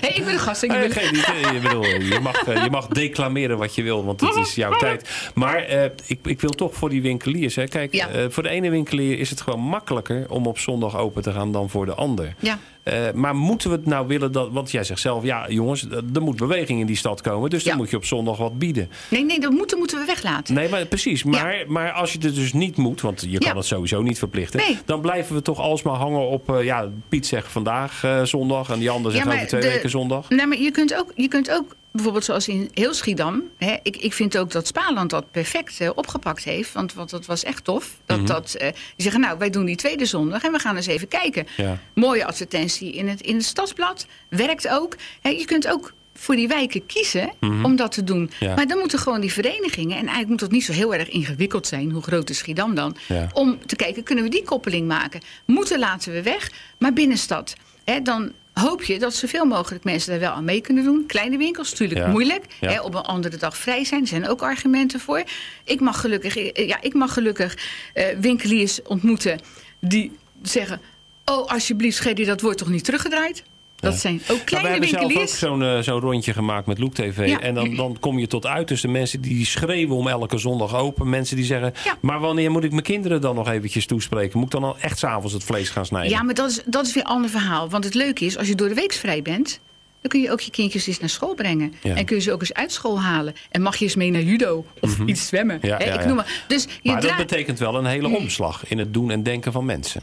Hey, ik ben een gast. Ik geen idee. Bedoel, je, mag, eh, je mag declameren wat je wil, want het is jouw tijd. Maar eh, ik, ik wil toch voor die winkeliers. Hè. Kijk, Ja. voor de ene winkelier is het gewoon makkelijker om op zondag open te gaan dan voor de ander. Ja. Eh, maar moeten we het nou willen dat. Want jij zegt zelf, ja, jongens, er moet beweging in die stad komen. Dus dan moet je op zondag wat bieden. Nee, nee, dat moeten, moeten we weglaten. Nee, maar precies. Maar, maar als je het dus niet moet, want je kan Ja. het sowieso niet verplichten. Nee. Dan blijven we toch alsmaar hangen op. eh, ja, Piet zegt vandaag eh, zondag en die ander zegt over twee de- weken zondag. Nee, maar je kunt ook, je kunt ook bijvoorbeeld zoals in heel Schiedam. Hè, ik, ik vind ook dat Spaland dat perfect eh, opgepakt heeft. Want, want dat was echt tof. Dat, Mhm. dat, eh, die zeggen, nou, wij doen die tweede zondag en we gaan eens even kijken. Ja. Mooie advertentie in het, in het stadsblad. Werkt ook. Hè, je kunt ook voor die wijken kiezen Mhm. om dat te doen. Ja. Maar dan moeten gewoon die verenigingen... en eigenlijk moet dat niet zo heel erg ingewikkeld zijn... hoe groot is Schiedam dan... Ja. om te kijken, kunnen we die koppeling maken? Moeten laten we weg, maar binnenstad. Hè, dan hoop je dat zoveel mogelijk mensen daar wel aan mee kunnen doen. Kleine winkels, natuurlijk Ja. moeilijk. Ja. Hè, op een andere dag vrij zijn, er zijn ook argumenten voor. Ik mag gelukkig, eh, ja, ik mag gelukkig eh, winkeliers ontmoeten die zeggen... oh, alsjeblieft, Gerdy, dat wordt toch niet teruggedraaid? Dat zijn ook Nou, we kleine hebben zelf ook zo'n eh, zo'n rondje gemaakt met Loek TV. Ja. En dan, dan kom je tot uit tussen de mensen die schreeuwen om elke zondag open. Mensen die zeggen, maar wanneer moet ik mijn kinderen dan nog eventjes toespreken? Moet ik dan al echt s'avonds het vlees gaan snijden? Ja, maar dat is, dat is weer een ander verhaal. Want het leuke is, als je door de week vrij bent... dan kun je ook je kindjes eens naar school brengen. Ja. En kun je ze ook eens uit school halen. En mag je eens mee naar judo of iets zwemmen. Mhm. Ja, Hè, ja, ik noem maar. Dus je maar dat betekent wel een hele omslag in het doen en denken van mensen.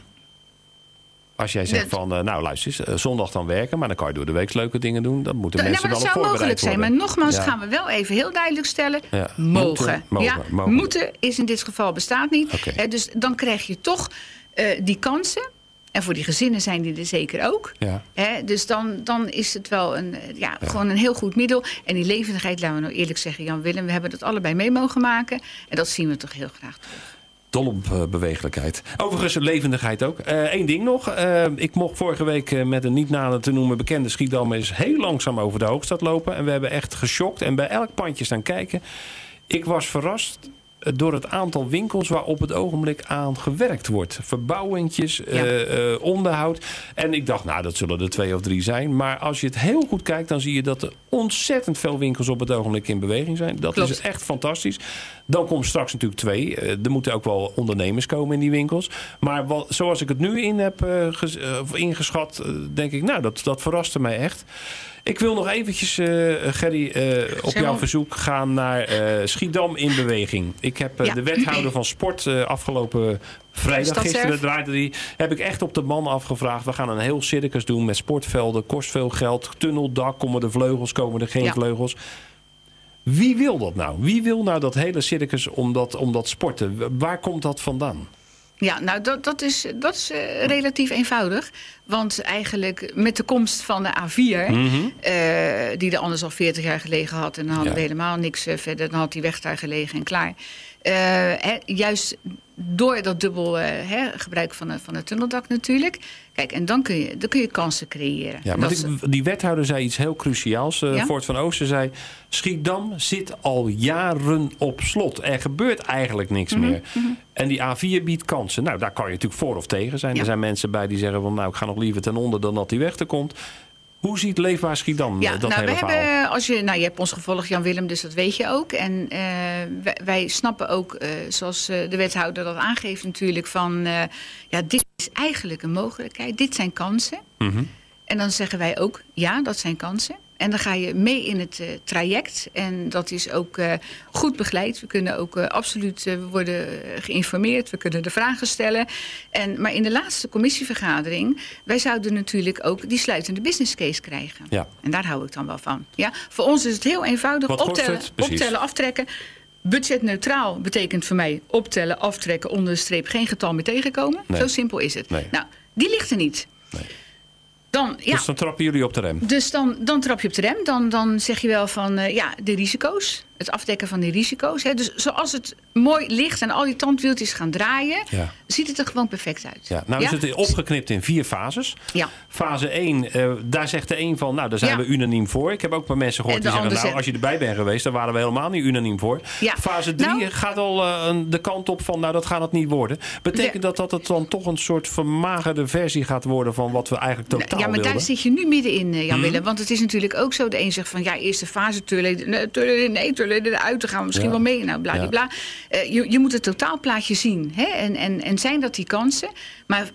Als jij zegt Dat- van, eh, nou luister eens, eh, zondag dan werken... maar dan kan je door de week leuke dingen doen. Dan moeten Nou, mensen maar dat wel op zou mogelijk voorbereid zijn. Maar nogmaals Ja. gaan we wel even heel duidelijk stellen. Ja. Mogen. Moeten, mogen, ja, mogen. moeten is in dit geval bestaat niet. Hè, dus dan krijg je toch eh, die kansen. En voor die gezinnen zijn die er zeker ook. Ja. Dus dan, dan is het wel een, eh, ja, gewoon een heel goed middel. En die levendigheid, laten we nou eerlijk zeggen, Jan Willem, we hebben dat allebei mee mogen maken. En dat zien we toch heel graag. Dol op eh, bewegelijkheid. Overigens levendigheid ook. Eén ding nog. Eh, ik mocht vorige week eh, met een niet nader te noemen bekende Schiedam... eens heel langzaam over de Hoogstad lopen. En we hebben echt geschokt en bij elk pandje staan kijken. Ik was verrast eh, door het aantal winkels waar op het ogenblik aan gewerkt wordt. Verbouwingjes, eh, eh, onderhoud. En ik dacht, nou, dat zullen er twee of drie zijn. Maar als je het heel goed kijkt, dan zie je dat er ontzettend veel winkels op het ogenblik in beweging zijn. Dat Klopt. is echt fantastisch. Dan komt straks natuurlijk twee. Eh, er moeten ook wel ondernemers komen in die winkels. Maar wat, zoals ik het nu in heb ingeschat, denk ik, nou, dat, dat verraste mij echt. Ik wil nog eventjes, eh, Gerry, eh, op jouw verzoek gaan naar eh, Schiedam in beweging. Ik heb Ja. de wethouder van sport afgelopen vrijdag, gisteren draaide die, heb ik echt op de man afgevraagd. We gaan een heel circus doen met sportvelden, kost veel geld, tunneldak, komen er vleugels, komen er geen Ja. vleugels. Wie wil dat nou? Wie wil nou dat hele circus om dat, om dat sporten? Waar komt dat vandaan? Ja, nou dat, dat is, dat is eh, relatief eenvoudig. Want eigenlijk met de komst van de A4, Mhm. eh, die er anders al 40 jaar gelegen had... en dan hadden Ja. we helemaal niks eh, verder, dan had die weg daar gelegen en klaar. Juist door dat dubbel eh, hè, gebruik van, van het tunneldak natuurlijk. Kijk, en dan kun je, dan kun je kansen creëren. Ja, maar die, wethouder zei iets heel cruciaals. eh Ja? Voort van Oosten zei... Schiedam zit al jaren op slot. Er gebeurt eigenlijk niks Mhm, meer. mhm. En die A4 biedt kansen. Nou, daar kan je natuurlijk voor of tegen zijn. Ja. Er zijn mensen bij die zeggen van... nou, ik ga nog liever ten onder dan dat die weg er komt. Hoe ziet Leefbaar Schiedam Ja, eh, dat nou, hele we verhaal? hebben, als je, nou, je hebt ons gevolgd, Jan Willem, dus dat weet je ook. En eh, wij, wij snappen ook, eh, zoals eh, de wethouder dat aangeeft natuurlijk, van eh, ja, dit is eigenlijk een mogelijkheid, dit zijn kansen. Mhm. En dan zeggen wij ook, ja, dat zijn kansen. En dan ga je mee in het eh, traject. En dat is ook eh, goed begeleid. We kunnen ook eh, absoluut worden geïnformeerd. We kunnen de vragen stellen. En, maar in de laatste commissievergadering... wij zouden natuurlijk ook die sluitende business case krijgen. Ja. En daar hou ik dan wel van. Ja? Voor ons is het heel eenvoudig. Wat optellen, optellen, aftrekken. Budgetneutraal betekent voor mij optellen, aftrekken, onder de streep geen getal meer tegenkomen. Nee. Zo simpel is het. Nee. Nou, die ligt er niet. Dan, ja, Dus dan trappen jullie op de rem. dus dan, dan trap je op de rem. Dan, dan zeg je wel van eh, ja, de risico's. Het afdekken van die risico's. Hè. Dus zoals het mooi ligt en al die tandwieltjes gaan draaien, Ja. ziet het er gewoon perfect uit. Ja, nou is het opgeknipt in vier fases. Ja. Fase 1, eh, daar zegt de een van, nou daar zijn we unaniem voor. Ik heb ook maar mensen gehoord die zeggen, nou als je erbij bent geweest, dan waren we helemaal niet unaniem voor. Fase 3 Nou- gaat al eh, een- de kant op van, nou dat gaat het niet worden. Betekent dat dat het dan toch een soort vermagerde versie gaat worden van wat we eigenlijk totaal ja, maar wilden? daar zit je nu middenin, eh, Jan Hmm. Willem. Want het is natuurlijk ook zo. De een zegt van ja, eerste fase, tullen, nee, tullen, nee, tullen eruit. Dan gaan misschien Ja. wel mee. Nou, bladibla. Eh, je, je moet het totaalplaatje zien. Hè? En, en, en zijn dat die kansen? Maar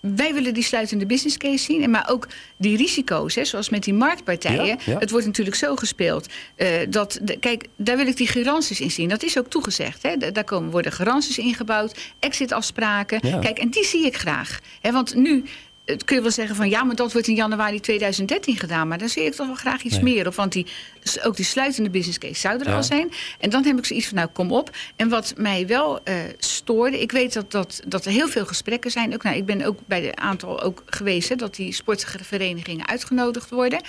wij willen die sluitende business case zien. En maar ook die risico's, hè, zoals met die marktpartijen. Ja, ja. Het wordt natuurlijk zo gespeeld. eh, dat de, kijk, daar wil ik die garanties in zien. Dat is ook toegezegd. Hè. Da- Daar komen, worden garanties ingebouwd, exitafspraken. Ja. Kijk, en die zie ik graag. Hè, want nu eh, kun je wel zeggen van ja, maar dat wordt in januari 2013 gedaan. Maar daar zie ik toch wel graag iets Nee. meer op. Want die, ook die sluitende business case zou er Ja. al zijn. En dan heb ik zoiets van nou, kom op. En wat mij wel eh, stoorde, ik weet dat, dat, dat er heel veel gesprekken zijn. Ook, nou, ik ben ook bij de aantal ook geweest hè, dat die sportverenigingen uitgenodigd worden.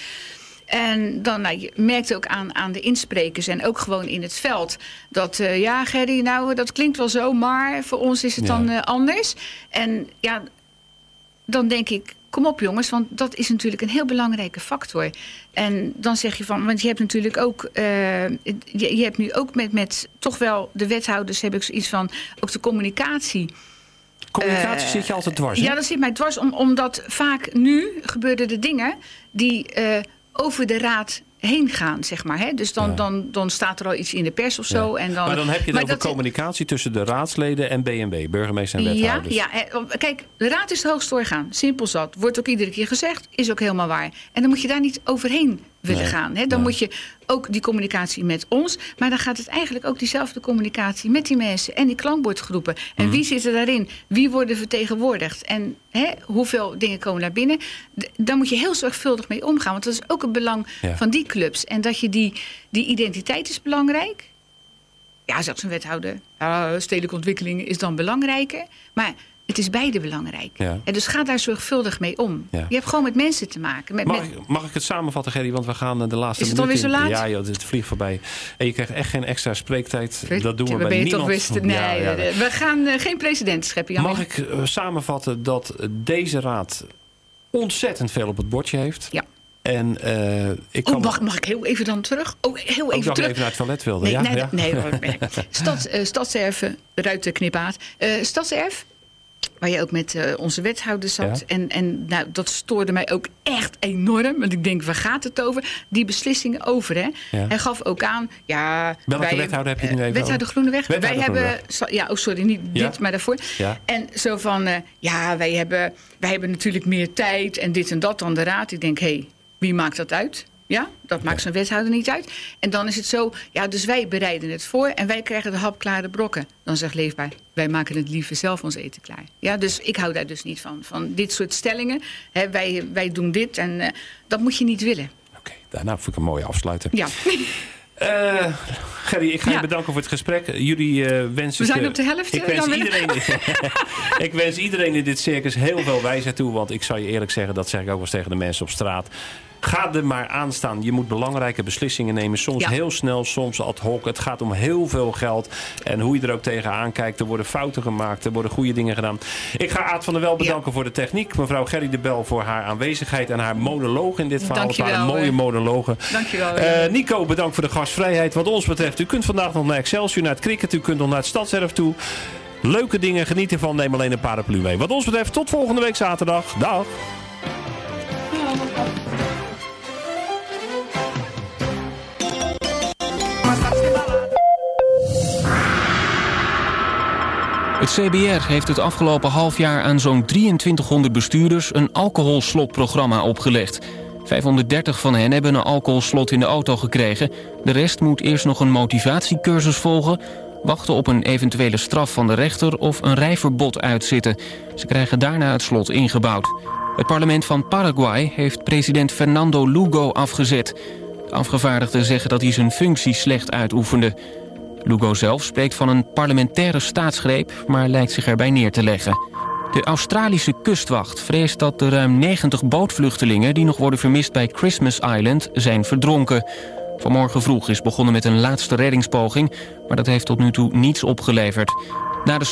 En dan, nou, je merkte ook aan, aan de insprekers en ook gewoon in het veld... dat, eh, ja, Gerry, nou, dat klinkt wel zo, maar voor ons is het Ja. dan eh, anders. En ja, dan denk ik, kom op jongens, want dat is natuurlijk een heel belangrijke factor. En dan zeg je van, want je hebt natuurlijk ook, eh, je, je hebt nu ook met, met toch wel de wethouders, heb ik zoiets van, ook de communicatie. Communicatie Eh, zit je altijd dwars, hè? Ja, dat zit mij dwars, om, omdat vaak nu gebeuren de dingen die eh, over de raad heen gaan, zeg maar. Hè? Dus dan, dan, dan staat er al iets in de pers of zo. En dan, maar dan heb je maar over communicatie tussen de raadsleden en BNB, burgemeester en ja, wethouders. ja, eh, kijk, de raad is het hoogste orgaan. Simpel zat. Wordt ook iedere keer gezegd. Is ook helemaal waar. En dan moet je daar niet overheen willen Nee, gaan. Hè? Dan moet je ook die communicatie met ons. Maar dan gaat het eigenlijk ook diezelfde communicatie met die mensen en die klankbordgroepen. En Mhm. wie zit er daarin? Wie worden vertegenwoordigd? En hè, hoeveel dingen komen naar binnen? D- daar moet je heel zorgvuldig mee omgaan. Want dat is ook het belang Ja. van die clubs. En dat je die, die identiteit is belangrijk. Ja, zegt zijn wethouder. Ja, stedelijke ontwikkeling is dan belangrijker. Maar het is beide belangrijk. Ja. En dus ga daar zorgvuldig mee om. Ja. Je hebt gewoon met mensen te maken. Met, Mag, met, ik- mag ik het samenvatten, Gerry? Want we gaan eh, de laatste Is het alweer zo laat? Ja, joh, het vliegt voorbij. En je krijgt echt geen extra spreektijd. Dat doen we ben bij je niemand. toch wist. Nee, Ja, ja, we- gaan eh, geen precedent scheppen. Mag ik eh, samenvatten dat deze raad ontzettend veel op het bordje heeft? Ja. En eh, ik Oh, kan... mag, mag ik heel even dan terug? Oh, heel Ook even terug. even naar het toilet wilde. Nee, ja? nee, ja? nee, hoor, nee. Stad, eh, Stadserven, Ruiten Knipaat. Eh Stadserf, waar je ook met eh, onze wethouder zat. Ja. En, en nou, dat stoorde mij ook echt enorm. Want ik denk, waar gaat het over? Die beslissingen over, hè? Ja. Hij gaf ook aan, ja... Welke wij- wethouder heb je nu even Wethouder? Groeneweg. Wethouder wij hebben... Zo- Ja, oh sorry, niet Ja. dit, maar daarvoor. En zo van, eh, ja, wij hebben, wij hebben natuurlijk meer tijd en dit en dat dan de raad. Ik denk, hé, hey, wie maakt dat uit? Ja, dat maakt zo'n wethouder niet uit. En dan is het zo, ja, dus wij bereiden het voor en wij krijgen de hapklare brokken. Dan zegt Leefbaar, wij maken het liever zelf ons eten klaar. Ja, dus ik hou daar dus niet van, van dit soort stellingen. Hè, wij, wij doen dit en eh, dat moet je niet willen. Daarna vind ik een mooie afsluiter. Ja. Eh, Gerry, ik ga je bedanken voor het gesprek. Jullie eh, wensen... We zijn op de helft, Ik wens, iedereen, ik wens iedereen in dit circus heel veel wijsheid toe. Want ik zal je eerlijk zeggen, dat zeg ik ook wel eens tegen de mensen op straat. Ga er maar aan staan. Je moet belangrijke beslissingen nemen. Soms Ja. heel snel, soms ad hoc. Het gaat om heel veel geld. En hoe je er ook tegenaan kijkt. Er worden fouten gemaakt. Er worden goede dingen gedaan. Ik ga Aad van der Wel bedanken voor de techniek. Mevrouw Gerry de Bel voor haar aanwezigheid. En haar monoloog in dit verhaal. Het waren Dankjewel, mooie eh. monologen. Dankjewel. Eh, Nico, bedankt voor de gastvrijheid. Wat ons betreft, u kunt vandaag nog naar Excelsior, naar het cricket. U kunt nog naar het Stadserf toe. Leuke dingen, geniet ervan. Neem alleen een paraplu mee. Wat ons betreft, tot volgende week zaterdag. Dag. Het CBR heeft het afgelopen half jaar aan zo'n 2300 bestuurders een alcoholslotprogramma opgelegd. 530 van hen hebben een alcoholslot in de auto gekregen. De rest moet eerst nog een motivatiecursus volgen, wachten op een eventuele straf van de rechter of een rijverbod uitzitten. Ze krijgen daarna het slot ingebouwd. Het parlement van Paraguay heeft president Fernando Lugo afgezet. De afgevaardigden zeggen dat hij zijn functie slecht uitoefende. Lugo zelf spreekt van een parlementaire staatsgreep, maar lijkt zich erbij neer te leggen. De Australische kustwacht vreest dat de ruim 90 bootvluchtelingen... die nog worden vermist bij Christmas Island zijn verdronken. Vanmorgen vroeg is begonnen met een laatste reddingspoging... maar dat heeft tot nu toe niets opgeleverd. Na de